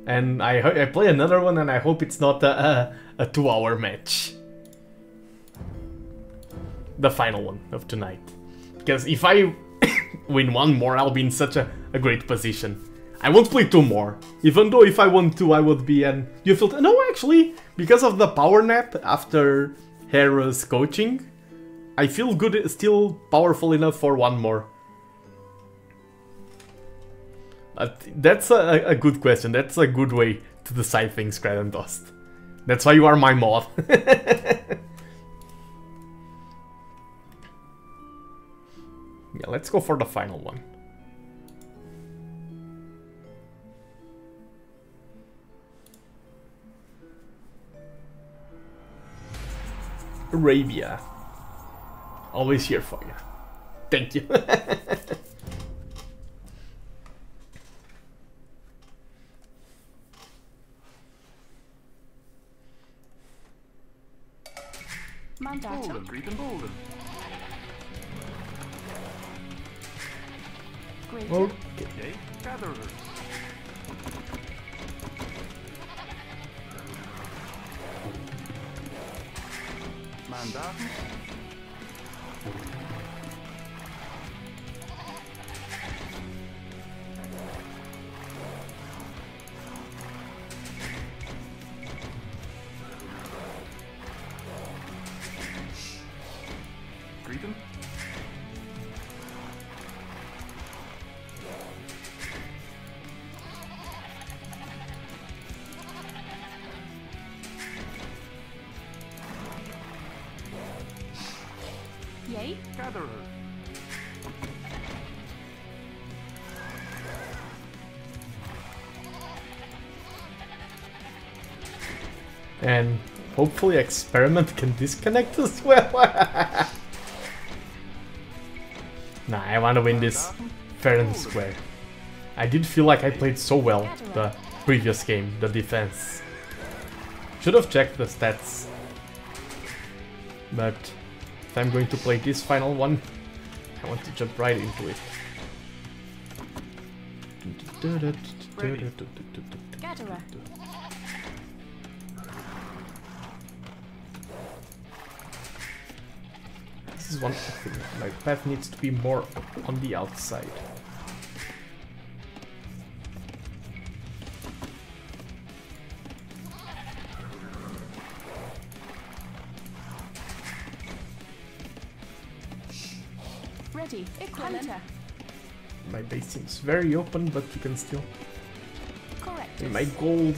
And I, I play another one and I hope it's not a, a, a two hour match. The final one of tonight. Because if I win one more, I'll be in such a, a great position. I won't play two more. Even though if I won two, I would be an... You feel... No, actually, because of the power nap after Hera's coaching, I feel good, still powerful enough for one more. But that's a, a good question. That's a good way to decide things, Credit Dust. That's why you are my mod. yeah, let's go for the final one. Arabia. Always here for you. Thank you. Mandatum. Bolden. Okay. Gatherer. Hopefully experiment can disconnect as well. nah, I wanna win this fair and square. I did feel like I played so well the previous game, the defense. Should have checked the stats. But if I'm going to play this final one, I want to jump right into it. Gatherer. Is one thing. My path needs to be more on the outside. Ready. Hunter. My base seems very open, but you can still. Correct. My gold.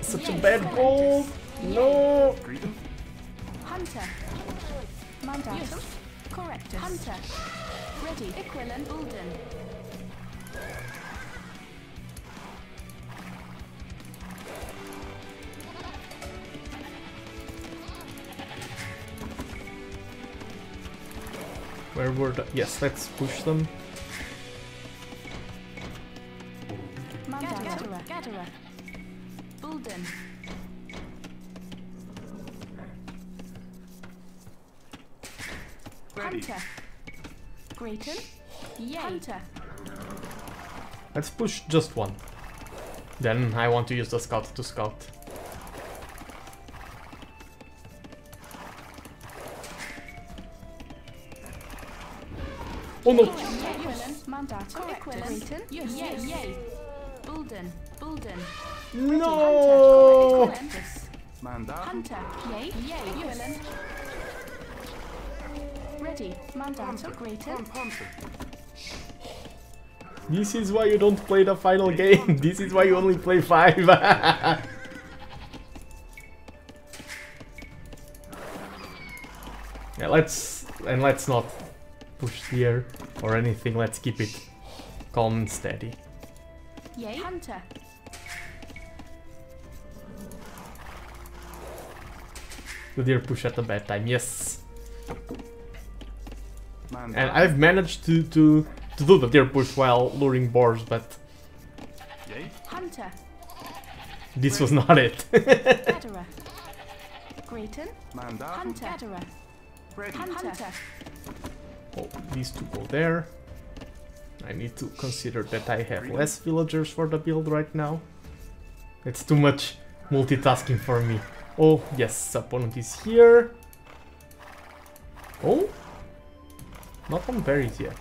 Such a bad correct. gold. No. Greeting. Hunter. Mandatum. Correct. Hunter. Ready. Equilin. Ulden. Where were the? Yes, let's push them. Yay. Hunter. Let's push just one. Then I want to use the scout to scout. Oh no! Equilin. Mandatum. Equilin. Grayton. Yay. Yay. Ulden. Ulden. No! Hunter. Yay. Yay. Ready. Mandatum. Grayton. Hunt, hunter. This is why you don't play the final game. This is why you only play five. yeah, let's and let's not push here or anything. Let's keep it calm and steady. Yay. Hunter. The deer push at a bad time. Yes, Mandatum. and I've managed to to to do the deer push while luring boars, but Hunter. this was not it. Gatherer. Grayton. Hunter. Hunter. Oh, these two go there. I need to consider that I have less villagers for the build right now. It's too much multitasking for me. Oh, yes, opponent is here. Oh? Not on berries yet.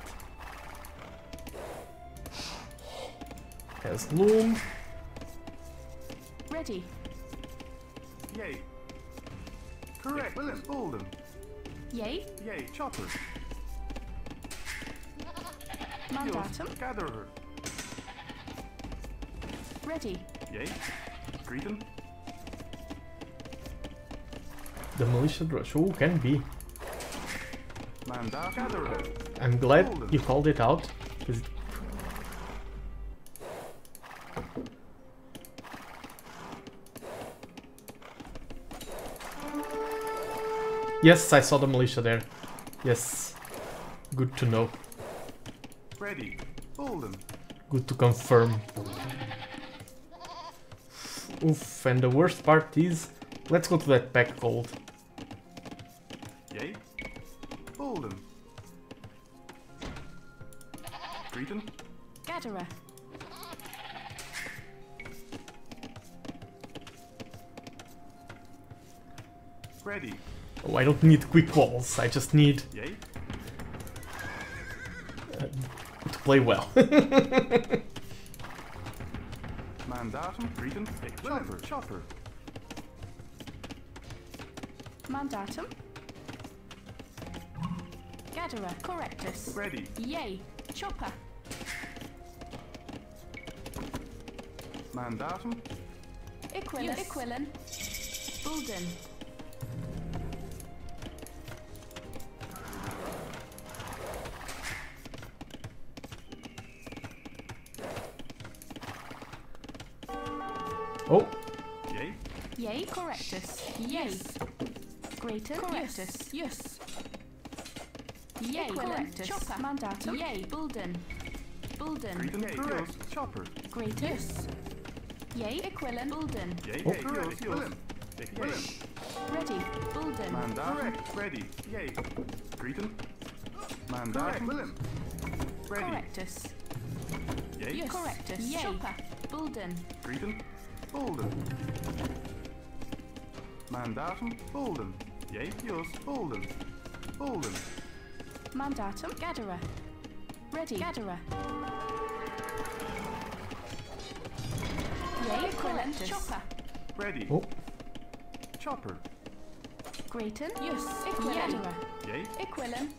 Has loom. Ready. Yay. Correct. William. Bolden. Yay. Yay. Chopper. Mandatum. Skills. Gatherer. Ready. Yay. Greeting. The militia rush. Oh, can be. Mandatum. Gatherer. I'm glad you called it out. 'cause Yes, I saw the militia there. Yes. Good to know. Ready. Hold them. Good to confirm. Oof, and the worst part is... Let's go to that pack gold. Yay. Bolden. Greeting. Gatherer. Ready. Oh, I don't need quick walls. I just need Yay. Uh, to play well. Mandatum. Greeting. Chopper. Chopper. Mandatum. Gatherer. Correctus. Ready. Yay. Chopper. Mandatum. Equilus. Equilin. Bulden. Yes. Yay. Correctus. Chopper. Mandatum. Yay. Bulden. Bulden. Greeting. Correct. Chopper. Greater. Yes. Yay. Equilin. Bulden. Yay. Oh. Correct. Willem. Willem. Ready. Bulden. Mandat. Correct. Ready. Yay. Greeting. Mandat. Willem. Ready. Correctus. Yay. Yes. Correctus. Yay. Chopper. Bulden. Greeting. Bolden. Mandatum. Bolden. Yay. Jos. Bolden. Bolden. Mandatum. Gatherer. Ready. Gatherer. Yay. Equilin. Chopper. Ready. oh, Chopper. Greaton. Yes. Equilin. Gatherer. Yay. Equilin.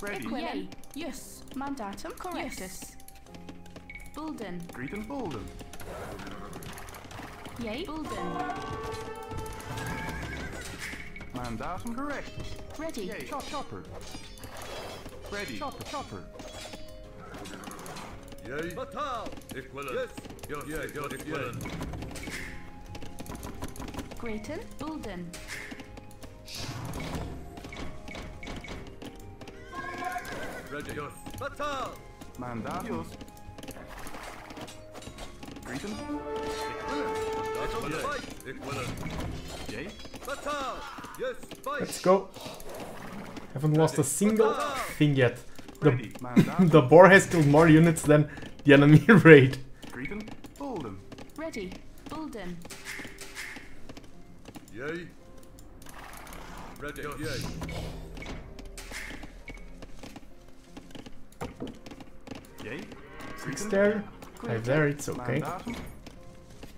Ready. Equilin. Yes. Mandatum. Correctus. Bulden. Greeting. Bolden. Yay. Bulden. Mandatum. Correct. Ready. Yay. Chop. Chopper. Ready. Chopper. Chopper. Yay. Fatal. Equivalent. Yes. Yes. Yes. Yes. Equivalent. Greaton. Bulden. Ready. Yes. Fatal. Mandatus. Greeting. Let's go. Haven't lost a single thing yet. The, the boar has killed more units than the enemy raid. Greeting. Bolden. Ready. Bulden. Yay. Ready. Yay. Yay. Six there, five there, it's okay.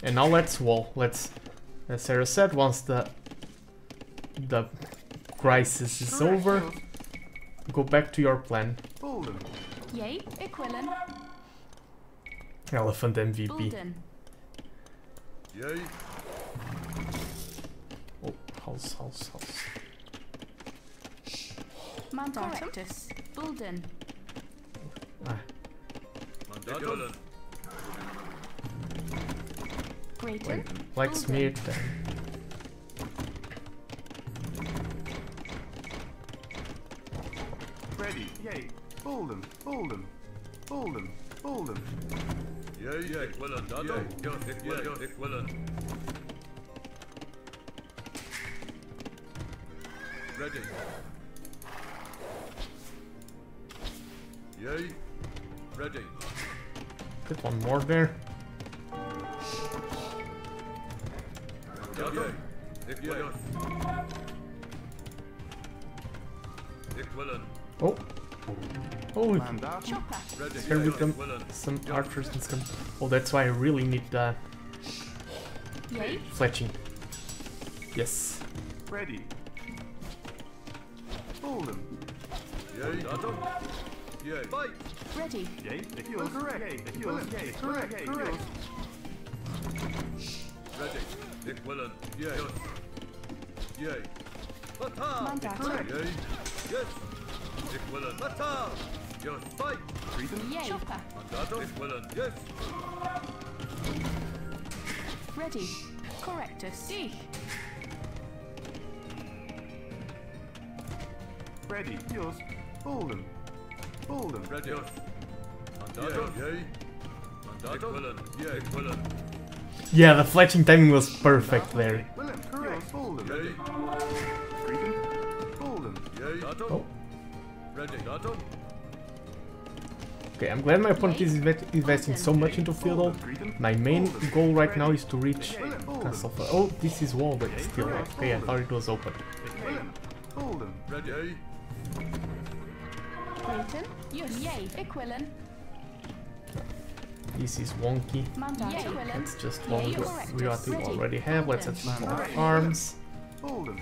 Mandatum. And now let's wall. Let's, as Sarah said, once the the crisis is over, go back to your plan. Bolden. Yay. Equilin. Elephant MVP. Bulden. Yay. Oh, house, house, house. Mandatum. Correctus. Bulden. Ah, Mandatum. Greaton. wait, blacksmith. And Ready. Yay. Bolden. Bolden. Bolden. Bolden. Yay. Yay. Equivalent. Yay. Yes. Equivalent. Equivalent. Ready. Yay. Ready. Put one more there. Here we Yay. come. Some archers and some. Oh, that's why I really need the Yay. fletching. Yes. Ready. Bolden. Yay. Datum. Yay. Fight. Ready. Yay. Jos. Correct. Yay. Jos. Yay. Correct. Yay. Jos. Ready. Equivalent. Yay. Yay. Fatal. Mandatum. Yay. Yes. Equivalent. Fatal. Yes. Fight. Greeting. Yay. Chopper. Mandatum. Equivalent. Yes. Ready. Correctus. Ich. Ready. Jos. Bolden. Bolden. Ready. Yes. Mandatum. Yay. Mandatum. Equivalent. Yay. Equivalent. Yeah, the fletching timing was perfect there. Willem. Correct. Bolden. Yay. Greeting. Bolden. Yay. Oh. Ready. Datum. Okay, I'm glad my opponent is investing so much into Feudal. My main goal right now is to reach Willem. Bolden. Castle. Oh, this is wall, but still. Okay, I thought it was open. Willem. Bolden. Ready. Yay. Greaton. Yes. Yay. Equilin. This is wonky. Mandatum. Let's just Yay. wall Correctus. we we already have. Let's add Bulden. some more arms. Bolden.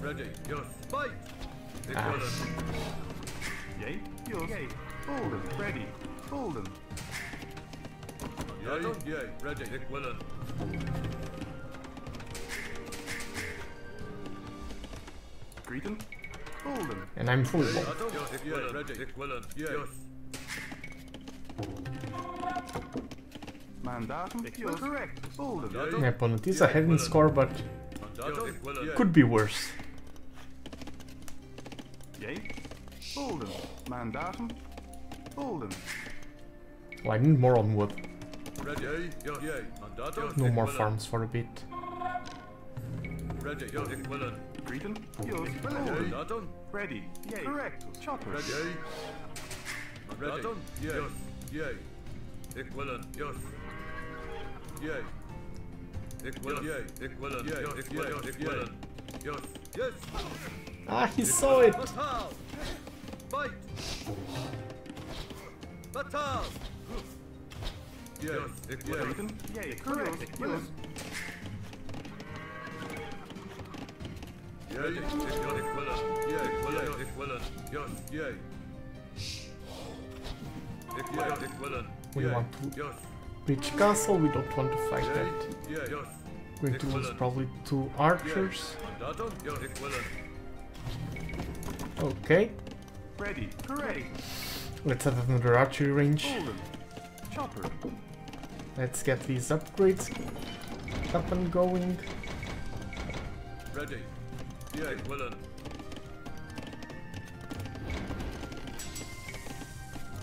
Ready, your spite! Ash. Yay. Yay. Hold them, ready. Hold them. Yay, yay, ready, Dick Willen. Greet them. Hold them. And I'm full. Ready, Willen. Yes. Mandatum. Yours. Correct. Bolden. Mandatum. My opponent is ahead in uh, score, but Mandatum. Ik willen. Yes. could be worse. Yay. Bolden. Mandatum. Bolden. Well, I need more on wood. Ready. Yay. Yes. Yay. Mandatum. No Ik more willen. farms for a bit. Ready. Yes. Ik willen. Greeting. Yours. Yay. Bolden. Mandatum. Ready. Yay. Correct. Chopper. Ready. Yay. Mandatum. Yes. Yay. Ik willen. Yes. Yay. Ik willen. Yay. Yes. Yes. Ah, he saw it! Batal. Fight. Batal. Yes. Ik willen. Greeting. Yay. Correct. Yours. Yay. Ik willen. Ik willen. Yay. Ik willen. Ik willen. Yes. Yay. Ik willen. Ik willen. We Yay. want to Yes. Reach castle, we don't want to fight that. Going to lose probably two archers. Mandatum? Yes. Ik willen. Okay, Ready. Correct. let's have another archery range. Chopper. Let's get these upgrades up and going. Ready. Yay. Ik willen.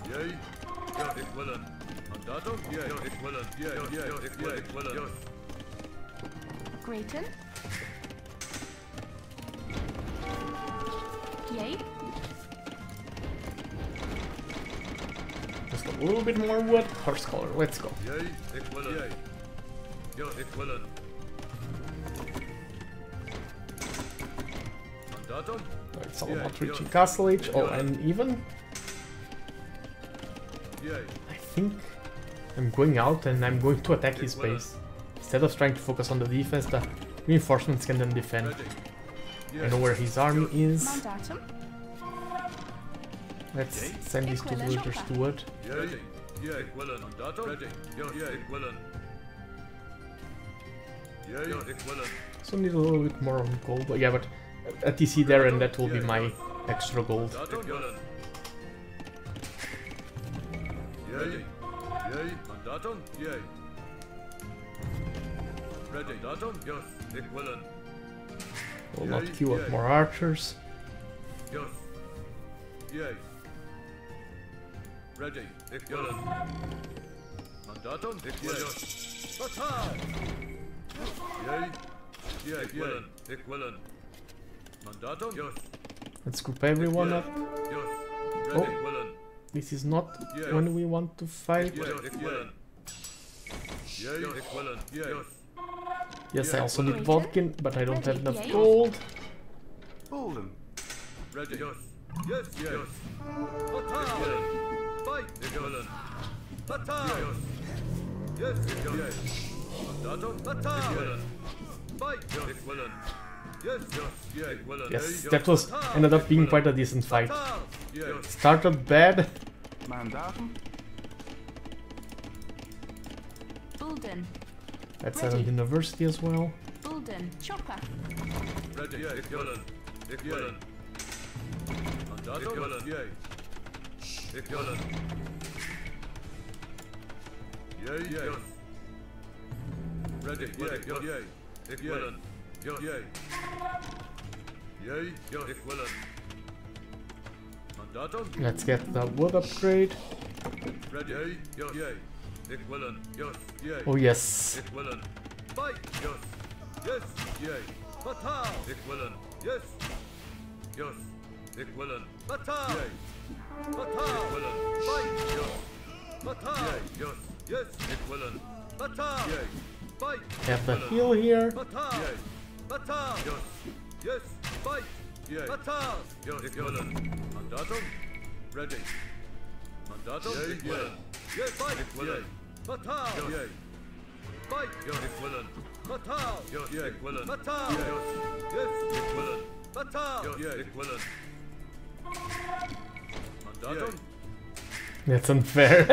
Yay. Ja, ik willen. Grayton. Yay. Just a little bit more wood. Horse collar, let's go. Yay. Ik willen. Yay. Ja, ik willen. Mandatum? It's all about reaching castle age. Oh, and even Yay. I think I'm going out and I'm going to attack his base. Instead of trying to focus on the defense, the reinforcements can then defend. I know where his army is. Let's send these two villagers shopper. to wood. Ready. Yay. Ik willen. Mandatum? Ready. Ja, ja, ik willen. Yay. Ja, ik willen. So need a little bit more on gold. But yeah, but a TC there and that will be my extra gold. Mandatum? Ik willen. Yay. Yay. Mandatum? Yay. Ready. Mandatum? Yes. Ik willen. Will not Yay, queue up more archers. Yes. Yay. Ready. Ik willen. Mandatum? Ik willen. Batal! Yay. Yay. Ik willen. Ik willen. Mandatum? Yes. Let's group everyone up. Yes. Oh. Ready. Ik willen. This is not Yeah. when we want to fight. Yay. Ik willen. Yay. Ik willen. Yay. Yes, I also need Wait, Bodkin, but I don't have enough gold. Bolden. Ready. Yes. Yes. Yes. Batal! Fight! Batal! Yes. Yes. Mandatum? Batal! Fight! Yes. Yes. Yes, that was ended up being quite a decent fight. Batal! Yes. Started bad. Mandatum. Bulden. Let's have a university as well. Bulden. Chopper. Ready. Ik willen. Ik willen. Mandatum? Ik willen. Jee. Ik willen. Jee. Jee. Ready. Jee. Jee. Jee. Ik willen. Jee. Jee. Jee. Jee. Ik willen. Mandatum? Let's get the wood upgrade. Oh yes. Ik willen. Fight! Yes! Yes! Yay! Batal! Ik willen. Yes! Yes! Ik willen. Batal! Yay! Batal! Ik willen. Fight! Yes! Batal! Yay! Yes! Yes! Ik willen. Batal! Yay! Fight! Have the heal here. Batal! Yay! Yes! Yes! Fight! Yay! Batal! Yes! Ik. Mandatum? Ready. Mandatum? Yay! Ik willen. Yes! Fight! Ik willen. Batal! Yay! Fight! Yes, ik willen. Batal! Yes, ik willen. Batal! Yes, yes, ik willen. Batal! Yes, ik. Mandatum? That's unfair.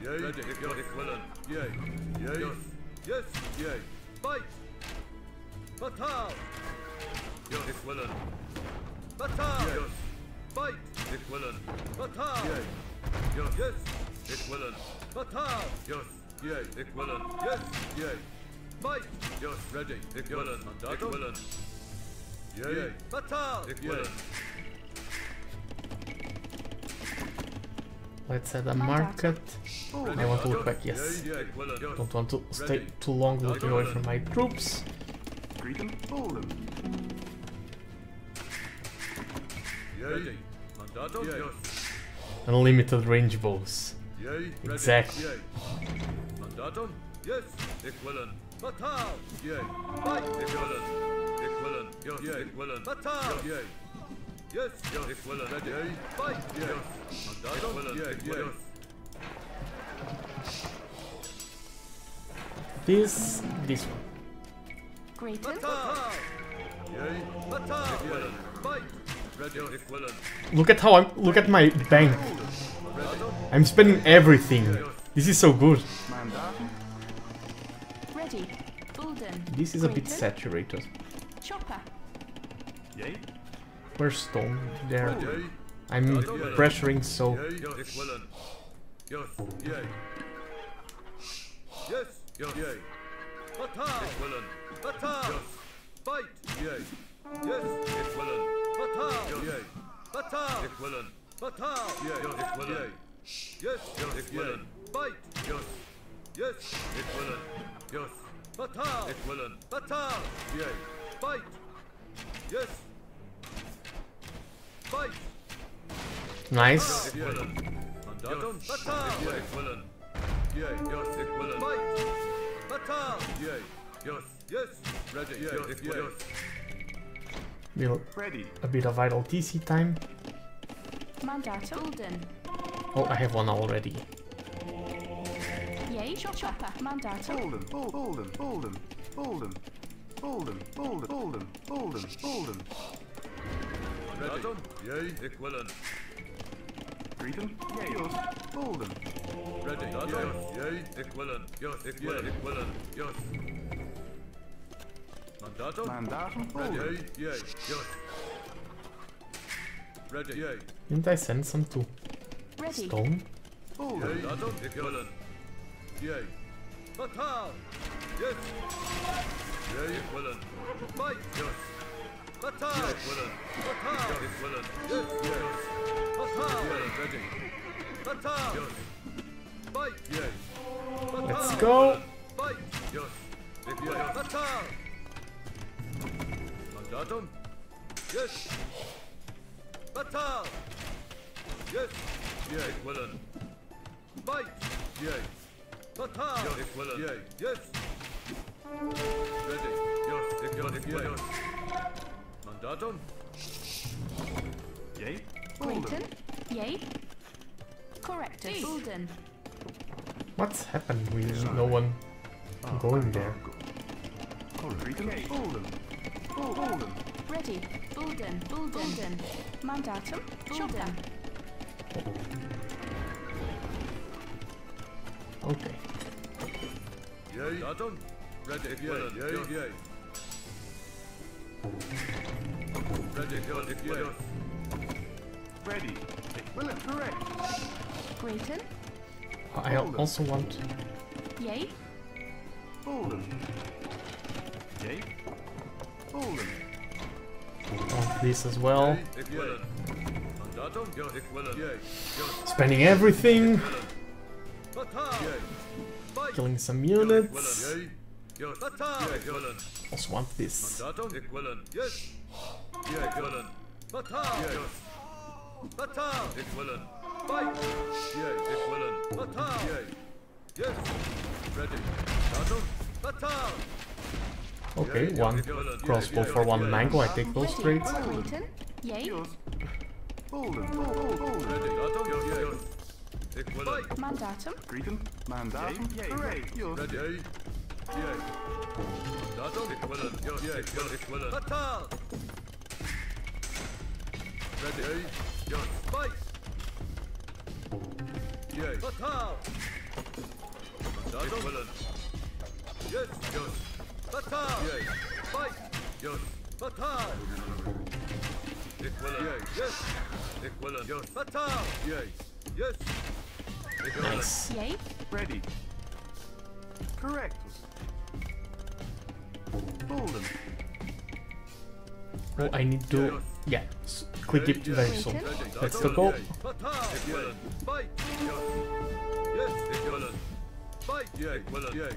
Jee, Ready. ik, yes, ik willen. Jee, jee, yes, yes, jee. Fight! Batal! Yes! Yes. Yes. Yes. Yes. Yes. Yes. Ik willen. Let's add a market. I want to look back, yes. Yes. Don't want to stay too long looking away from my troops. Greeten, Unlimited range bows. Yay. Exactly. Yes. Ik. Batal! Yay. Fight! Ik willen. Yes. Yay. Ik. Batal! Yay. Yes. Yes. Ik. Ready. Yay. Fight! Yes. Mandatum? Ik willen. This, this one. Grayton, Batal! Yay. Batal! Ik willen. Fight! Ready. Ik willen. Look at how I'm. Look at my bank. I'm spending everything. This is so good. Mandatum. ready. Bulden, This is a bit saturated. Chopper, Where's stone? There. I'm pressuring so. Yay. Yes. Yay. Yes. Yes. Yay. Batal! Ik willen. Batal! Yes. Fight! Yay. Yes. Ik willen. Batal! Yay. Batal! Ik willen. Batal! Yay. Ik willen. Yes. Yes. Ik willen. Fight! Yes. Yes. Ik willen. Yes. Batal! Ik willen. Batal! Yay. Fight! Yes. Fight! Nice. Ik willen. Mandatum? Batal! Ik willen. Yay. Yes. Ik willen. Fight! Batal! Yay. Yes. Yes. Ready. Yes. Ik willen. Will Ready. a bit of idle TC time. Mandatum, Bulden, Oh, I have one already. Mandatum? Yay. Ik willen. Greeten, Yay. Jos. Polen. Ready. Mandatum? Yay. Ik willen. Yes. Ik willen. Ik willen. Yes. Mandatum? Mandatum, Ready. Polen. Yay. Yay. Ready. Yay. Didn't I send some to ready. stone? Polen. Mandatum? Ik willen. Yay. Batal! Yes. Yay. Ik. Fight! Yes. Batal! Ik willen. Batal! Ik willen. Yes. Yes. Batal! Yay. Ready. Batal! Yes. Fight! Yay. Batal! Let's go. Fight! Yes. Ik willen. Batal! Mandatum? Yes. Batal! Yes. Yay. Ik willen. Fight! Yay. Batal! Yes. Ik willen. Yay. Yes. Ready. Yes. Ik willen. Ik willen. Mandatum? Yay. Polen. Grayton, Yay. Correctus, Bulden, What's happened with no one ah, going there? Greeten, Polen. Pol- ready. Bulden, Bulden, Mandatum, Chopper, Okay. Yay. Mandatum? Ready. Ik willen. Yay. Yay. Ready. Ik willen. Ik willen. Ready. Willen, correct. Grayton, I also want. Yay, Polen. Yay. Want this as well. Yay. Ik willen. Mandatum? Yes. Ik willen. Yay. Yes. Spending everything. Batal! Yay. Fight! Killing some units. Yay. Yes. Batal! Ik willen. Also want this. Okay, one crossbow for one mango. I take those ready. trades. Ready. Mandatum? Yes. Yes. Willen. Mandatum, Mandatum. Correct. Ready. Yay. Yay. Mandatum? Ik willen. Yes. Batal! Yes. Ready. Correct. Golden. Oh, I need to... Yeah, click it very soon. Let's go. Yes.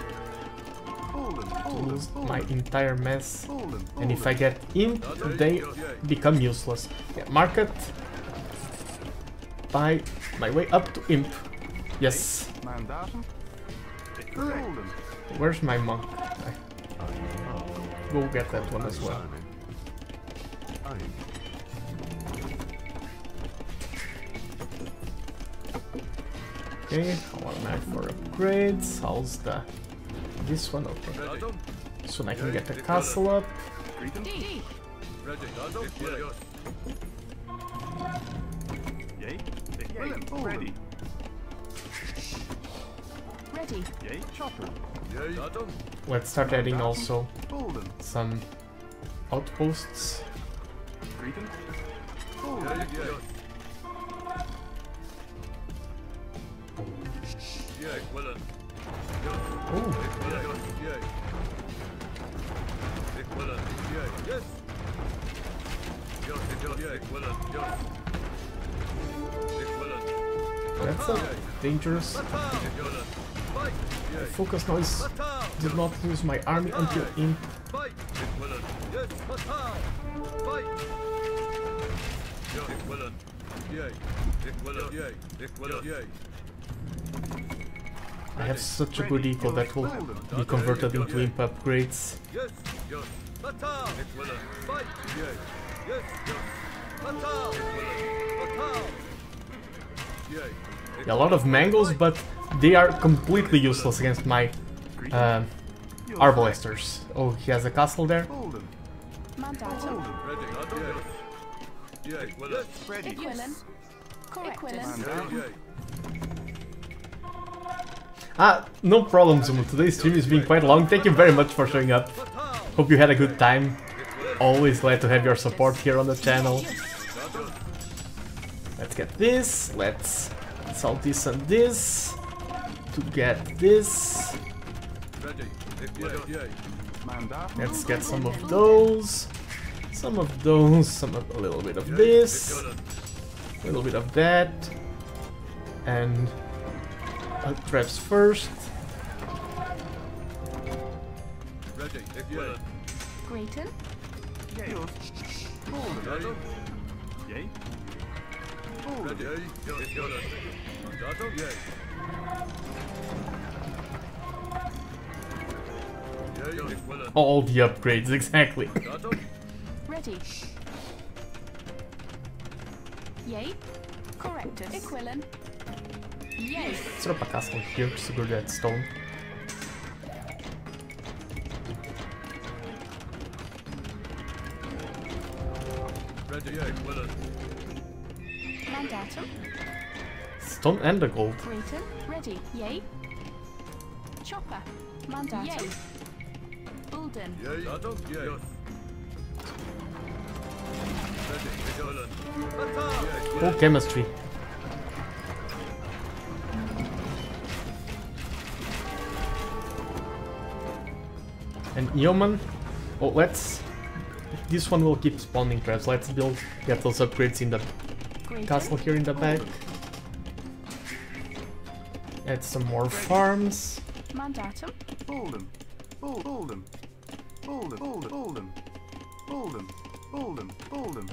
my entire mess. And if I get imp, they become useless. Yeah, market. Buy my way up to imp. Yes. Where's my monk? Go get that one as well. Okay, automatic for upgrades. How's the... This one, open, Soon I can get the castle up. Ready. Let's start adding also some outposts that's a dangerous. Fight focus noise. Did not lose my army until imp. I have such a good eco that will be converted into imp upgrades. Yes. Yes. Batal. Ik willen. Fight. Yay. Yes. Yes. Batal. Ik willen. Batal. Yay. Ik Yeah, a lot of mangoes, but they are completely useless against my Greeten. uh, arbalesters. Oh, he has a castle there. Golden. Ah, no problem, Zumu. Today's stream is being quite long. Thank you very much for showing up. Hope you had a good time. Always glad to have your support here on the channel. Let's get this. Let's sell this and this. To get this. Let's get some of those. Some of those. Some of a little bit of this. A little bit of that. And Traps first. Ready, if you're... Grayton? Ready, All the upgrades, exactly. Ready. Yay. Correctus. Equilin. Yay. Set up a castle here to secure that stone. Ready. Yay. Ik. Mandatum. Stone and the gold. Greaton. Ready. Yay. Chopper. Mandatum. Yay. Bulden. Yay. Datum. Yay. Ready. Ik willen. Batal. Yay. Oh, chemistry. and Yeomen. Oh, let's... This one will keep spawning traps. Let's build, get those upgrades in the castle here in the back. Add some more farms. Mandatum. Oldham. Oldham. Oldham. Oldham. Oldham. Oldham. Oldham.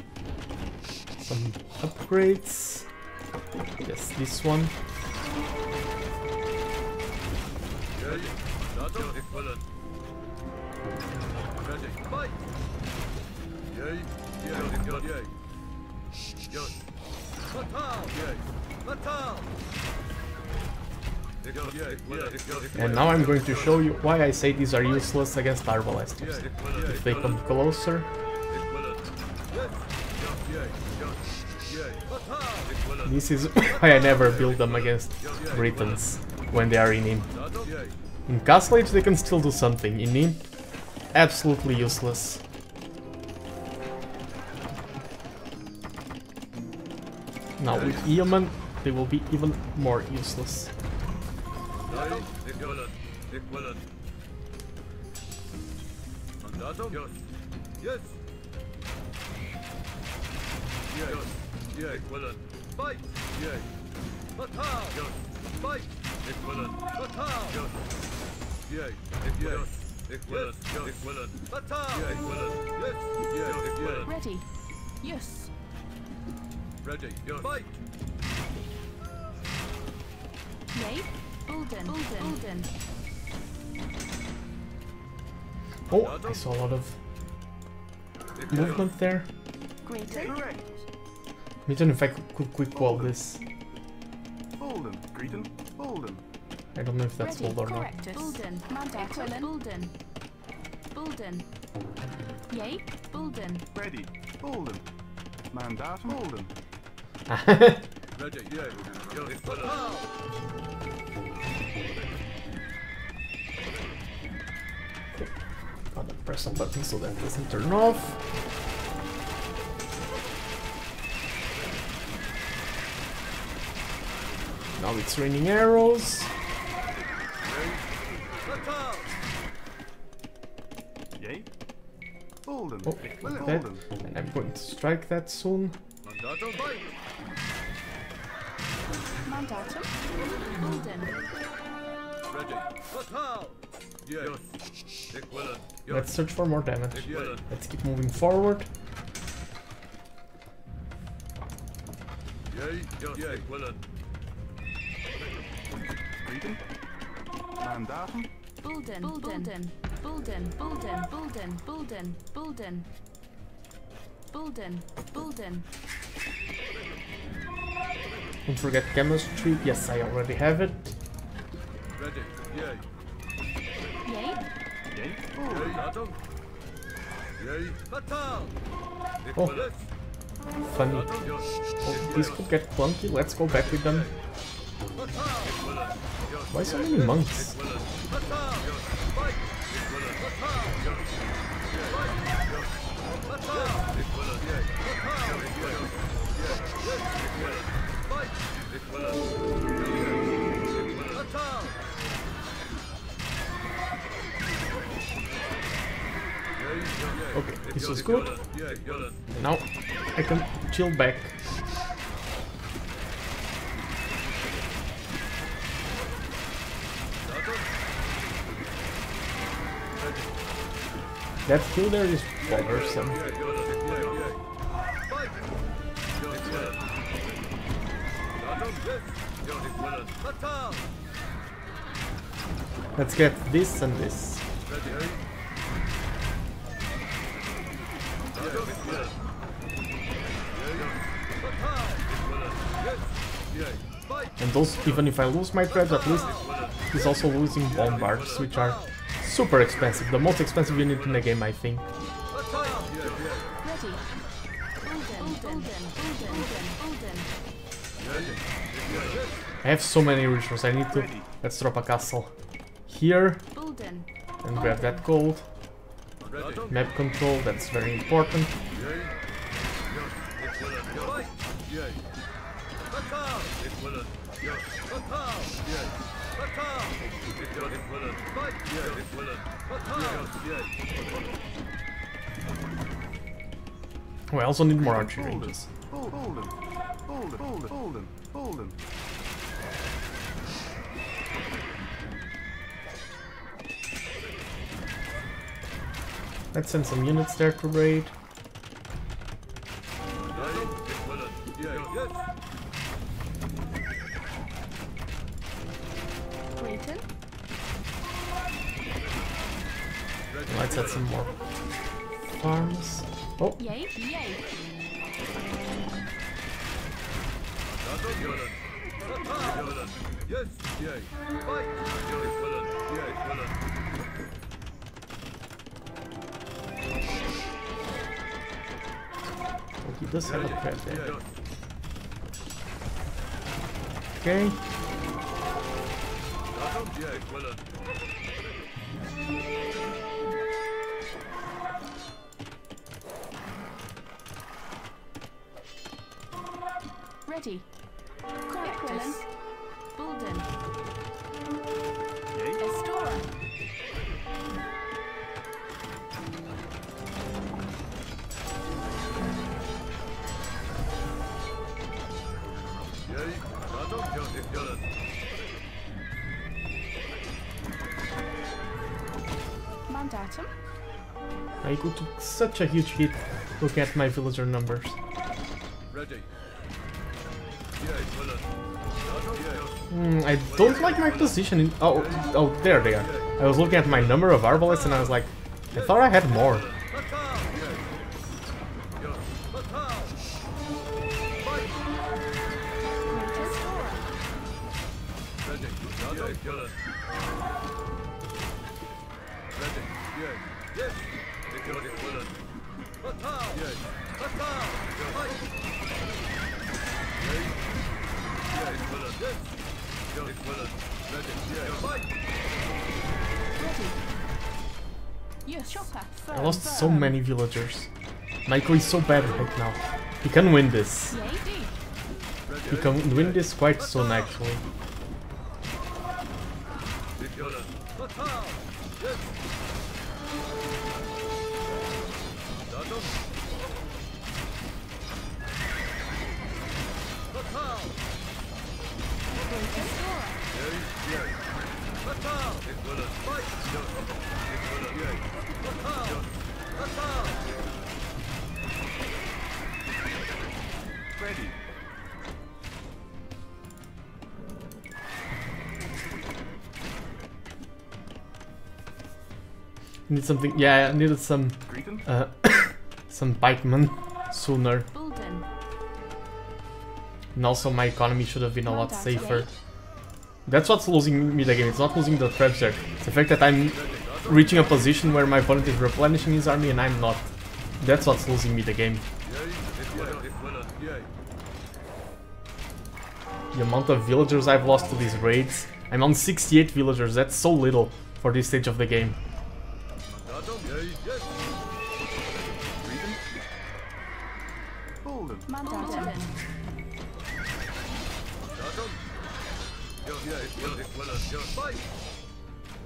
Some upgrades. Yes, this one. And now I'm going to show you why I say these are useless against Arbalesters. If they come closer, this is why I never build them against Britons when they are in Imp. In Castle Age they can still do something, in Imp, absolutely useless. Now with Yeomen, they will be even more useless. Equivalent. Equivalent. Mandatum? Yes. Yes. Yes. Yes. Equivalent. Fight. Yes. Fatal. Yes. Fight. Equivalent. Fatal. Yes. Yes. Equivalent. Yes. Yes. Ready. Yes. Ready. Yes. Fight. Nay. Ulden. Ulden. Ulden. Oh, I saw a lot of movement there. Greater. Let me turn if I could quick wall this. Hold him, Greeton. Hold him. I don't know if that's Ready. hold or not. Correctus. Bulden. Mandatum. Bulden. Bulden. Yay. Bulden. Ready. Bolden. Mandatum. Bolden. Ready. Yes. Yes. Fatal. Gotta press some button so that doesn't turn off. Now it's raining arrows. William that. Bolden. And I'm going to strike that soon. Mandatum. Fight. Ready. Yes. Let's search for more damage. Let's keep moving forward. Yay. Yes. Yay. Equivalent. Greeton. Mandatum. Bulden. Bulden. Bulden. Bulden. Bulden. Bulden. Bulden. Bulden. Bulden. Don't forget chemistry. Yes, I already have it. Ready. Yay. Yay. Yay. Bolden. Mandatum. Yay. Fatal. Oh. Funny. Mandatum. Yes. Oh, this could get clunky. Let's go back with them. Fatal. Equivalent. Yes. Why so many monks? Okay, this is good. Now I can chill back. That fielder is bothersome. Let's get this and this. And those, even if I lose my trebs, at least he's also losing bombards, which are super expensive. The most expensive unit in the game, I think. I have so many rituals, I need to... Let's drop a castle here and grab that gold. Map control, that's very important. Yay. Yes. Equivalent. Fight. Yay. Let's send some units there to raid. Yay. Equivalent. Yay. Yes. Greaton. Ready. Let's add some more farms. Oh, Yay. Yay. villain. Fatal. Villain. Yes, yay. Fight. Yes, Oh, he does have a trap there. Okay. Ready. Correctus. Bulden. I took such a huge hit. Look at my villager numbers. Ready. Yes, villain. Fatal. Yes. Hmm, I don't like my position in... Oh, oh, there they are. I was looking at my number of arbalists and I was like, I thought I had more. I lost so many villagers. Michael is so bad right now. He can win this. He can win this quite soon actually. Villain. Fatal. Yes. Fatal. Fatal. Estora. Yes, yes. Fatal. Villain. Fight. Yes. Villain. Yes. Fatal. Fatal. Ready. Need something. Yeah, I needed some Greeting. uh, some pikemen sooner. And also my economy should have been a lot safer. That's what's losing me the game. It's not losing the traps there. It's the fact that I'm reaching a position where my opponent is replenishing his army and I'm not. That's what's losing me the game. The amount of villagers I've lost to these raids. I'm on 68 villagers. That's so little for this stage of the game.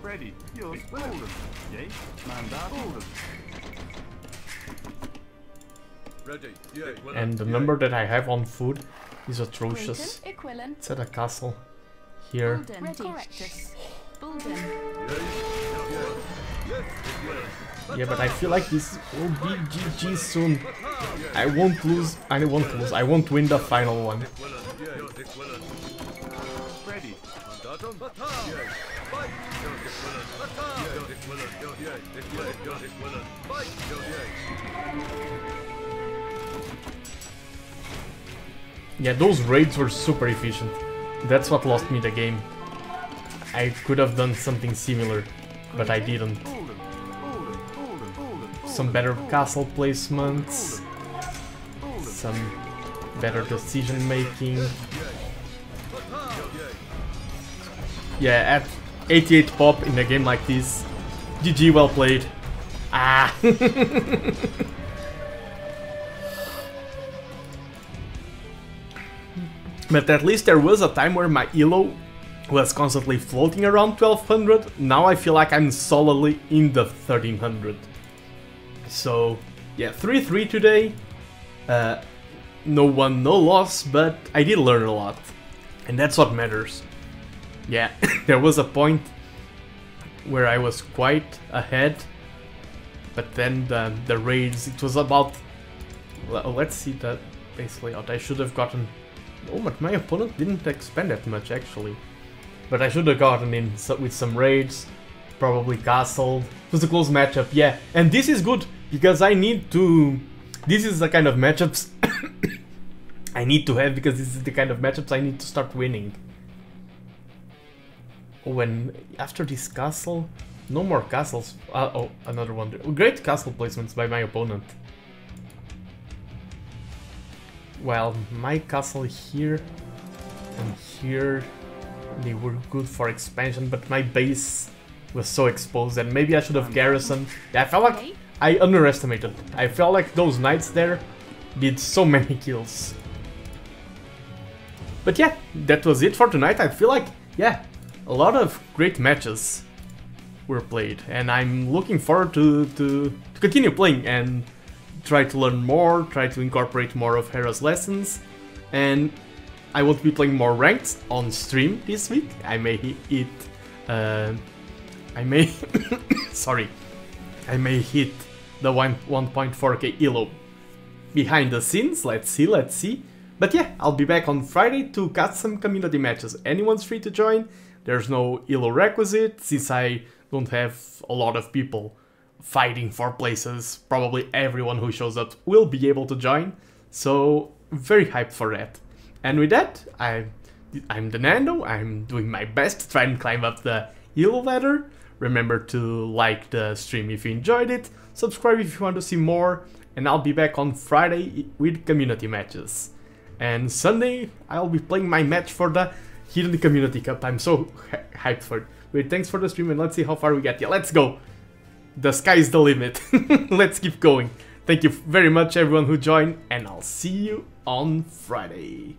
Fatal. Yay. Yes. Greeting. Bulden. Mandatum. Fatal. Yes. Yes. Villain. Villain. Yes. Fight. Ready. Yours. Yay. Mandat. Bulden. Ready. Yay. And the Yay. number that I have on food is atrocious. It's at a castle here. Bulden. Ready. Correctus. Bulden. Yay. Yes. Yes. Villain. Yeah, but I feel like this will be GG soon. I won't lose. I won't lose. I won't win the final one. Yeah, those raids were super efficient. That's what lost me the game. I could have done something similar, but I didn't. Some better castle placements, some better decision making. Yeah, at 88 pop in a game like this. GG, well played. Ah! but at least there was a time where my elo was constantly floating around 1200. Now I feel like I'm solidly in the 1300. So, yeah, 3-3 today. Uh, no one, no loss, but I did learn a lot. And that's what matters. Yeah, there was a point where I was quite ahead, but then the, the raids, it was about. Let's see that basically layout. I should have gotten. Oh, but my opponent didn't expand that much actually. But I should have gotten in with some raids, probably castled. It was a close matchup, yeah. And this is good because I need to. This is the kind of matchups I need to have because this is the kind of matchups I need to start winning. When after this castle, no more castles. Uh, oh, another one. Great castle placements by my opponent. Well, my castle here and here, they were good for expansion, but my base was so exposed and maybe I should have garrisoned. Yeah, I felt like I underestimated. I felt like those knights there did so many kills. But yeah, that was it for tonight. I feel like, yeah, a lot of great matches were played, and I'm looking forward to, to, to continue playing and try to learn more, try to incorporate more of Hera's lessons, and I to be playing more ranked on stream this week. I may hit, uh, I may, sorry, I may hit the 1.4k elo behind the scenes. Let's see, let's see. But yeah, I'll be back on Friday to cut some community matches. Anyone's free to join. There's no elo requisite since I don't have a lot of people fighting for places. Probably everyone who shows up will be able to join. So very hyped for that. And with that, I I'm TheNando. I'm doing my best to try and climb up the elo ladder. Remember to like the stream if you enjoyed it, subscribe if you want to see more, and I'll be back on Friday with community matches. And Sunday, I'll be playing my match for the Hidden Community Cup. I'm so hyped for it. Wait, thanks for the stream, and let's see how far we get. Yeah, let's go. The sky's the limit. let's keep going. Thank you very much, everyone who joined, and I'll see you on Friday.